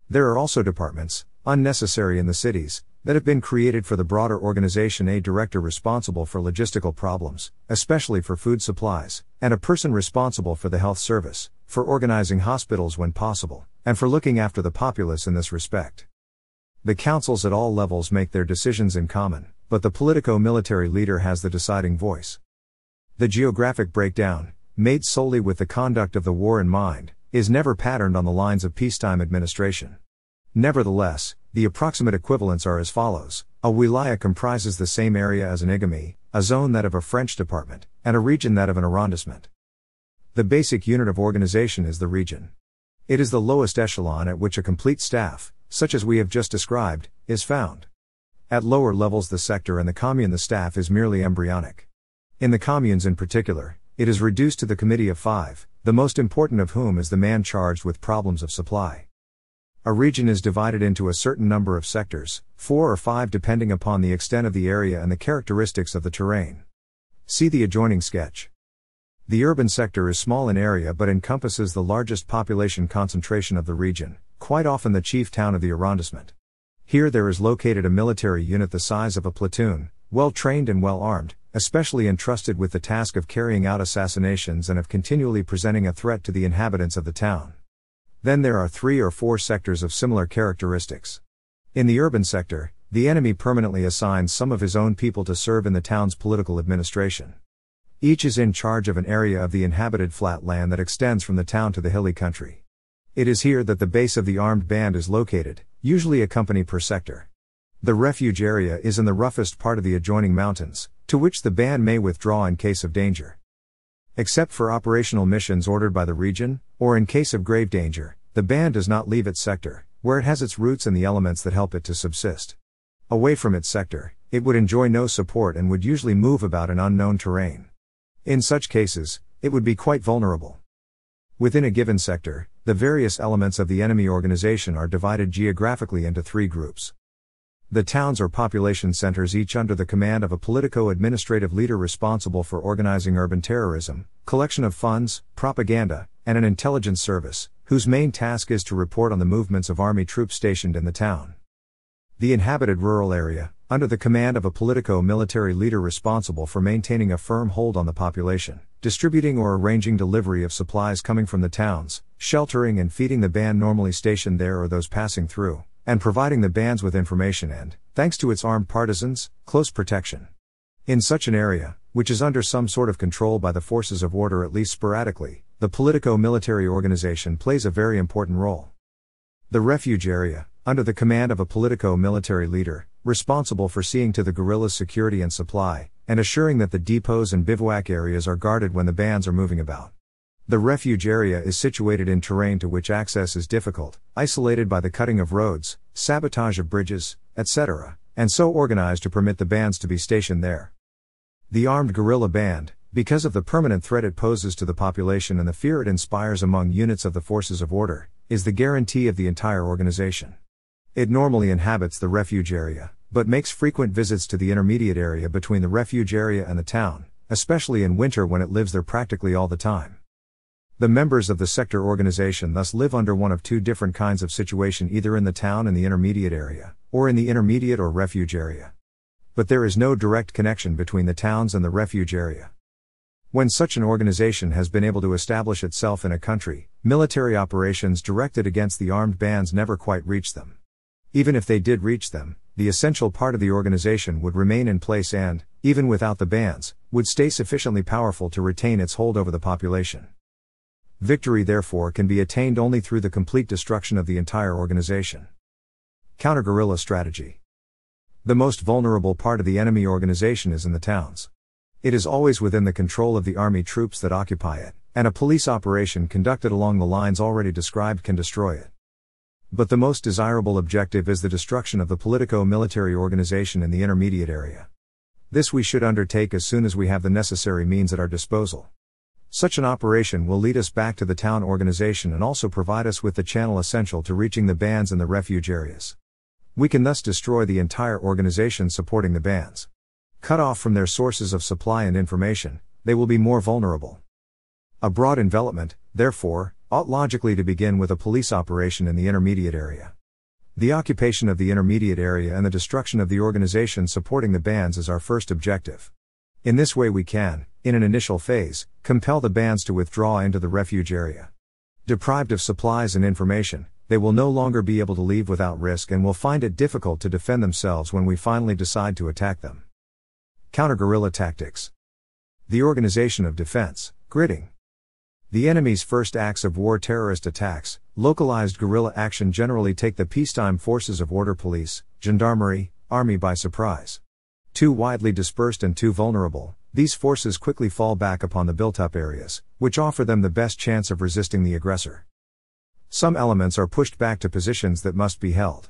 There are also departments, unnecessary in the cities, that have been created for the broader organization a director responsible for logistical problems, especially for food supplies, and a person responsible for the health service, for organizing hospitals when possible, and for looking after the populace in this respect. The councils at all levels make their decisions in common, but the politico military leader has the deciding voice. The geographic breakdown, made solely with the conduct of the war in mind, is never patterned on the lines of peacetime administration. Nevertheless, the approximate equivalents are as follows A wilaya comprises the same area as an igami, a zone that of a French department, and a region that of an arrondissement. The basic unit of organization is the region. It is the lowest echelon at which a complete staff, such as we have just described, is found. At lower levels, the sector and the commune, the staff is merely embryonic. In the communes in particular, it is reduced to the committee of five, the most important of whom is the man charged with problems of supply. A region is divided into a certain number of sectors, four or five depending upon the extent of the area and the characteristics of the terrain. See the adjoining sketch. The urban sector is small in area but encompasses the largest population concentration of the region, quite often the chief town of the arrondissement. Here there is located a military unit the size of a platoon, well trained and well armed, especially entrusted with the task of carrying out assassinations and of continually presenting a threat to the inhabitants of the town. Then there are three or four sectors of similar characteristics. In the urban sector, the enemy permanently assigns some of his own people to serve in the town's political administration. Each is in charge of an area of the inhabited flat land that extends from the town to the hilly country. It is here that the base of the armed band is located, usually a company per sector. The refuge area is in the roughest part of the adjoining mountains, to which the band may withdraw in case of danger. Except for operational missions ordered by the region, or in case of grave danger, the band does not leave its sector, where it has its roots and the elements that help it to subsist. Away from its sector, it would enjoy no support and would usually move about in unknown terrain. In such cases, it would be quite vulnerable. Within a given sector, the various elements of the enemy organization are divided geographically into three groups. The towns or population centers each under the command of a politico administrative leader responsible for organizing urban terrorism, collection of funds, propaganda, and an intelligence service, whose main task is to report on the movements of army troops stationed in the town. The inhabited rural area, under the command of a politico military leader responsible for maintaining a firm hold on the population, distributing or arranging delivery of supplies coming from the towns, sheltering and feeding the band normally stationed there or those passing through, and providing the bands with information and, thanks to its armed partisans, close protection. In such an area, which is under some sort of control by the forces of order at least sporadically, the politico military organization plays a very important role. The refuge area, under the command of a politico military leader, responsible for seeing to the guerrillas' security and supply, and assuring that the depots and bivouac areas are guarded when the bands are moving about. The refuge area is situated in terrain to which access is difficult, isolated by the cutting of roads, sabotage of bridges, etc., and so organized to permit the bands to be stationed there. The armed guerrilla band, because of the permanent threat it poses to the population and the fear it inspires among units of the forces of order, is the guarantee of the entire organization. It normally inhabits the refuge area, but makes frequent visits to the intermediate area between the refuge area and the town, especially in winter when it lives there practically all the time. The members of the sector organization thus live under one of two different kinds of situation either in the town and the intermediate area, or in the intermediate or refuge area. But there is no direct connection between the towns and the refuge area. When such an organization has been able to establish itself in a country, military operations directed against the armed bands never quite reach them. Even if they did reach them, the essential part of the organization would remain in place and, even without the bands, would stay sufficiently powerful to retain its hold over the population. Victory, therefore, can be attained only through the complete destruction of the entire organization. Counter guerrilla strategy. The most vulnerable part of the enemy organization is in the towns. It is always within the control of the army troops that occupy it, and a police operation conducted along the lines already described can destroy it. But the most desirable objective is the destruction of the politico military organization in the intermediate area. This we should undertake as soon as we have the necessary means at our disposal. Such an operation will lead us back to the town organization and also provide us with the channel essential to reaching the bands in the refuge areas. We can thus destroy the entire organization supporting the bands. Cut off from their sources of supply and information, they will be more vulnerable. A broad envelopment, therefore, ought logically to begin with a police operation in the intermediate area. The occupation of the intermediate area and the destruction of the organization supporting the bands is our first objective. In this way, we can, in an initial phase, compel the bands to withdraw into the refuge area. Deprived of supplies and information, they will no longer be able to leave without risk and will find it difficult to defend themselves when we finally decide to attack them. Counter guerrilla tactics. The organization of defense, gridding. The enemy's first acts of war terrorist attacks, localized guerrilla action generally take the peacetime forces of order police, gendarmerie, army by surprise. Too widely dispersed and too vulnerable, these forces quickly fall back upon the built up areas, which offer them the best chance of resisting the aggressor. Some elements are pushed back to positions that must be held.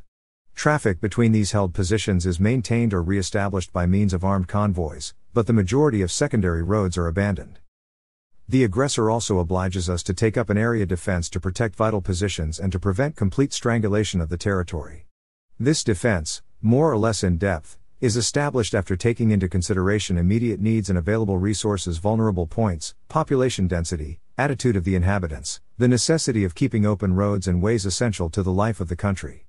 Traffic between these held positions is maintained or re established by means of armed convoys, but the majority of secondary roads are abandoned. The aggressor also obliges us to take up an area defense to protect vital positions and to prevent complete strangulation of the territory. This defense, more or less in depth, is established after taking into consideration immediate needs and available resources, vulnerable points, population density, attitude of the inhabitants, the necessity of keeping open roads and ways essential to the life of the country.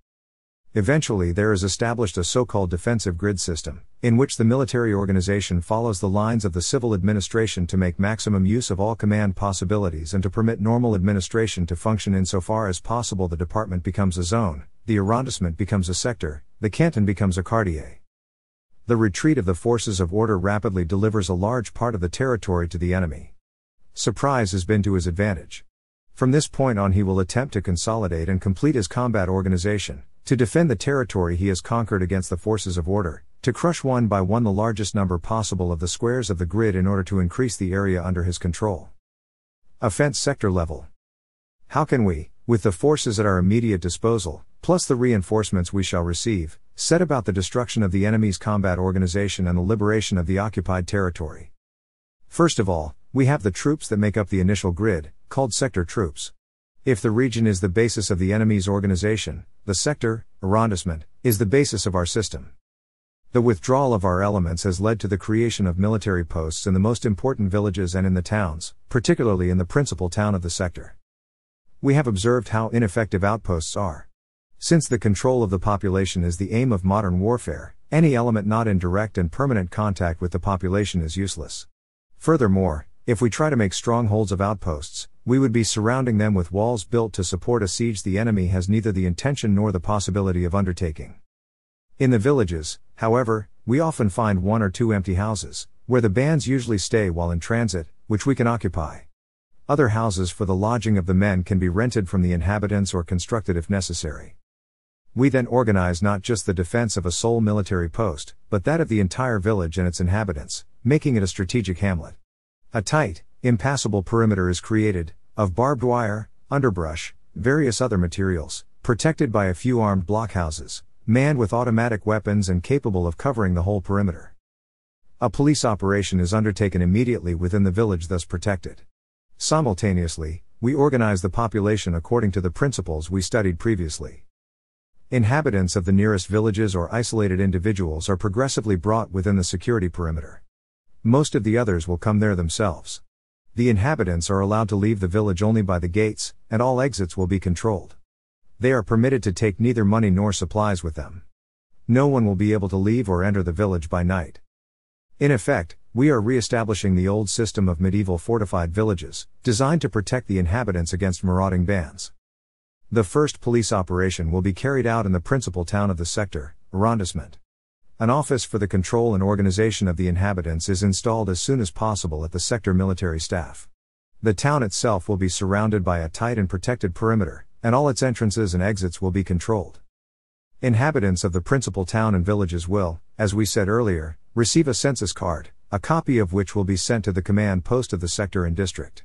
Eventually, there is established a so called defensive grid system, in which the military organization follows the lines of the civil administration to make maximum use of all command possibilities and to permit normal administration to function insofar as possible. The department becomes a zone, the arrondissement becomes a sector, the canton becomes a quartier. The retreat of the forces of order rapidly delivers a large part of the territory to the enemy. Surprise has been to his advantage. From this point on, he will attempt to consolidate and complete his combat organization, to defend the territory he has conquered against the forces of order, to crush one by one the largest number possible of the squares of the grid in order to increase the area under his control. Offense sector level. How can we, with the forces at our immediate disposal, plus the reinforcements we shall receive, set about the destruction of the enemy's combat organization and the liberation of the occupied territory? First of all, we have the troops that make up the initial grid, called sector troops. If the region is the basis of the enemy's organization, the sector, arrondissement, is the basis of our system. The withdrawal of our elements has led to the creation of military posts in the most important villages and in the towns, particularly in the principal town of the sector. We have observed how ineffective outposts are. Since the control of the population is the aim of modern warfare, any element not in direct and permanent contact with the population is useless. Furthermore, if we try to make strongholds of outposts, we would be surrounding them with walls built to support a siege the enemy has neither the intention nor the possibility of undertaking. In the villages, however, we often find one or two empty houses, where the bands usually stay while in transit, which we can occupy. Other houses for the lodging of the men can be rented from the inhabitants or constructed if necessary. We then organize not just the defense of a sole military post, but that of the entire village and its inhabitants, making it a strategic hamlet. A tight, impassable perimeter is created, of barbed wire, underbrush, various other materials, protected by a few armed blockhouses, manned with automatic weapons and capable of covering the whole perimeter. A police operation is undertaken immediately within the village thus protected. Simultaneously, we organize the population according to the principles we studied previously. Inhabitants of the nearest villages or isolated individuals are progressively brought within the security perimeter. Most of the others will come there themselves. The inhabitants are allowed to leave the village only by the gates, and all exits will be controlled. They are permitted to take neither money nor supplies with them. No one will be able to leave or enter the village by night. In effect, we are re establishing the old system of medieval fortified villages, designed to protect the inhabitants against marauding bands. The first police operation will be carried out in the principal town of the sector, arrondissement. An office for the control and organization of the inhabitants is installed as soon as possible at the sector military staff. The town itself will be surrounded by a tight and protected perimeter, and all its entrances and exits will be controlled. Inhabitants of the principal town and villages will, as we said earlier, receive a census card, a copy of which will be sent to the command post of the sector and district.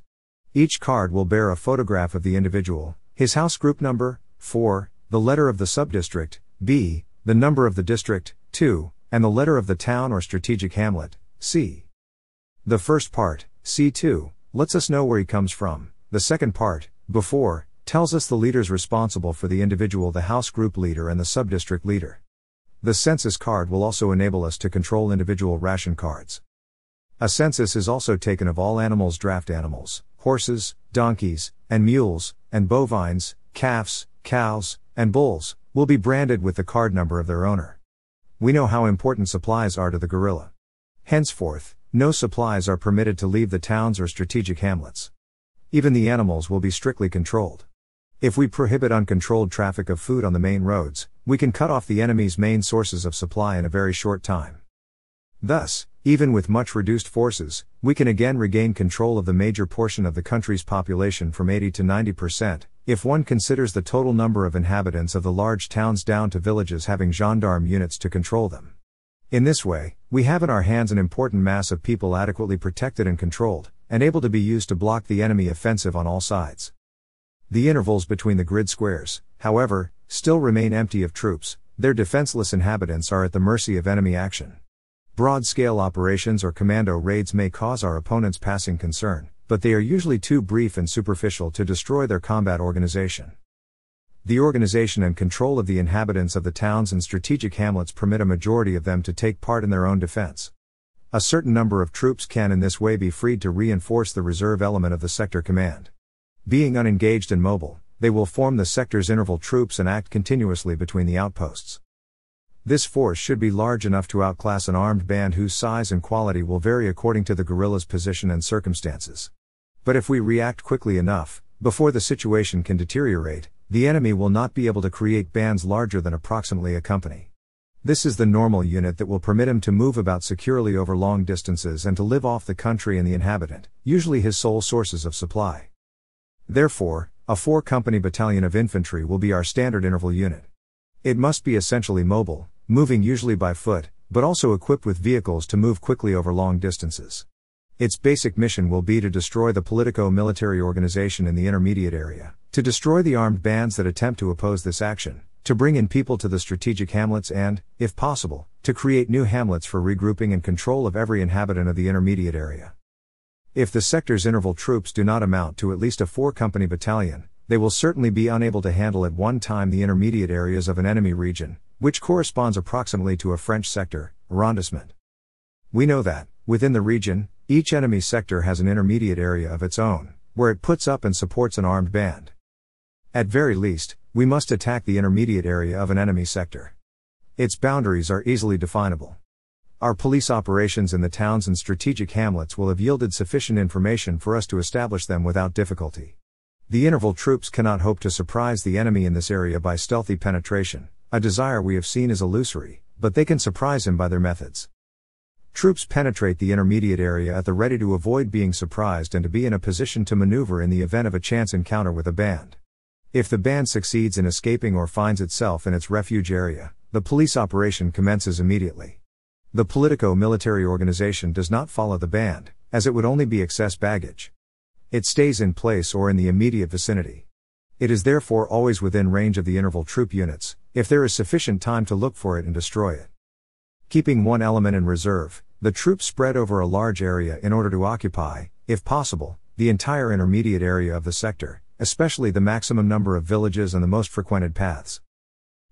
Each card will bear a photograph of the individual, his house group number, 4, the letter of the subdistrict, B, the number of the district, 2, and the letter of the town or strategic hamlet, C. The first part, C2, lets us know where he comes from. The second part, before, tells us the leaders responsible for the individual, the house group leader, and the subdistrict leader. The census card will also enable us to control individual ration cards. A census is also taken of all animals draft animals, horses, donkeys, and mules, and bovines, calves, cows, and bulls, will be branded with the card number of their owner we know how important supplies are to the guerrilla. Henceforth, no supplies are permitted to leave the towns or strategic hamlets. Even the animals will be strictly controlled. If we prohibit uncontrolled traffic of food on the main roads, we can cut off the enemy's main sources of supply in a very short time. Thus, even with much reduced forces, we can again regain control of the major portion of the country's population from 80 to 90 percent, if one considers the total number of inhabitants of the large towns down to villages having gendarme units to control them. In this way, we have in our hands an important mass of people adequately protected and controlled, and able to be used to block the enemy offensive on all sides. The intervals between the grid squares, however, still remain empty of troops, their defenseless inhabitants are at the mercy of enemy action. Broad scale operations or commando raids may cause our opponents passing concern, but they are usually too brief and superficial to destroy their combat organization. The organization and control of the inhabitants of the towns and strategic hamlets permit a majority of them to take part in their own defense. A certain number of troops can in this way be freed to reinforce the reserve element of the sector command. Being unengaged and mobile, they will form the sector's interval troops and act continuously between the outposts. This force should be large enough to outclass an armed band whose size and quality will vary according to the guerrilla's position and circumstances. But if we react quickly enough, before the situation can deteriorate, the enemy will not be able to create bands larger than approximately a company. This is the normal unit that will permit him to move about securely over long distances and to live off the country and the inhabitant, usually his sole sources of supply. Therefore, a four company battalion of infantry will be our standard interval unit. It must be essentially mobile, moving usually by foot, but also equipped with vehicles to move quickly over long distances. Its basic mission will be to destroy the politico military organization in the intermediate area, to destroy the armed bands that attempt to oppose this action, to bring in people to the strategic hamlets and, if possible, to create new hamlets for regrouping and control of every inhabitant of the intermediate area. If the sector's interval troops do not amount to at least a four company battalion, they will certainly be unable to handle at one time the intermediate areas of an enemy region, which corresponds approximately to a French sector, arrondissement. We know that, within the region, each enemy sector has an intermediate area of its own, where it puts up and supports an armed band. At very least, we must attack the intermediate area of an enemy sector. Its boundaries are easily definable. Our police operations in the towns and strategic hamlets will have yielded sufficient information for us to establish them without difficulty. The interval troops cannot hope to surprise the enemy in this area by stealthy penetration, a desire we have seen is illusory, but they can surprise him by their methods. Troops penetrate the intermediate area at the ready to avoid being surprised and to be in a position to maneuver in the event of a chance encounter with a band. If the band succeeds in escaping or finds itself in its refuge area, the police operation commences immediately. The politico military organization does not follow the band, as it would only be excess baggage. It stays in place or in the immediate vicinity. It is therefore always within range of the interval troop units, if there is sufficient time to look for it and destroy it. Keeping one element in reserve, the troops spread over a large area in order to occupy, if possible, the entire intermediate area of the sector, especially the maximum number of villages and the most frequented paths.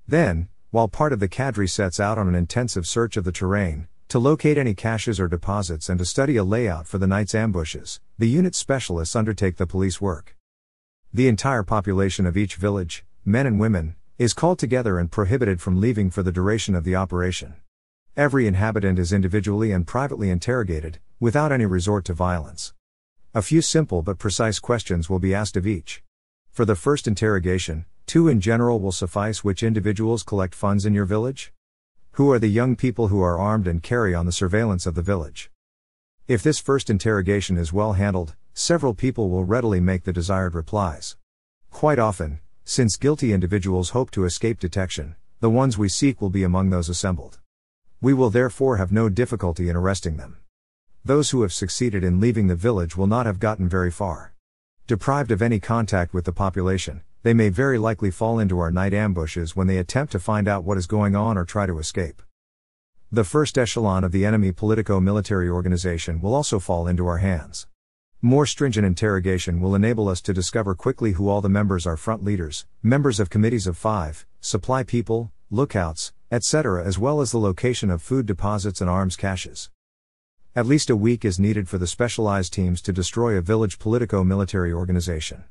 Then, while part of the cadre sets out on an intensive search of the terrain, to locate any caches or deposits and to study a layout for the night's ambushes, the unit specialists undertake the police work. The entire population of each village, men and women, is called together and prohibited from leaving for the duration of the operation. Every inhabitant is individually and privately interrogated, without any resort to violence. A few simple but precise questions will be asked of each. For the first interrogation, two in general will suffice which individuals collect funds in your village? Who are the young people who are armed and carry on the surveillance of the village? If this first interrogation is well handled, several people will readily make the desired replies. Quite often, since guilty individuals hope to escape detection, the ones we seek will be among those assembled. We will therefore have no difficulty in arresting them. Those who have succeeded in leaving the village will not have gotten very far. Deprived of any contact with the population, they may very likely fall into our night ambushes when they attempt to find out what is going on or try to escape. The first echelon of the enemy politico military organization will also fall into our hands. More stringent interrogation will enable us to discover quickly who all the members are front leaders, members of committees of five, supply people, lookouts, etc., as well as the location of food deposits and arms caches. At least a week is needed for the specialized teams to destroy a village politico military organization.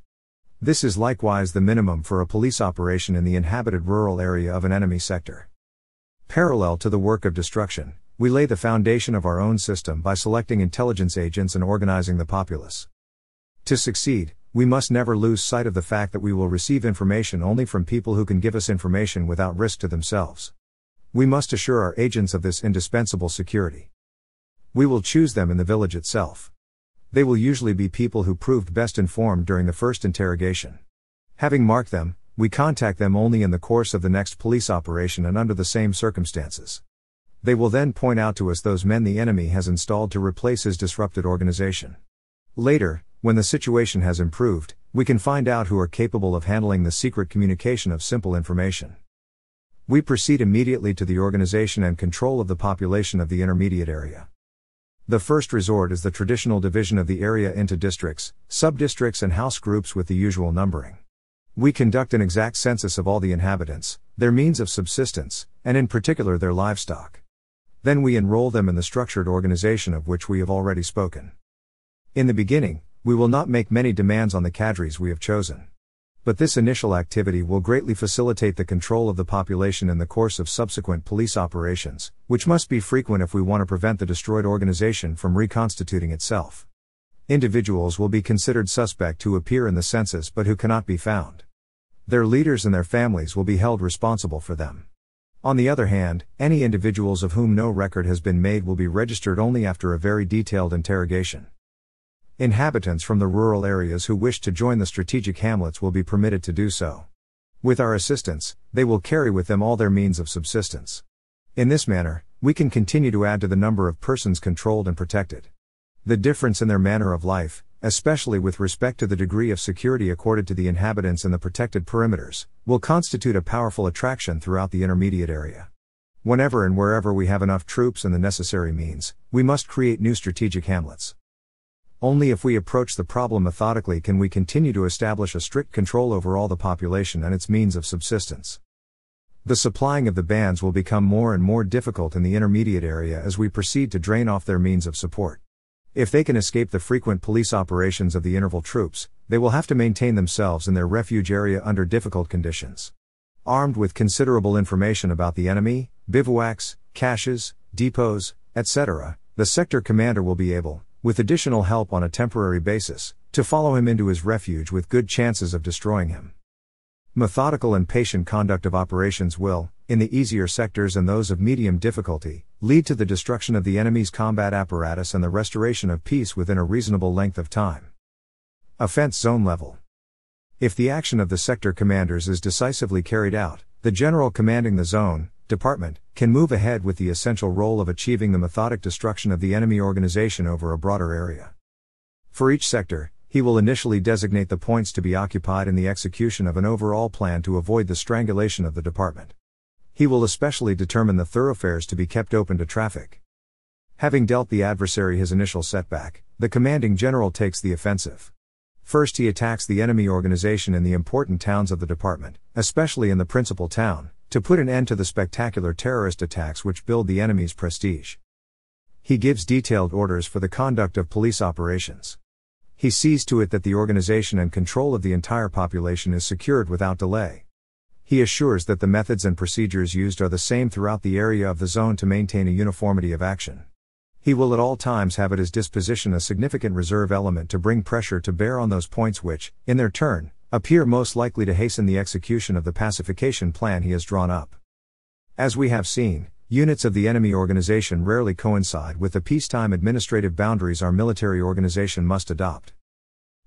This is likewise the minimum for a police operation in the inhabited rural area of an enemy sector. Parallel to the work of destruction, we lay the foundation of our own system by selecting intelligence agents and organizing the populace. To succeed, we must never lose sight of the fact that we will receive information only from people who can give us information without risk to themselves. We must assure our agents of this indispensable security. We will choose them in the village itself. They will usually be people who proved best informed during the first interrogation. Having marked them, we contact them only in the course of the next police operation and under the same circumstances. They will then point out to us those men the enemy has installed to replace his disrupted organization. Later, when the situation has improved, we can find out who are capable of handling the secret communication of simple information. We proceed immediately to the organization and control of the population of the intermediate area. The first resort is the traditional division of the area into districts, subdistricts, and house groups with the usual numbering. We conduct an exact census of all the inhabitants, their means of subsistence, and in particular their livestock. Then we enroll them in the structured organization of which we have already spoken. In the beginning, we will not make many demands on the cadres we have chosen. But this initial activity will greatly facilitate the control of the population in the course of subsequent police operations, which must be frequent if we want to prevent the destroyed organization from reconstituting itself. Individuals will be considered suspect who appear in the census but who cannot be found. Their leaders and their families will be held responsible for them. On the other hand, any individuals of whom no record has been made will be registered only after a very detailed interrogation. Inhabitants from the rural areas who wish to join the strategic hamlets will be permitted to do so. With our assistance, they will carry with them all their means of subsistence. In this manner, we can continue to add to the number of persons controlled and protected. The difference in their manner of life, especially with respect to the degree of security accorded to the inhabitants in the protected perimeters, will constitute a powerful attraction throughout the intermediate area. Whenever and wherever we have enough troops and the necessary means, we must create new strategic hamlets. Only if we approach the problem methodically can we continue to establish a strict control over all the population and its means of subsistence. The supplying of the bands will become more and more difficult in the intermediate area as we proceed to drain off their means of support. If they can escape the frequent police operations of the interval troops, they will have to maintain themselves in their refuge area under difficult conditions. Armed with considerable information about the enemy, bivouacs, caches, depots, etc., the sector commander will be able, with additional help on a temporary basis, to follow him into his refuge with good chances of destroying him. Methodical and patient conduct of operations will, in the easier sectors and those of medium difficulty, lead to the destruction of the enemy's combat apparatus and the restoration of peace within a reasonable length of time. Offense zone level. If the action of the sector commanders is decisively carried out, the general commanding the zone, department, can move ahead with the essential role of achieving the methodic destruction of the enemy organization over a broader area. For each sector, he will initially designate the points to be occupied in the execution of an overall plan to avoid the strangulation of the department. He will especially determine the thoroughfares to be kept open to traffic. Having dealt the adversary his initial setback, the commanding general takes the offensive. First, he attacks the enemy organization in the important towns of the department, especially in the principal town, to put an end to the spectacular terrorist attacks which build the enemy's prestige. He gives detailed orders for the conduct of police operations. He sees to it that the organization and control of the entire population is secured without delay. He assures that the methods and procedures used are the same throughout the area of the zone to maintain a uniformity of action. He will at all times have at his disposition a significant reserve element to bring pressure to bear on those points which, in their turn, appear most likely to hasten the execution of the pacification plan he has drawn up. As we have seen, units of the enemy organization rarely coincide with the peacetime administrative boundaries our military organization must adopt.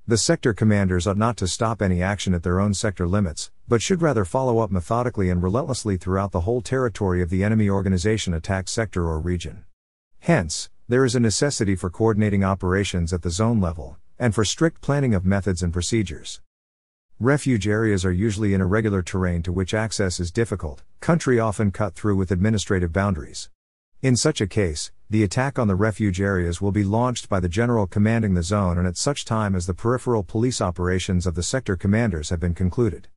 The sector commanders ought not to stop any action at their own sector limits, but should rather follow up methodically and relentlessly throughout the whole territory of the enemy organization attacked sector or region. Hence, there is a necessity for coordinating operations at the zone level, and for strict planning of methods and procedures. Refuge areas are usually in irregular terrain to which access is difficult, country often cut through with administrative boundaries. In such a case, the attack on the refuge areas will be launched by the general commanding the zone and at such time as the peripheral police operations of the sector commanders have been concluded.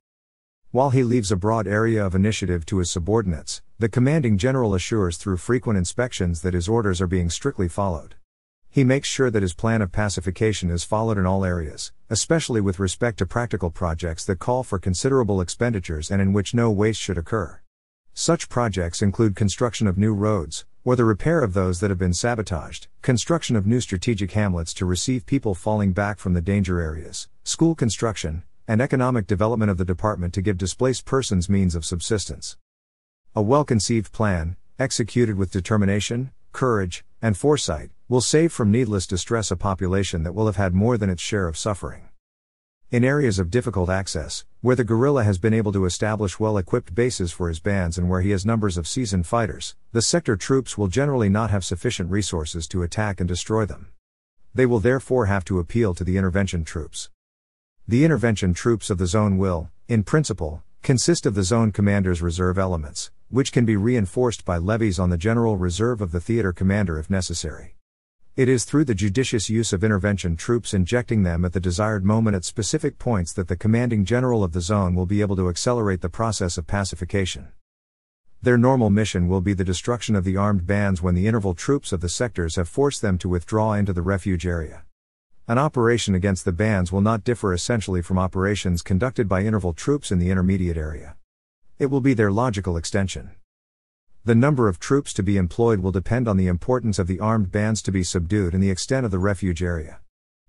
While he leaves a broad area of initiative to his subordinates, the commanding general assures through frequent inspections that his orders are being strictly followed. He makes sure that his plan of pacification is followed in all areas, especially with respect to practical projects that call for considerable expenditures and in which no waste should occur. Such projects include construction of new roads, or the repair of those that have been sabotaged, construction of new strategic hamlets to receive people falling back from the danger areas, school construction, and economic development of the department to give displaced persons means of subsistence. A well conceived plan, executed with determination, courage, and foresight, will save from needless distress a population that will have had more than its share of suffering. In areas of difficult access, where the guerrilla has been able to establish well equipped bases for his bands and where he has numbers of seasoned fighters, the sector troops will generally not have sufficient resources to attack and destroy them. They will therefore have to appeal to the intervention troops. The intervention troops of the zone will, in principle, consist of the zone commander's reserve elements, which can be reinforced by levies on the general reserve of the theater commander if necessary. It is through the judicious use of intervention troops injecting them at the desired moment at specific points that the commanding general of the zone will be able to accelerate the process of pacification. Their normal mission will be the destruction of the armed bands when the interval troops of the sectors have forced them to withdraw into the refuge area. An operation against the bands will not differ essentially from operations conducted by interval troops in the intermediate area. It will be their logical extension. The number of troops to be employed will depend on the importance of the armed bands to be subdued and the extent of the refuge area.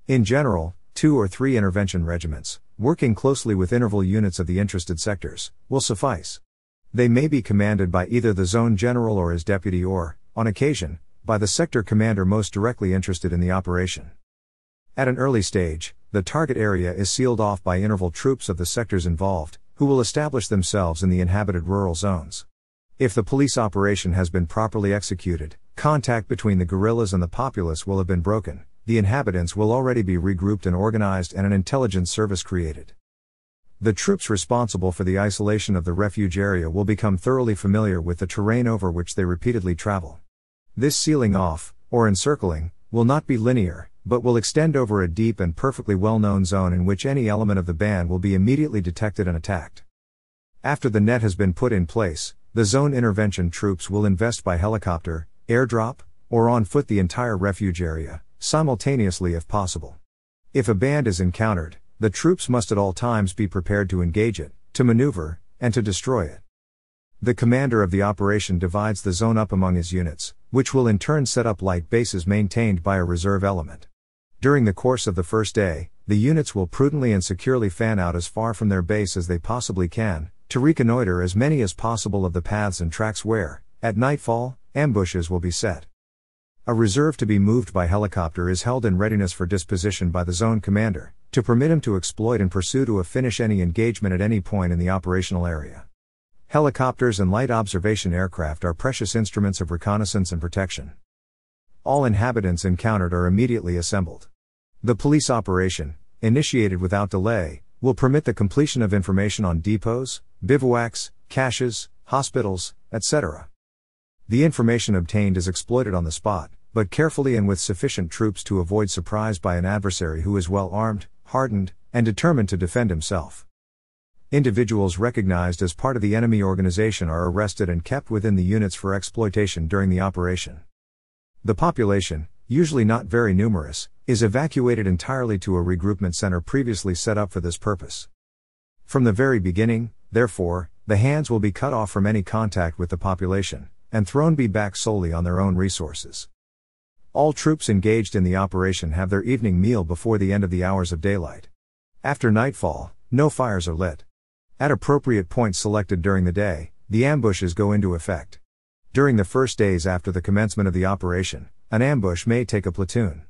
In general, two or three intervention regiments, working closely with interval units of the interested sectors, will suffice. They may be commanded by either the zone general or his deputy or, on occasion, by the sector commander most directly interested in the operation. At an early stage, the target area is sealed off by interval troops of the sectors involved, who will establish themselves in the inhabited rural zones. If the police operation has been properly executed, contact between the guerrillas and the populace will have been broken, the inhabitants will already be regrouped and organized, and an intelligence service created. The troops responsible for the isolation of the refuge area will become thoroughly familiar with the terrain over which they repeatedly travel. This sealing off, or encircling, will not be linear, but will extend over a deep and perfectly well known zone in which any element of the band will be immediately detected and attacked. After the net has been put in place, the zone intervention troops will invest by helicopter, airdrop, or on foot the entire refuge area, simultaneously if possible. If a band is encountered, the troops must at all times be prepared to engage it, to maneuver, and to destroy it. The commander of the operation divides the zone up among his units, which will in turn set up light bases maintained by a reserve element. During the course of the first day, the units will prudently and securely fan out as far from their base as they possibly can, to reconnoiter as many as possible of the paths and tracks where, at nightfall, ambushes will be set. A reserve to be moved by helicopter is held in readiness for disposition by the zone commander, to permit him to exploit and pursue to a finish any engagement at any point in the operational area. Helicopters and light observation aircraft are precious instruments of reconnaissance and protection. All inhabitants encountered are immediately assembled. The police operation, initiated without delay, will permit the completion of information on depots, bivouacs, caches, hospitals, etc. The information obtained is exploited on the spot, but carefully and with sufficient troops to avoid surprise by an adversary who is well armed, hardened, and determined to defend himself. Individuals recognized as part of the enemy organization are arrested and kept within the units for exploitation during the operation. The population, usually not very numerous, is evacuated entirely to a regroupment center previously set up for this purpose. From the very beginning, therefore, the hands will be cut off from any contact with the population, and thrown be back solely on their own resources. All troops engaged in the operation have their evening meal before the end of the hours of daylight. After nightfall, no fires are lit. At appropriate points selected during the day, the ambushes go into effect. During the first days after the commencement of the operation, an ambush may take a platoon.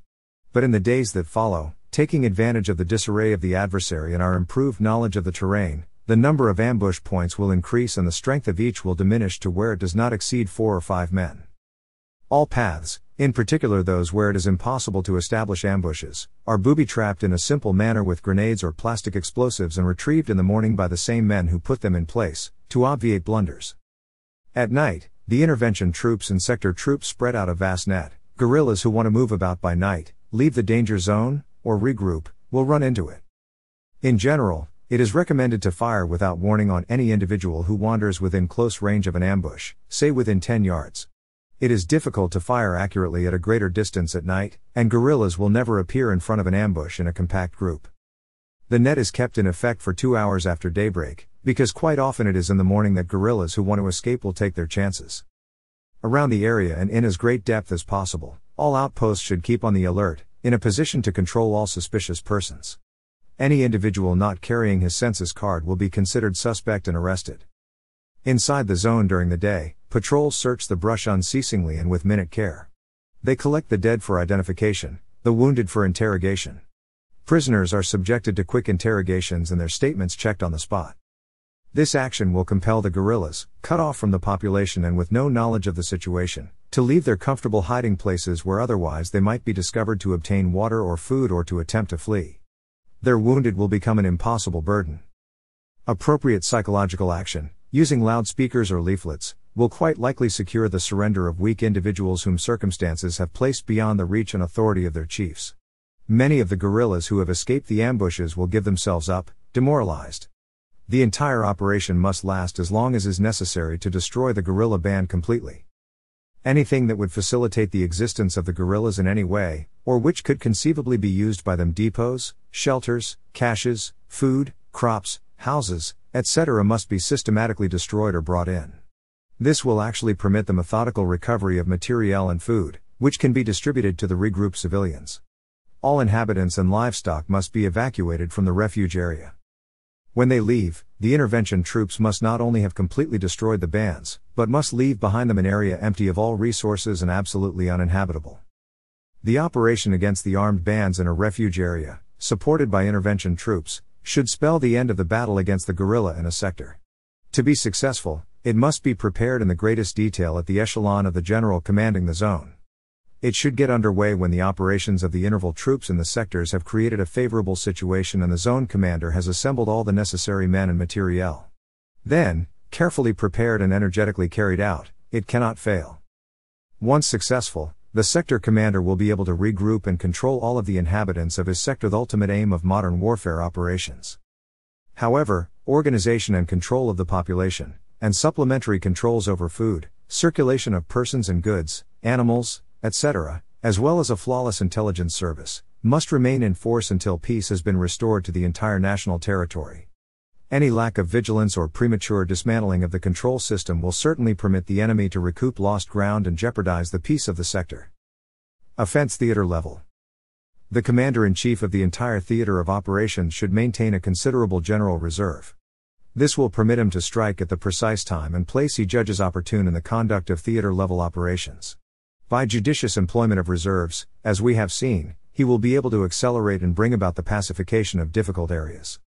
But in the days that follow, taking advantage of the disarray of the adversary and our improved knowledge of the terrain, the number of ambush points will increase and the strength of each will diminish to where it does not exceed four or five men. All paths, in particular those where it is impossible to establish ambushes, are booby trapped in a simple manner with grenades or plastic explosives and retrieved in the morning by the same men who put them in place, to obviate blunders. At night, the intervention troops and sector troops spread out a vast net. Guerrillas who want to move about by night, leave the danger zone, or regroup, will run into it. In general, it is recommended to fire without warning on any individual who wanders within close range of an ambush, say within 10 yards. It is difficult to fire accurately at a greater distance at night, and guerrillas will never appear in front of an ambush in a compact group. The net is kept in effect for two hours after daybreak, because quite often it is in the morning that guerrillas who want to escape will take their chances. Around the area and in as great depth as possible, all outposts should keep on the alert, in a position to control all suspicious persons. Any individual not carrying his census card will be considered suspect and arrested. Inside the zone during the day, patrols search the brush unceasingly and with minute care. They collect the dead for identification, the wounded for interrogation. Prisoners are subjected to quick interrogations and their statements checked on the spot. This action will compel the guerrillas, cut off from the population and with no knowledge of the situation, to leave their comfortable hiding places where otherwise they might be discovered to obtain water or food or to attempt to flee. Their wounded will become an impossible burden. Appropriate psychological action, using loudspeakers or leaflets, will quite likely secure the surrender of weak individuals whom circumstances have placed beyond the reach and authority of their chiefs. Many of the guerrillas who have escaped the ambushes will give themselves up, demoralized. The entire operation must last as long as is necessary to destroy the guerrilla band completely. Anything that would facilitate the existence of the guerrillas in any way, or which could conceivably be used by them depots, shelters, caches, food, crops, houses, etc., must be systematically destroyed or brought in. This will actually permit the methodical recovery of materiel and food, which can be distributed to the regrouped civilians. All inhabitants and livestock must be evacuated from the refuge area. When they leave, the intervention troops must not only have completely destroyed the bands, but must leave behind them an area empty of all resources and absolutely uninhabitable. The operation against the armed bands in a refuge area, supported by intervention troops, should spell the end of the battle against the guerrilla in a sector. To be successful, it must be prepared in the greatest detail at the echelon of the general commanding the zone. It should get underway when the operations of the interval troops in the sectors have created a favorable situation and the zone commander has assembled all the necessary men and materiel. Then, carefully prepared and energetically carried out, it cannot fail. Once successful, the sector commander will be able to regroup and control all of the inhabitants of his sector, the ultimate aim of modern warfare operations. However, organization and control of the population, and supplementary controls over food, circulation of persons and goods, animals, etc., as well as a flawless intelligence service, must remain in force until peace has been restored to the entire national territory. Any lack of vigilance or premature dismantling of the control system will certainly permit the enemy to recoup lost ground and jeopardize the peace of the sector. Offense Theater Level The Commander in Chief of the entire theater of operations should maintain a considerable general reserve. This will permit him to strike at the precise time and place he judges opportune in the conduct of theater level operations. By judicious employment of reserves, as we have seen, he will be able to accelerate and bring about the pacification of difficult areas.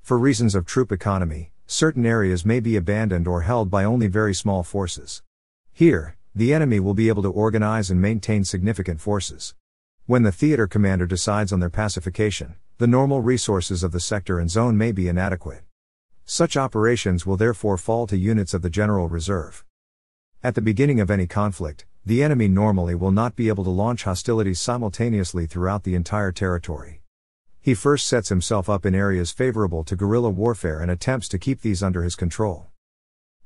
For reasons of troop economy, certain areas may be abandoned or held by only very small forces. Here, the enemy will be able to organize and maintain significant forces. When the theater commander decides on their pacification, the normal resources of the sector and zone may be inadequate. Such operations will therefore fall to units of the General Reserve. At the beginning of any conflict, the enemy normally will not be able to launch hostilities simultaneously throughout the entire territory. He first sets himself up in areas favorable to guerrilla warfare and attempts to keep these under his control.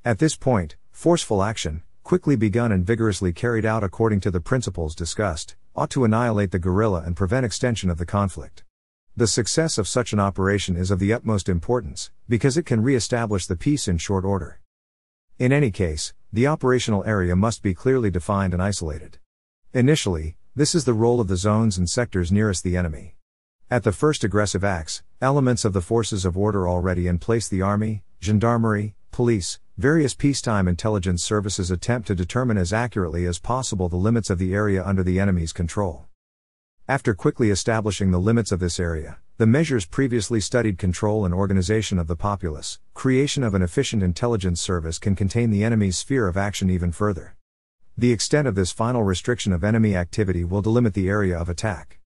At this point, forceful action, quickly begun and vigorously carried out according to the principles discussed, ought to annihilate the guerrilla and prevent extension of the conflict. The success of such an operation is of the utmost importance, because it can re establish the peace in short order. In any case, the operational area must be clearly defined and isolated. Initially, this is the role of the zones and sectors nearest the enemy. At the first aggressive acts, elements of the forces of order already in place the army, gendarmerie, police, various peacetime intelligence services attempt to determine as accurately as possible the limits of the area under the enemy's control. After quickly establishing the limits of this area, the measures previously studied control and organization of the populace, creation of an efficient intelligence service can contain the enemy's sphere of action even further. The extent of this final restriction of enemy activity will delimit the area of attack.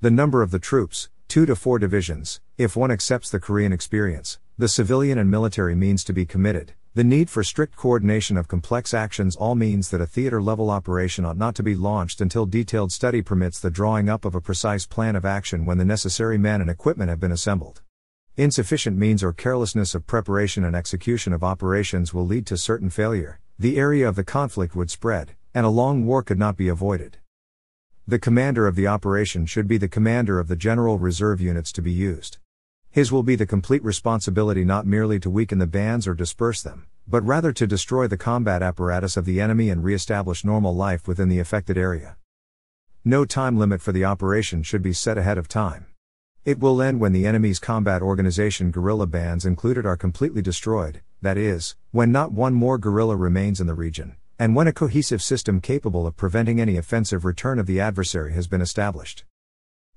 The number of the troops, 2 to 4 divisions, if one accepts the Korean experience, the civilian and military means to be committed, the need for strict coordination of complex actions all means that a theater level operation ought not to be launched until detailed study permits the drawing up of a precise plan of action when the necessary men and equipment have been assembled. Insufficient means or carelessness of preparation and execution of operations will lead to certain failure, the area of the conflict would spread, and a long war could not be avoided. The commander of the operation should be the commander of the general reserve units to be used. His will be the complete responsibility not merely to weaken the bands or disperse them, but rather to destroy the combat apparatus of the enemy and re-establish normal life within the affected area. No time limit for the operation should be set ahead of time. It will end when the enemy's combat organization guerrilla bands included are completely destroyed, that is, when not one more guerrilla remains in the region, and when a cohesive system capable of preventing any offensive return of the adversary has been established.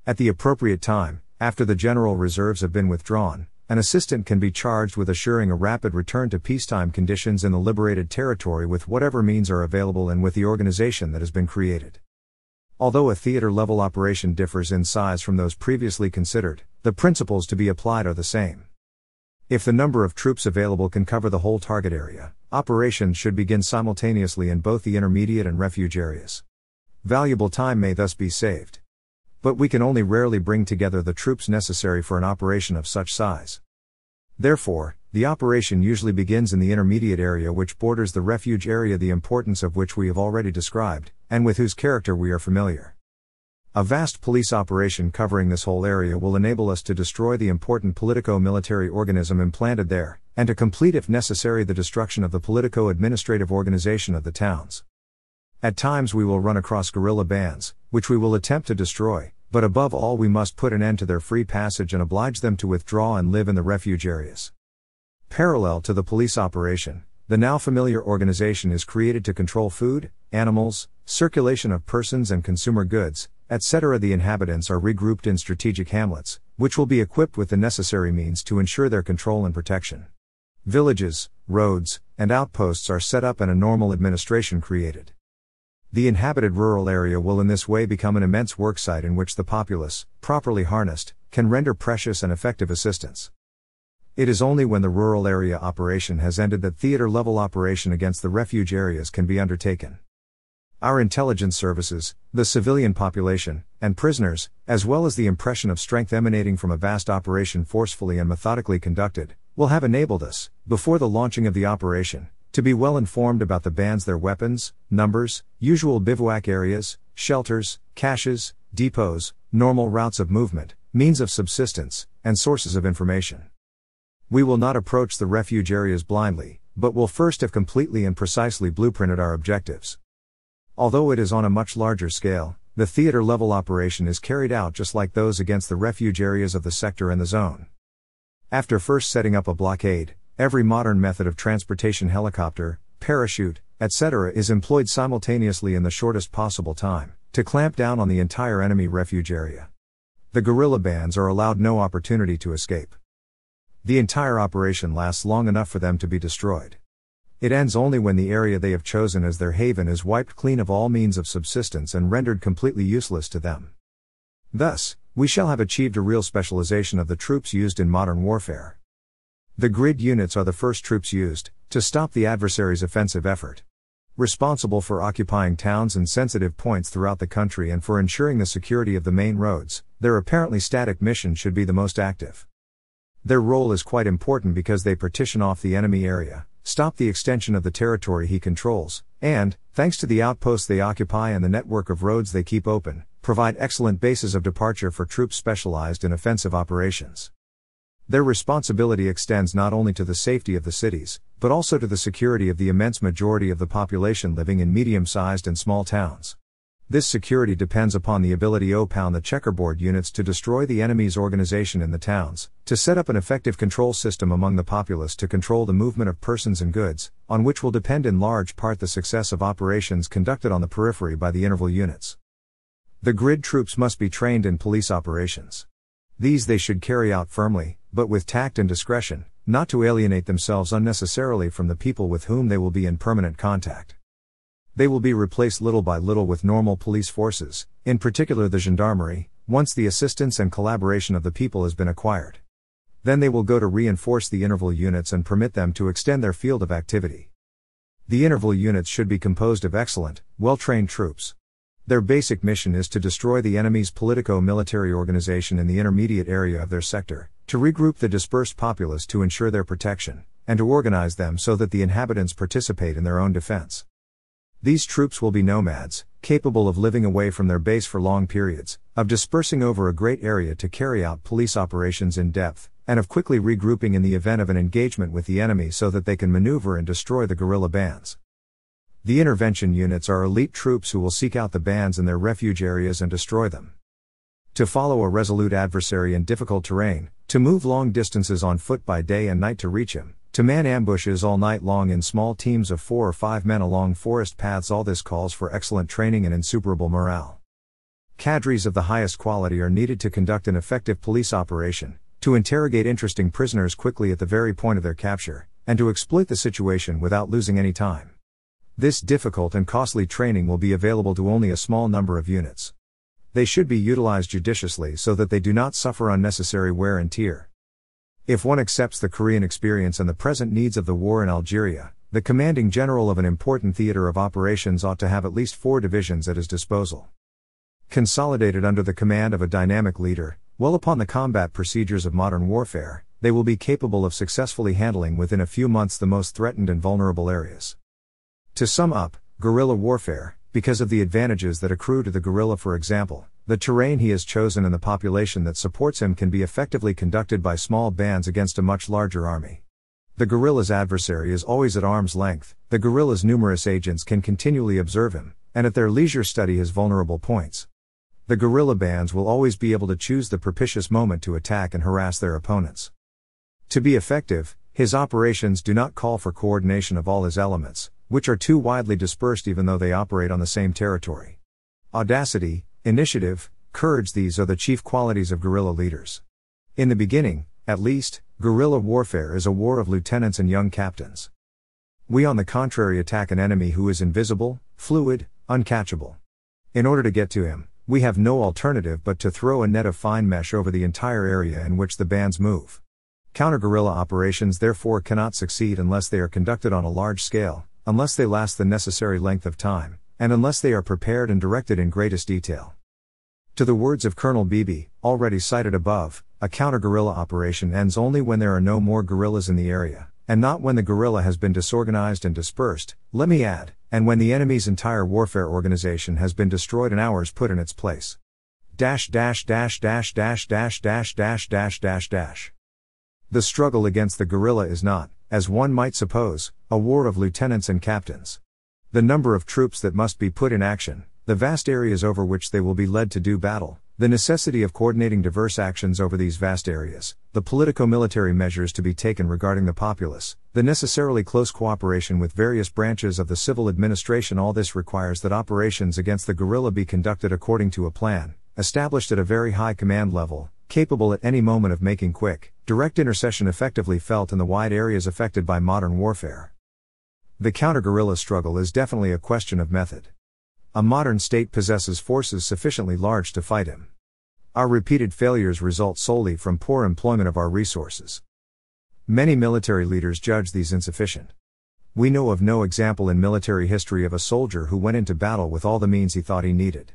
At the appropriate time, after the general reserves have been withdrawn, an assistant can be charged with assuring a rapid return to peacetime conditions in the liberated territory with whatever means are available and with the organization that has been created. Although a theater level operation differs in size from those previously considered, the principles to be applied are the same. If the number of troops available can cover the whole target area, operations should begin simultaneously in both the intermediate and refuge areas. Valuable time may thus be saved. But we can only rarely bring together the troops necessary for an operation of such size. Therefore, the operation usually begins in the intermediate area which borders the refuge area, the importance of which we have already described, and with whose character we are familiar. A vast police operation covering this whole area will enable us to destroy the important politico military organism implanted there, and to complete, if necessary, the destruction of the politico administrative organization of the towns. At times we will run across guerrilla bands, which we will attempt to destroy, but above all we must put an end to their free passage and oblige them to withdraw and live in the refuge areas. Parallel to the police operation, the now familiar organization is created to control food, animals, circulation of persons and consumer goods, etc. The inhabitants are regrouped in strategic hamlets, which will be equipped with the necessary means to ensure their control and protection. Villages, roads, and outposts are set up and a normal administration created. The inhabited rural area will in this way become an immense worksite in which the populace, properly harnessed, can render precious and effective assistance. It is only when the rural area operation has ended that theater level operation against the refuge areas can be undertaken. Our intelligence services, the civilian population, and prisoners, as well as the impression of strength emanating from a vast operation forcefully and methodically conducted, will have enabled us, before the launching of the operation, to be well informed about the bands, their weapons, numbers, usual bivouac areas, shelters, caches, depots, normal routes of movement, means of subsistence, and sources of information. We will not approach the refuge areas blindly, but will first have completely and precisely blueprinted our objectives. Although it is on a much larger scale, the theater level operation is carried out just like those against the refuge areas of the sector and the zone. After first setting up a blockade, Every modern method of transportation helicopter, parachute, etc. is employed simultaneously in the shortest possible time to clamp down on the entire enemy refuge area. The guerrilla bands are allowed no opportunity to escape. The entire operation lasts long enough for them to be destroyed. It ends only when the area they have chosen as their haven is wiped clean of all means of subsistence and rendered completely useless to them. Thus, we shall have achieved a real specialization of the troops used in modern warfare. The grid units are the first troops used to stop the adversary's offensive effort. Responsible for occupying towns and sensitive points throughout the country and for ensuring the security of the main roads, their apparently static mission should be the most active. Their role is quite important because they partition off the enemy area, stop the extension of the territory he controls, and, thanks to the outposts they occupy and the network of roads they keep open, provide excellent bases of departure for troops specialized in offensive operations. Their responsibility extends not only to the safety of the cities, but also to the security of the immense majority of the population living in medium sized and small towns. This security depends upon the ability of the checkerboard units to destroy the enemy's organization in the towns, to set up an effective control system among the populace to control the movement of persons and goods, on which will depend in large part the success of operations conducted on the periphery by the interval units. The grid troops must be trained in police operations. These they should carry out firmly, but with tact and discretion, not to alienate themselves unnecessarily from the people with whom they will be in permanent contact. They will be replaced little by little with normal police forces, in particular the gendarmerie, once the assistance and collaboration of the people has been acquired. Then they will go to reinforce the interval units and permit them to extend their field of activity. The interval units should be composed of excellent, well trained troops. Their basic mission is to destroy the enemy's politico military organization in the intermediate area of their sector, to regroup the dispersed populace to ensure their protection, and to organize them so that the inhabitants participate in their own defense. These troops will be nomads, capable of living away from their base for long periods, of dispersing over a great area to carry out police operations in depth, and of quickly regrouping in the event of an engagement with the enemy so that they can maneuver and destroy the guerrilla bands. The intervention units are elite troops who will seek out the bands in their refuge areas and destroy them. To follow a resolute adversary in difficult terrain, to move long distances on foot by day and night to reach him, to man ambushes all night long in small teams of four or five men along forest paths, all this calls for excellent training and insuperable morale. cadres of the highest quality are needed to conduct an effective police operation, to interrogate interesting prisoners quickly at the very point of their capture, and to exploit the situation without losing any time. This difficult and costly training will be available to only a small number of units. They should be utilized judiciously so that they do not suffer unnecessary wear and tear. If one accepts the Korean experience and the present needs of the war in Algeria, the commanding general of an important theater of operations ought to have at least four divisions at his disposal. Consolidated under the command of a dynamic leader, well upon the combat procedures of modern warfare, they will be capable of successfully handling within a few months the most threatened and vulnerable areas. To sum up, guerrilla warfare, because of the advantages that accrue to the guerrilla, for example, the terrain he has chosen and the population that supports him can be effectively conducted by small bands against a much larger army. The guerrilla's adversary is always at arm's length, the guerrilla's numerous agents can continually observe him, and at their leisure study his vulnerable points. The guerrilla bands will always be able to choose the propitious moment to attack and harass their opponents. To be effective, his operations do not call for coordination of all his elements, which are too widely dispersed even though they operate on the same territory. Audacity, initiative, courage these are the chief qualities of guerrilla leaders. In the beginning, at least, guerrilla warfare is a war of lieutenants and young captains. We, on the contrary, attack an enemy who is invisible, fluid, uncatchable. In order to get to him, we have no alternative but to throw a net of fine mesh over the entire area in which the bands move. Counter guerrilla operations therefore cannot succeed unless they are conducted on a large scale, unless they last the necessary length of time, and unless they are prepared and directed in greatest detail. To the words of Colonel Beebe, already cited above, a counter guerrilla operation ends only when there are no more guerrillas in the area, and not when the guerrilla has been disorganized and dispersed, let me add, and when the enemy's entire warfare organization has been destroyed and ours put in its place. Dash dash dash dash dash dash dash dash dash dash dash. The struggle against the guerrilla is not, as one might suppose, a war of lieutenants and captains. The number of troops that must be put in action, the vast areas over which they will be led to do battle, the necessity of coordinating diverse actions over these vast areas, the politico military measures to be taken regarding the populace, the necessarily close cooperation with various branches of the civil administration all this requires that operations against the guerrilla be conducted according to a plan, established at a very high command level, capable at any moment of making quick, direct intercession effectively felt in the wide areas affected by modern warfare. The counter guerrilla struggle is definitely a question of method. A modern state possesses forces sufficiently large to fight him. Our repeated failures result solely from poor employment of our resources. Many military leaders judge these insufficient. We know of no example in military history of a soldier who went into battle with all the means he thought he needed.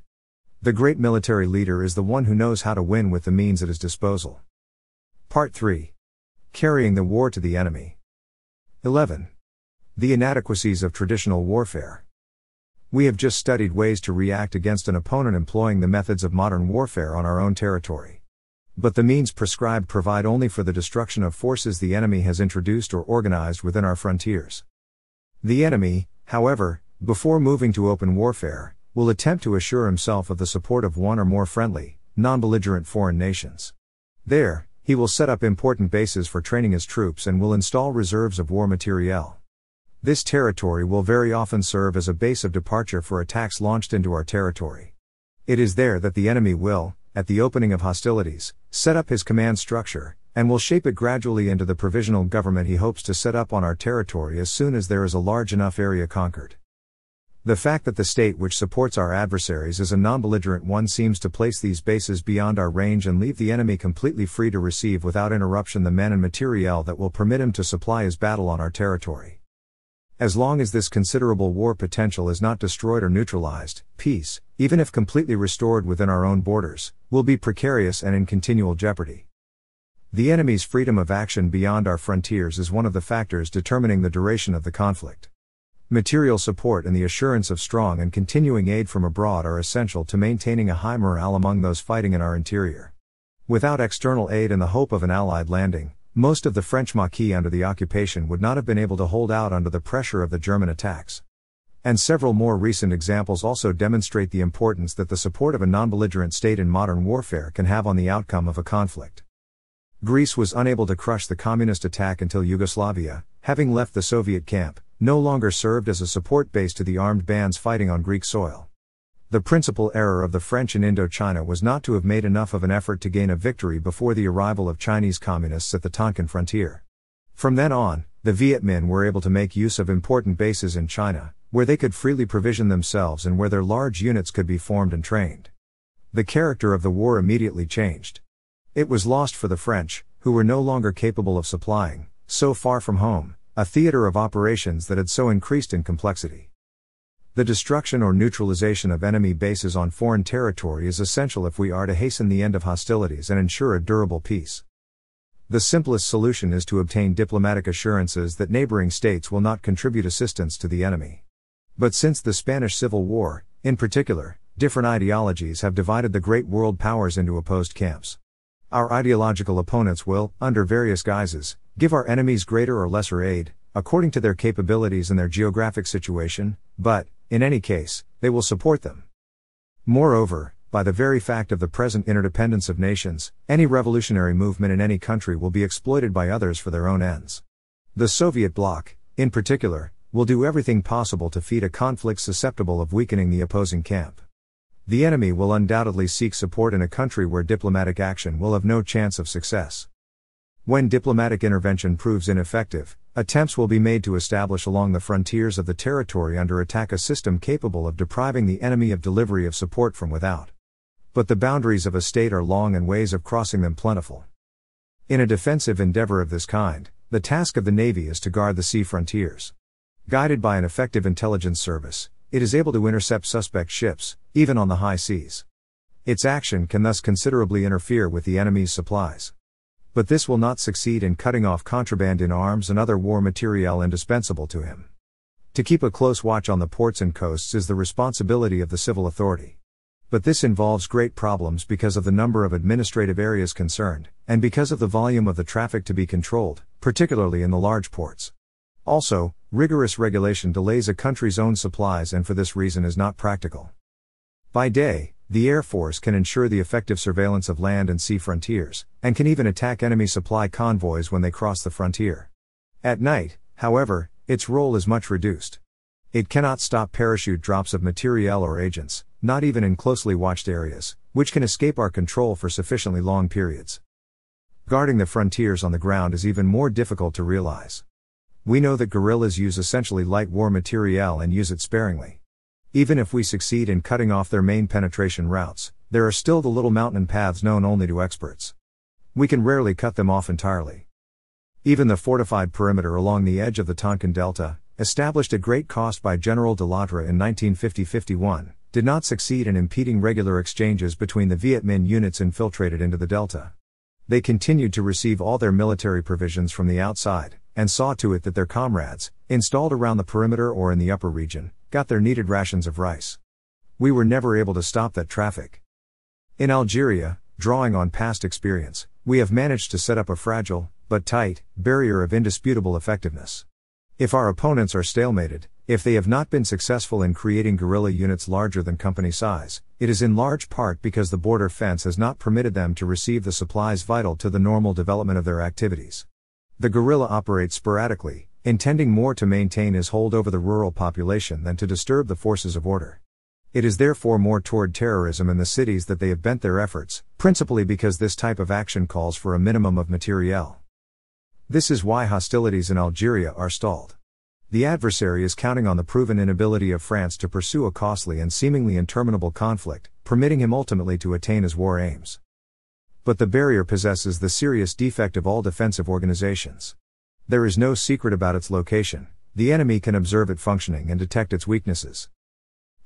The great military leader is the one who knows how to win with the means at his disposal. Part 3 Carrying the War to the Enemy. 11. The Inadequacies of Traditional Warfare. We have just studied ways to react against an opponent employing the methods of modern warfare on our own territory. But the means prescribed provide only for the destruction of forces the enemy has introduced or organized within our frontiers. The enemy, however, before moving to open warfare, will attempt to assure himself of the support of one or more friendly, non belligerent foreign nations. There, he will set up important bases for training his troops and will install reserves of war materiel. This territory will very often serve as a base of departure for attacks launched into our territory. It is there that the enemy will, at the opening of hostilities, set up his command structure, and will shape it gradually into the provisional government he hopes to set up on our territory as soon as there is a large enough area conquered. The fact that the state which supports our adversaries is a non belligerent one seems to place these bases beyond our range and leave the enemy completely free to receive without interruption the men and materiel that will permit him to supply his battle on our territory. As long as this considerable war potential is not destroyed or neutralized, peace, even if completely restored within our own borders, will be precarious and in continual jeopardy. The enemy's freedom of action beyond our frontiers is one of the factors determining the duration of the conflict. Material support and the assurance of strong and continuing aid from abroad are essential to maintaining a high morale among those fighting in our interior. Without external aid and the hope of an Allied landing, most of the French Maquis under the occupation would not have been able to hold out under the pressure of the German attacks. And several more recent examples also demonstrate the importance that the support of a non belligerent state in modern warfare can have on the outcome of a conflict. Greece was unable to crush the communist attack until Yugoslavia, having left the Soviet camp, no longer served as a support base to the armed bands fighting on Greek soil. The principal error of the French in Indochina was not to have made enough of an effort to gain a victory before the arrival of Chinese communists at the Tonkin frontier. From then on, the Viet Minh were able to make use of important bases in China, where they could freely provision themselves and where their large units could be formed and trained. The character of the war immediately changed. It was lost for the French, who were no longer capable of supplying, so far from home, a theater of operations that had so increased in complexity. The destruction or neutralization of enemy bases on foreign territory is essential if we are to hasten the end of hostilities and ensure a durable peace. The simplest solution is to obtain diplomatic assurances that neighboring states will not contribute assistance to the enemy. But since the Spanish Civil War, in particular, different ideologies have divided the great world powers into opposed camps. Our ideological opponents will, under various guises, give our enemies greater or lesser aid, according to their capabilities and their geographic situation, but, in any case, they will support them. Moreover, by the very fact of the present interdependence of nations, any revolutionary movement in any country will be exploited by others for their own ends. The Soviet bloc, in particular, will do everything possible to feed a conflict susceptible of weakening the opposing camp. The enemy will undoubtedly seek support in a country where diplomatic action will have no chance of success. When diplomatic intervention proves ineffective, attempts will be made to establish along the frontiers of the territory under attack a system capable of depriving the enemy of delivery of support from without. But the boundaries of a state are long and ways of crossing them plentiful. In a defensive endeavor of this kind, the task of the Navy is to guard the sea frontiers. Guided by an effective intelligence service, it is able to intercept suspect ships, even on the high seas. Its action can thus considerably interfere with the enemy's supplies. But this will not succeed in cutting off contraband in arms and other war materiel indispensable to him. To keep a close watch on the ports and coasts is the responsibility of the civil authority. But this involves great problems because of the number of administrative areas concerned, and because of the volume of the traffic to be controlled, particularly in the large ports. Also, rigorous regulation delays a country's own supplies and for this reason is not practical. By day, the Air Force can ensure the effective surveillance of land and sea frontiers, and can even attack enemy supply convoys when they cross the frontier. At night, however, its role is much reduced. It cannot stop parachute drops of materiel or agents, not even in closely watched areas, which can escape our control for sufficiently long periods. Guarding the frontiers on the ground is even more difficult to realize. We know that guerrillas use essentially light war materiel and use it sparingly. Even if we succeed in cutting off their main penetration routes, there are still the little mountain paths known only to experts. We can rarely cut them off entirely. Even the fortified perimeter along the edge of the Tonkin Delta, established at great cost by General de Lattre in 1950 51, did not succeed in impeding regular exchanges between the Viet Minh units infiltrated into the Delta. They continued to receive all their military provisions from the outside, and saw to it that their comrades, installed around the perimeter or in the upper region, got their needed rations of rice. We were never able to stop that traffic. In Algeria, drawing on past experience, we have managed to set up a fragile, but tight, barrier of indisputable effectiveness. If our opponents are stalemated, if they have not been successful in creating guerrilla units larger than company size, it is in large part because the border fence has not permitted them to receive the supplies vital to the normal development of their activities. The guerrilla operates sporadically, intending more to maintain his hold over the rural population than to disturb the forces of order. It is therefore more toward terrorism in the cities that they have bent their efforts, principally because this type of action calls for a minimum of materiel. This is why hostilities in Algeria are stalled. The adversary is counting on the proven inability of France to pursue a costly and seemingly interminable conflict, permitting him ultimately to attain his war aims. But the barrier possesses the serious defect of all defensive organizations. There is no secret about its location, the enemy can observe it functioning and detect its weaknesses.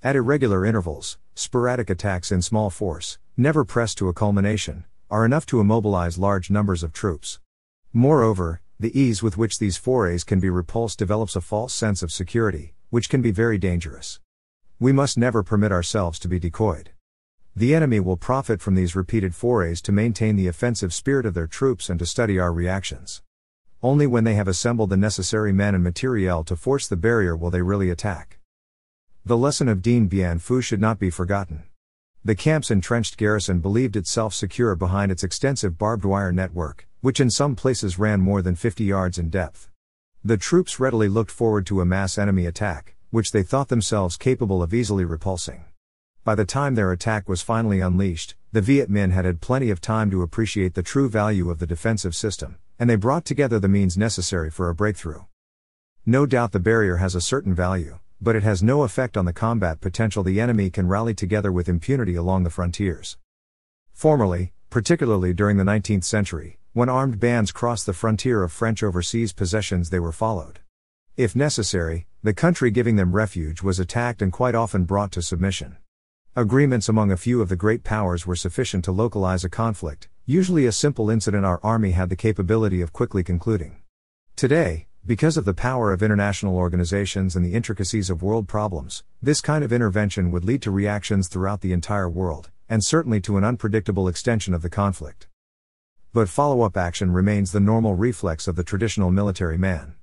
At irregular intervals, sporadic attacks in small force, never pressed to a culmination, are enough to immobilize large numbers of troops. Moreover, the ease with which these forays can be repulsed develops a false sense of security, which can be very dangerous. We must never permit ourselves to be decoyed. The enemy will profit from these repeated forays to maintain the offensive spirit of their troops and to study our reactions. Only when they have assembled the necessary men and materiel to force the barrier will they really attack. The lesson of Dien Bien Phu should not be forgotten. The camp's entrenched garrison believed itself secure behind its extensive barbed wire network, which in some places ran more than 50 yards in depth. The troops readily looked forward to a mass enemy attack, which they thought themselves capable of easily repulsing. By the time their attack was finally unleashed, the Viet Minh had had plenty of time to appreciate the true value of the defensive system, and they brought together the means necessary for a breakthrough. No doubt the barrier has a certain value, but it has no effect on the combat potential the enemy can rally together with impunity along the frontiers. Formerly, particularly during the 19th century, when armed bands crossed the frontier of French overseas possessions, they were followed. If necessary, the country giving them refuge was attacked and quite often brought to submission. Agreements among a few of the great powers were sufficient to localize a conflict, usually a simple incident our army had the capability of quickly concluding. Today, because of the power of international organizations and the intricacies of world problems, this kind of intervention would lead to reactions throughout the entire world, and certainly to an unpredictable extension of the conflict. But follow up action remains the normal reflex of the traditional military man.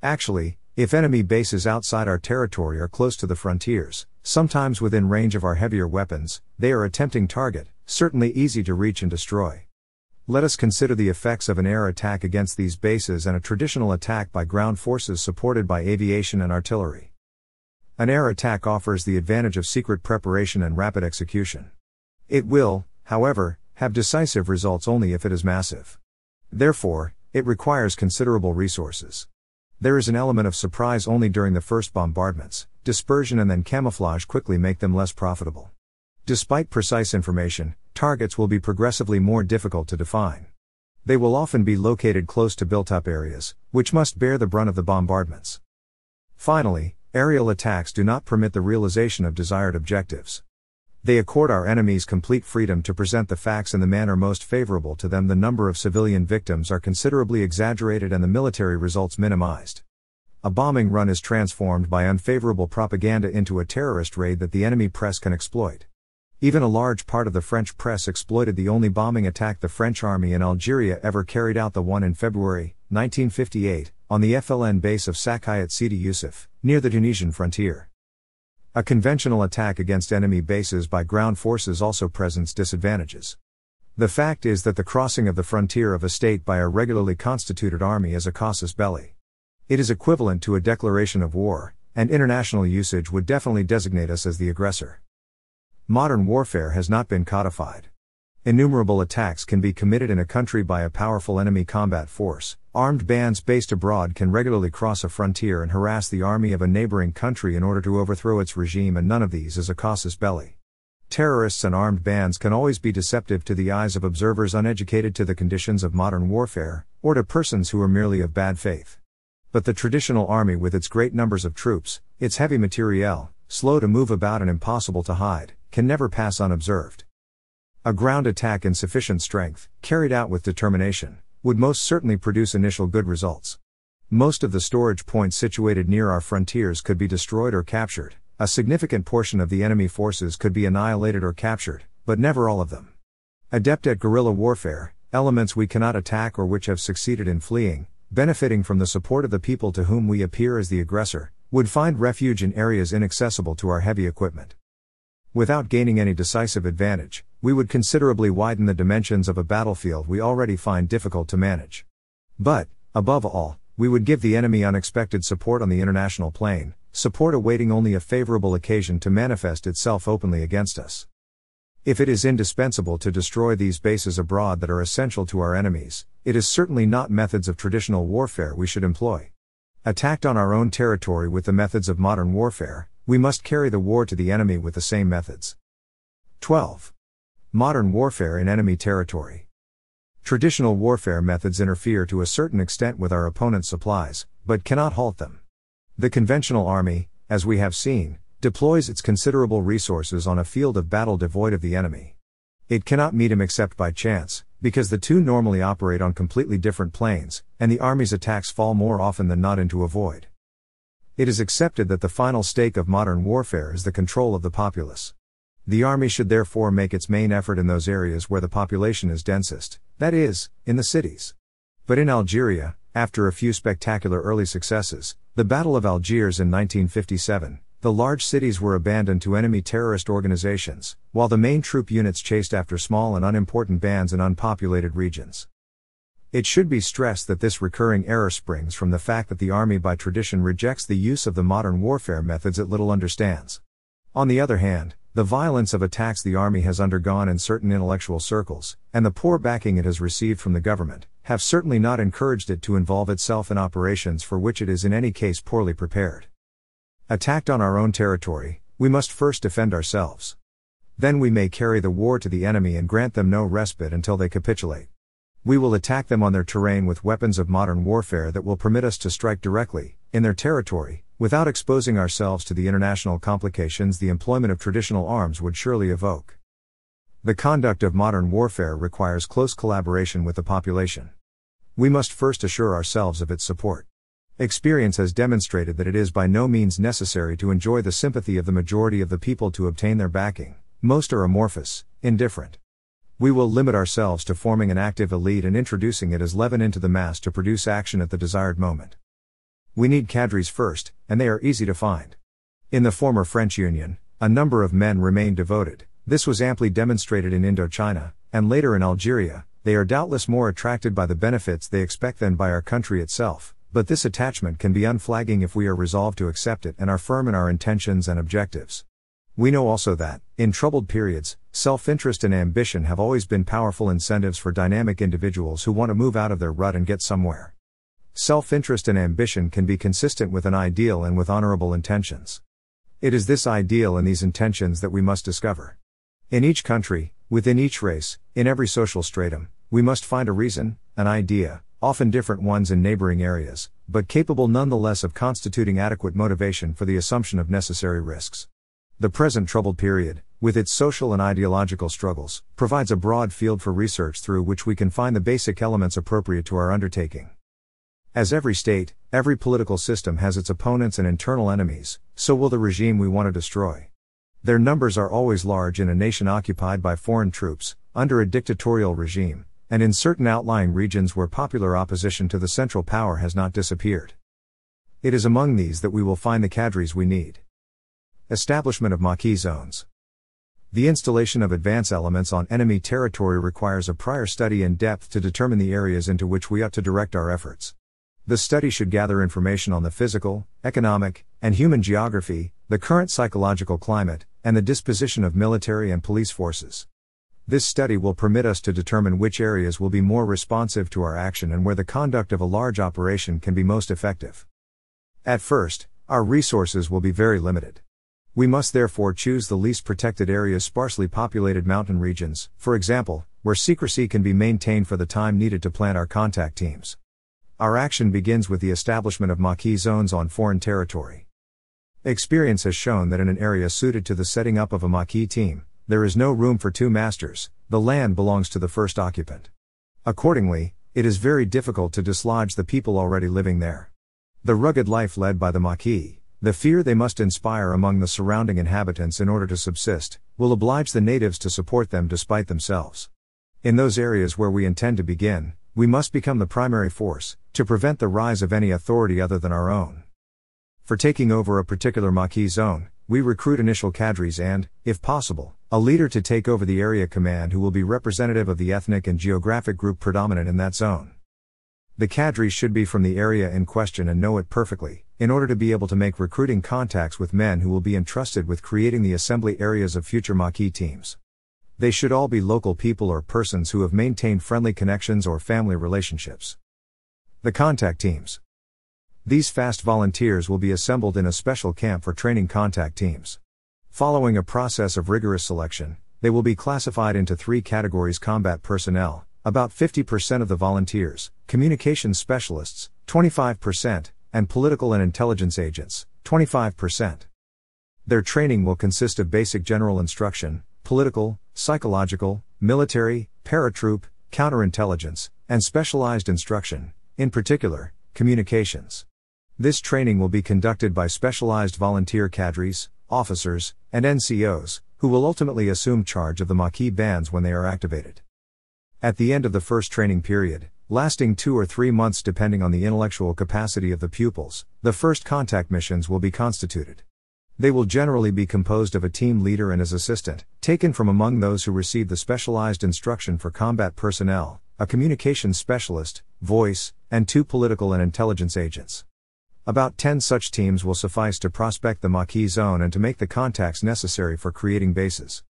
Actually, if enemy bases outside our territory are close to the frontiers, sometimes within range of our heavier weapons, they are a tempting target, certainly easy to reach and destroy. Let us consider the effects of an air attack against these bases and a traditional attack by ground forces supported by aviation and artillery. An air attack offers the advantage of secret preparation and rapid execution. It will, however, have decisive results only if it is massive. Therefore, it requires considerable resources. There is an element of surprise only during the first bombardments, dispersion and then camouflage quickly make them less profitable. Despite precise information, targets will be progressively more difficult to define. They will often be located close to built up areas, which must bear the brunt of the bombardments. Finally, aerial attacks do not permit the realization of desired objectives. They accord our enemies complete freedom to present the facts in the manner most favorable to them. The number of civilian victims are considerably exaggerated and the military results minimized. A bombing run is transformed by unfavorable propaganda into a terrorist raid that the enemy press can exploit. Even a large part of the French press exploited the only bombing attack the French army in Algeria ever carried out, the one in February 1958, on the FLN base of Sakiet Sidi Youssef, near the Tunisian frontier. A conventional attack against enemy bases by ground forces also presents disadvantages. The fact is that the crossing of the frontier of a state by a regularly constituted army is a casus belli. It is equivalent to a declaration of war, and international usage would definitely designate us as the aggressor. Modern warfare has not been codified. Innumerable attacks can be committed in a country by a powerful enemy combat force. Armed bands based abroad can regularly cross a frontier and harass the army of a neighboring country in order to overthrow its regime, and none of these is a casus belli. Terrorists and armed bands can always be deceptive to the eyes of observers uneducated to the conditions of modern warfare, or to persons who are merely of bad faith. But the traditional army, with its great numbers of troops, its heavy materiel, slow to move about and impossible to hide, can never pass unobserved. A ground attack in sufficient strength, carried out with determination, would most certainly produce initial good results. Most of the storage points situated near our frontiers could be destroyed or captured, a significant portion of the enemy forces could be annihilated or captured, but never all of them. Adept at guerrilla warfare, elements we cannot attack or which have succeeded in fleeing, benefiting from the support of the people to whom we appear as the aggressor, would find refuge in areas inaccessible to our heavy equipment. Without gaining any decisive advantage, we would considerably widen the dimensions of a battlefield we already find difficult to manage. But, above all, we would give the enemy unexpected support on the international plane, support awaiting only a favorable occasion to manifest itself openly against us. If it is indispensable to destroy these bases abroad that are essential to our enemies, it is certainly not methods of traditional warfare we should employ. Attacked on our own territory with the methods of modern warfare, we must carry the war to the enemy with the same methods. 12. Modern warfare in enemy territory. Traditional warfare methods interfere to a certain extent with our opponent's supplies, but cannot halt them. The conventional army, as we have seen, deploys its considerable resources on a field of battle devoid of the enemy. It cannot meet him except by chance, because the two normally operate on completely different planes, and the army's attacks fall more often than not into a void. It is accepted that the final stake of modern warfare is the control of the populace. The army should therefore make its main effort in those areas where the population is densest, that is, in the cities. But in Algeria, after a few spectacular early successes, the Battle of Algiers in 1957, the large cities were abandoned to enemy terrorist organizations, while the main troop units chased after small and unimportant bands in unpopulated regions. It should be stressed that this recurring error springs from the fact that the Army by tradition rejects the use of the modern warfare methods it little understands. On the other hand, the violence of attacks the Army has undergone in certain intellectual circles, and the poor backing it has received from the government, have certainly not encouraged it to involve itself in operations for which it is in any case poorly prepared. Attacked on our own territory, we must first defend ourselves. Then we may carry the war to the enemy and grant them no respite until they capitulate. We will attack them on their terrain with weapons of modern warfare that will permit us to strike directly, in their territory, without exposing ourselves to the international complications the employment of traditional arms would surely evoke. The conduct of modern warfare requires close collaboration with the population. We must first assure ourselves of its support. Experience has demonstrated that it is by no means necessary to enjoy the sympathy of the majority of the people to obtain their backing. Most are amorphous, indifferent. We will limit ourselves to forming an active elite and introducing it as leaven into the mass to produce action at the desired moment. We need cadres first, and they are easy to find. In the former French Union, a number of men remained devoted. This was amply demonstrated in Indochina, and later in Algeria. They are doubtless more attracted by the benefits they expect than by our country itself, but this attachment can be unflagging if we are resolved to accept it and are firm in our intentions and objectives. We know also that, in troubled periods, self interest and ambition have always been powerful incentives for dynamic individuals who want to move out of their rut and get somewhere. Self interest and ambition can be consistent with an ideal and with honorable intentions. It is this ideal and these intentions that we must discover. In each country, within each race, in every social stratum, we must find a reason, an idea, often different ones in neighboring areas, but capable nonetheless of constituting adequate motivation for the assumption of necessary risks. The present troubled period, with its social and ideological struggles, provides a broad field for research through which we can find the basic elements appropriate to our undertaking. As every state, every political system has its opponents and internal enemies, so will the regime we want to destroy. Their numbers are always large in a nation occupied by foreign troops, under a dictatorial regime, and in certain outlying regions where popular opposition to the central power has not disappeared. It is among these that we will find the cadres we need. Establishment of Maquis zones. The installation of advance elements on enemy territory requires a prior study in depth to determine the areas into which we ought to direct our efforts. The study should gather information on the physical, economic, and human geography, the current psychological climate, and the disposition of military and police forces. This study will permit us to determine which areas will be more responsive to our action and where the conduct of a large operation can be most effective. At first, our resources will be very limited. We must therefore choose the least protected areas, sparsely populated mountain regions, for example, where secrecy can be maintained for the time needed to plant our contact teams. Our action begins with the establishment of Maquis zones on foreign territory. Experience has shown that in an area suited to the setting up of a Maquis team, there is no room for two masters, the land belongs to the first occupant. Accordingly, it is very difficult to dislodge the people already living there. The rugged life led by the Maquis, the fear they must inspire among the surrounding inhabitants in order to subsist, will oblige the natives to support them despite themselves. In those areas where we intend to begin, we must become the primary force, to prevent the rise of any authority other than our own. For taking over a particular Maquis zone, we recruit initial cadres and, if possible, a leader to take over the area command who will be representative of the ethnic and geographic group predominant in that zone. The cadres should be from the area in question and know it perfectly, in order to be able to make recruiting contacts with men who will be entrusted with creating the assembly areas of future Maquis teams. They should all be local people or persons who have maintained friendly connections or family relationships. The contact teams. These fast volunteers will be assembled in a special camp for training contact teams. Following a process of rigorous selection, they will be classified into three categories combat personnel, about 50% of the volunteers, communications specialists, 25%, and political and intelligence agents, 25%. Their training will consist of basic general instruction, political, psychological, military, paratroop, counterintelligence, and specialized instruction, in particular, communications. This training will be conducted by specialized volunteer cadres, officers, and NCOs, who will ultimately assume charge of the Maquis bands when they are activated. At the end of the first training period, lasting two or three months depending on the intellectual capacity of the pupils, the first contact missions will be constituted. They will generally be composed of a team leader and his assistant, taken from among those who receive the specialized instruction for combat personnel, a communications specialist, voice, and two political and intelligence agents. About 10 such teams will suffice to prospect the Maquis zone and to make the contacts necessary for creating bases.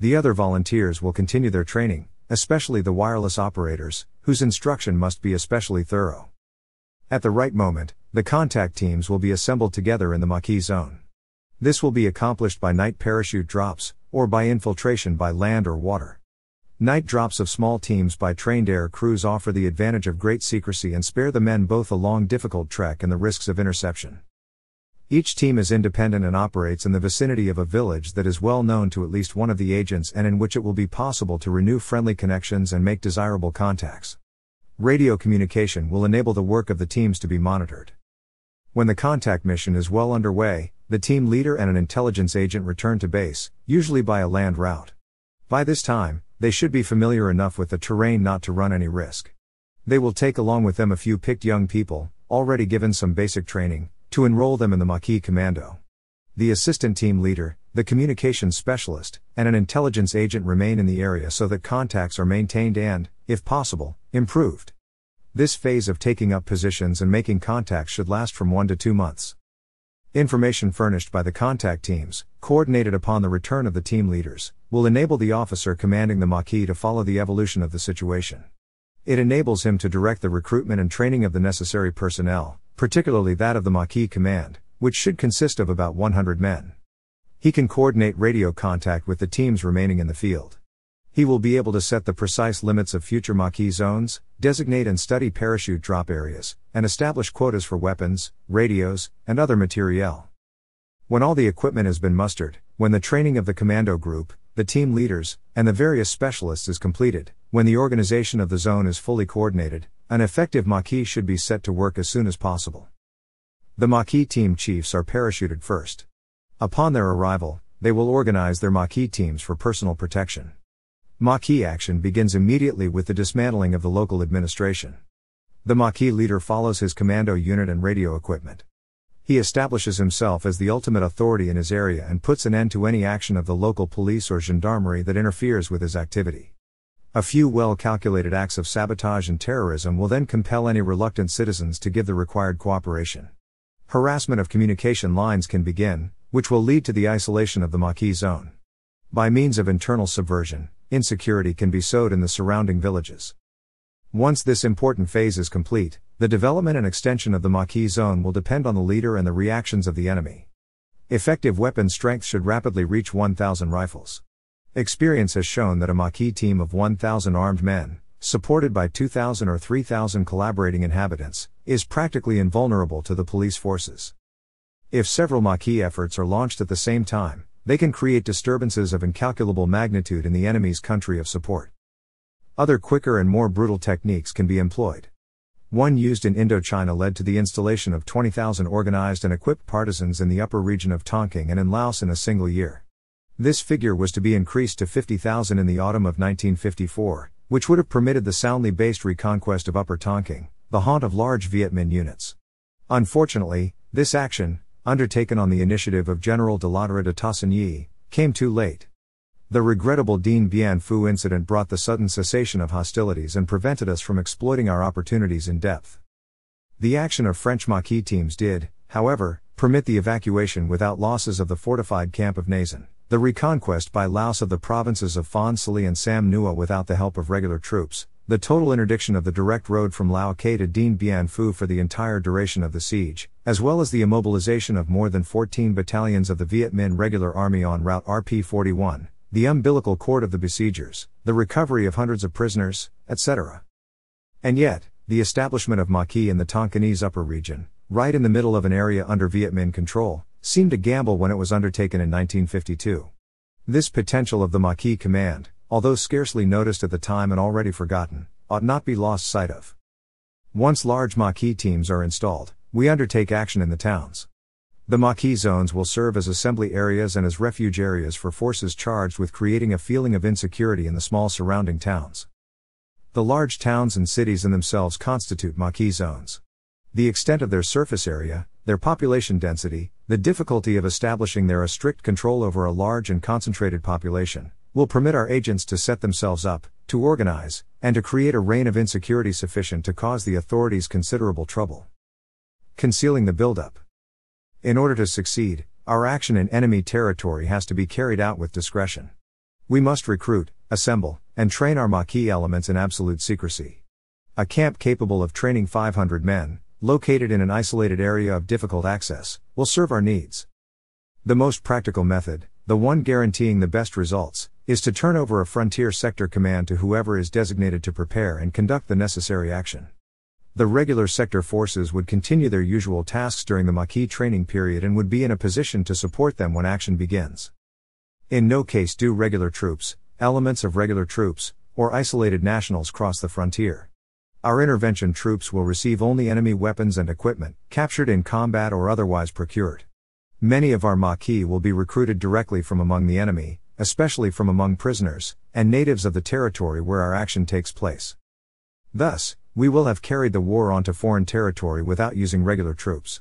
The other volunteers will continue their training, especially the wireless operators, whose instruction must be especially thorough. At the right moment, the contact teams will be assembled together in the Maquis zone. This will be accomplished by night parachute drops, or by infiltration by land or water. Night drops of small teams by trained air crews offer the advantage of great secrecy and spare the men both a long difficult trek and the risks of interception. Each team is independent and operates in the vicinity of a village that is well known to at least one of the agents and in which it will be possible to renew friendly connections and make desirable contacts. Radio communication will enable the work of the teams to be monitored. When the contact mission is well underway, the team leader and an intelligence agent return to base, usually by a land route. By this time, they should be familiar enough with the terrain not to run any risk. They will take along with them a few picked young people, already given some basic training, to enroll them in the Maquis Commando. The assistant team leader, the communications specialist, and an intelligence agent remain in the area so that contacts are maintained and, if possible, improved. This phase of taking up positions and making contacts should last from one to two months. Information furnished by the contact teams, coordinated upon the return of the team leaders, will enable the officer commanding the Maquis to follow the evolution of the situation. It enables him to direct the recruitment and training of the necessary personnel, particularly that of the Maquis Command, which should consist of about 100 men. He can coordinate radio contact with the teams remaining in the field. He will be able to set the precise limits of future Maquis zones, designate and study parachute drop areas, and establish quotas for weapons, radios, and other materiel. When all the equipment has been mustered, when the training of the commando group, the team leaders, and the various specialists is completed, when the organization of the zone is fully coordinated, an effective Maquis should be set to work as soon as possible. The Maquis team chiefs are parachuted first. Upon their arrival, they will organize their Maquis teams for personal protection. Maquis action begins immediately with the dismantling of the local administration. The Maquis leader follows his commando unit and radio equipment. He establishes himself as the ultimate authority in his area and puts an end to any action of the local police or gendarmerie that interferes with his activity. A few well calculated acts of sabotage and terrorism will then compel any reluctant citizens to give the required cooperation. Harassment of communication lines can begin, which will lead to the isolation of the Maquis zone. By means of internal subversion, insecurity can be sowed in the surrounding villages. Once this important phase is complete, the development and extension of the Maquis zone will depend on the leader and the reactions of the enemy. Effective weapon strength should rapidly reach 1,000 rifles. Experience has shown that a Maquis team of 1,000 armed men, supported by 2,000 or 3,000 collaborating inhabitants, is practically invulnerable to the police forces. If several Maquis efforts are launched at the same time, they can create disturbances of incalculable magnitude in the enemy's country of support. Other quicker and more brutal techniques can be employed. One used in Indochina led to the installation of 20,000 organized and equipped partisans in the upper region of Tonking and in Laos in a single year. This figure was to be increased to 50,000 in the autumn of 1954, which would have permitted the soundly based reconquest of Upper Tonking, the haunt of large Viet Minh units. Unfortunately, this action, undertaken on the initiative of General de Lattre de Tassigny, came too late. The regrettable Dien Bien Phu incident brought the sudden cessation of hostilities and prevented us from exploiting our opportunities in depth. The action of French Maquis teams did, however, permit the evacuation without losses of the fortified camp of Na San, the reconquest by Laos of the provinces of Phong Saly and Sam Neua without the help of regular troops, the total interdiction of the direct road from Lao Khe to Dien Bien Phu for the entire duration of the siege, as well as the immobilization of more than 14 battalions of the Viet Minh Regular Army on Route RP 41, the umbilical cord of the besiegers, the recovery of hundreds of prisoners, etc. And yet, the establishment of Maquis in the Tonkinese upper region, right in the middle of an area under Viet Minh control, seemed a gamble when it was undertaken in 1952. This potential of the Maquis command, although scarcely noticed at the time and already forgotten, ought not be lost sight of. Once large Maquis teams are installed, we undertake action in the towns. The Maquis zones will serve as assembly areas and as refuge areas for forces charged with creating a feeling of insecurity in the small surrounding towns. The large towns and cities in themselves constitute Maquis zones. The extent of their surface area, their population density, the difficulty of establishing there a strict control over a large and concentrated population, will permit our agents to set themselves up, to organize, and to create a reign of insecurity sufficient to cause the authorities considerable trouble. concealing the buildup. In order to succeed, our action in enemy territory has to be carried out with discretion. We must recruit, assemble, and train our Maquis elements in absolute secrecy. A camp capable of training 500 men, located in an isolated area of difficult access, will serve our needs. The most practical method, the one guaranteeing the best results, is to turn over a frontier sector command to whoever is designated to prepare and conduct the necessary action. The regular sector forces would continue their usual tasks during the Maquis training period and would be in a position to support them when action begins. In no case do regular troops, elements of regular troops, or isolated nationals cross the frontier. Our intervention troops will receive only enemy weapons and equipment, captured in combat or otherwise procured. Many of our Maquis will be recruited directly from among the enemy, especially from among prisoners, and natives of the territory where our action takes place. Thus, we will have carried the war onto foreign territory without using regular troops.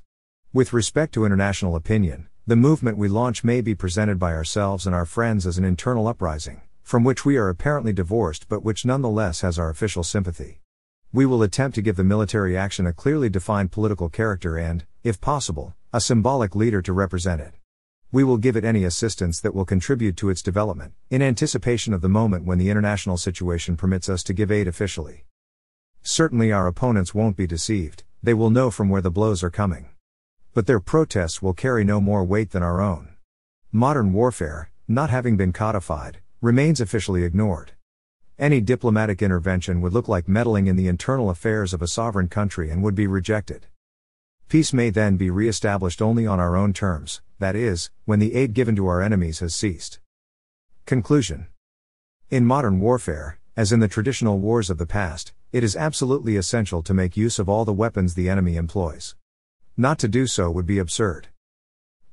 With respect to international opinion, the movement we launch may be presented by ourselves and our friends as an internal uprising, from which we are apparently divorced but which nonetheless has our official sympathy. We will attempt to give the military action a clearly defined political character and, if possible, a symbolic leader to represent it. We will give it any assistance that will contribute to its development, in anticipation of the moment when the international situation permits us to give aid officially. Certainly our opponents won't be deceived, they will know from where the blows are coming. But their protests will carry no more weight than our own. Modern warfare, not having been codified, remains officially ignored. Any diplomatic intervention would look like meddling in the internal affairs of a sovereign country and would be rejected. Peace may then be re established only on our own terms, that is, when the aid given to our enemies has ceased. Conclusion In modern warfare, as in the traditional wars of the past, it is absolutely essential to make use of all the weapons the enemy employs. Not to do so would be absurd.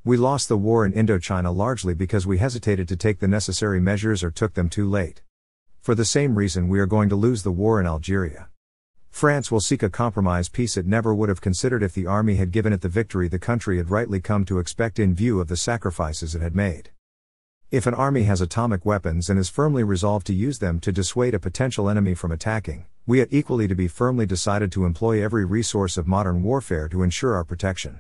We lost the war in Indochina largely because we hesitated to take the necessary measures or took them too late. For the same reason, we are going to lose the war in Algeria. France will seek a compromise peace it never would have considered if the army had given it the victory the country had rightly come to expect in view of the sacrifices it had made. If an army has atomic weapons and is firmly resolved to use them to dissuade a potential enemy from attacking, we ought equally to be firmly decided to employ every resource of modern warfare to ensure our protection.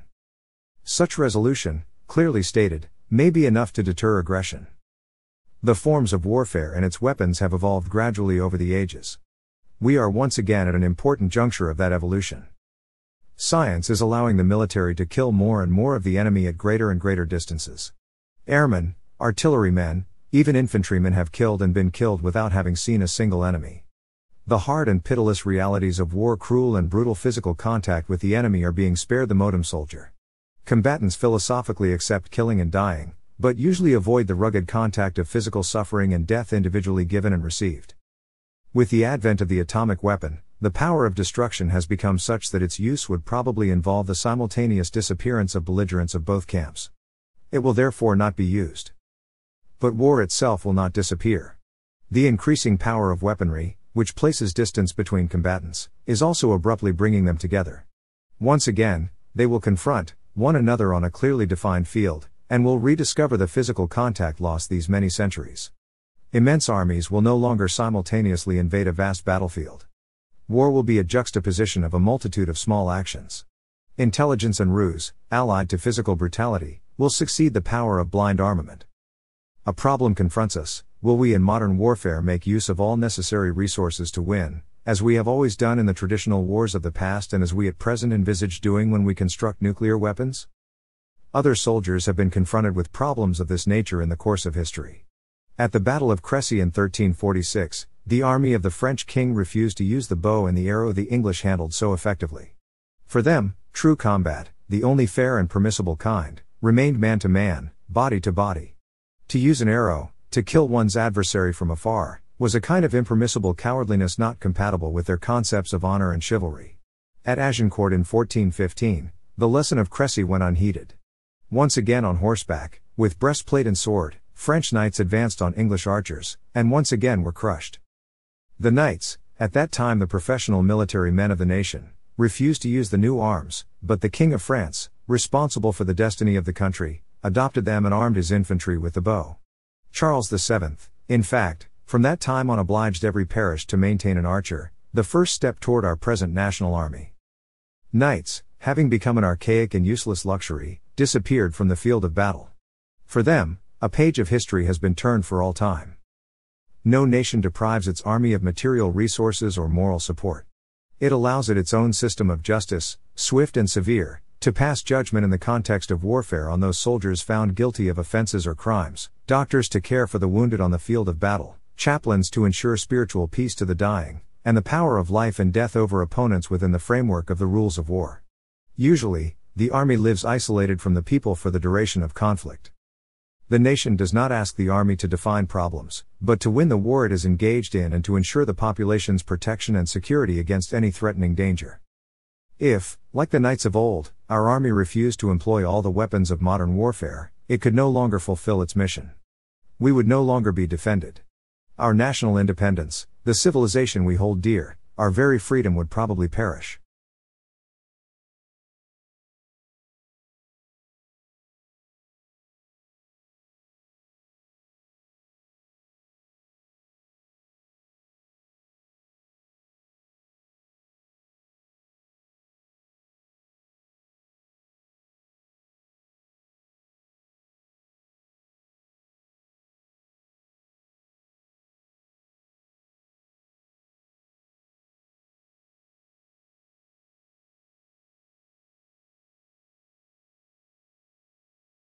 Such resolution, clearly stated, may be enough to deter aggression. The forms of warfare and its weapons have evolved gradually over the ages. We are once again at an important juncture of that evolution. Science is allowing the military to kill more and more of the enemy at greater and greater distances. Airmen, Artillerymen, even infantrymen have killed and been killed without having seen a single enemy. The hard and pitiless realities of war, cruel and brutal physical contact with the enemy are being spared the modem soldier. Combatants philosophically accept killing and dying, but usually avoid the rugged contact of physical suffering and death individually given and received. With the advent of the atomic weapon, the power of destruction has become such that its use would probably involve the simultaneous disappearance of belligerents of both camps. It will therefore not be used. But war itself will not disappear. The increasing power of weaponry, which places distance between combatants, is also abruptly bringing them together. Once again, they will confront one another on a clearly defined field, and will rediscover the physical contact lost these many centuries. Immense armies will no longer simultaneously invade a vast battlefield. War will be a juxtaposition of a multitude of small actions. Intelligence and ruse, allied to physical brutality, will succeed the power of blind armament. A problem confronts us will we in modern warfare make use of all necessary resources to win, as we have always done in the traditional wars of the past and as we at present envisage doing when we construct nuclear weapons? Other soldiers have been confronted with problems of this nature in the course of history. At the Battle of Crécy in 1346, the army of the French king refused to use the bow and the arrow the English handled so effectively. For them, true combat, the only fair and permissible kind, remained man to man, body to body. To use an arrow, to kill one's adversary from afar, was a kind of impermissible cowardliness not compatible with their concepts of honor and chivalry. At Agincourt in 1415, the lesson of Crécy went unheeded. Once again on horseback, with breastplate and sword, French knights advanced on English archers, and once again were crushed. The knights, at that time the professional military men of the nation, refused to use the new arms, but the King of France, responsible for the destiny of the country, adopted them and armed his infantry with the bow. Charles VII, in fact, from that time on obliged every parish to maintain an archer, the first step toward our present national army. Knights, having become an archaic and useless luxury, disappeared from the field of battle. For them, a page of history has been turned for all time. No nation deprives its army of material resources or moral support. It allows it its own system of justice, swift and severe, to pass judgment in the context of warfare on those soldiers found guilty of offenses or crimes, doctors to care for the wounded on the field of battle, chaplains to ensure spiritual peace to the dying, and the power of life and death over opponents within the framework of the rules of war. Usually, the army lives isolated from the people for the duration of conflict. The nation does not ask the army to define problems, but to win the war it is engaged in and to ensure the population's protection and security against any threatening danger. If, like the knights of old, our army refused to employ all the weapons of modern warfare, it could no longer fulfill its mission. We would no longer be defended. Our national independence, the civilization we hold dear, our very freedom would probably perish.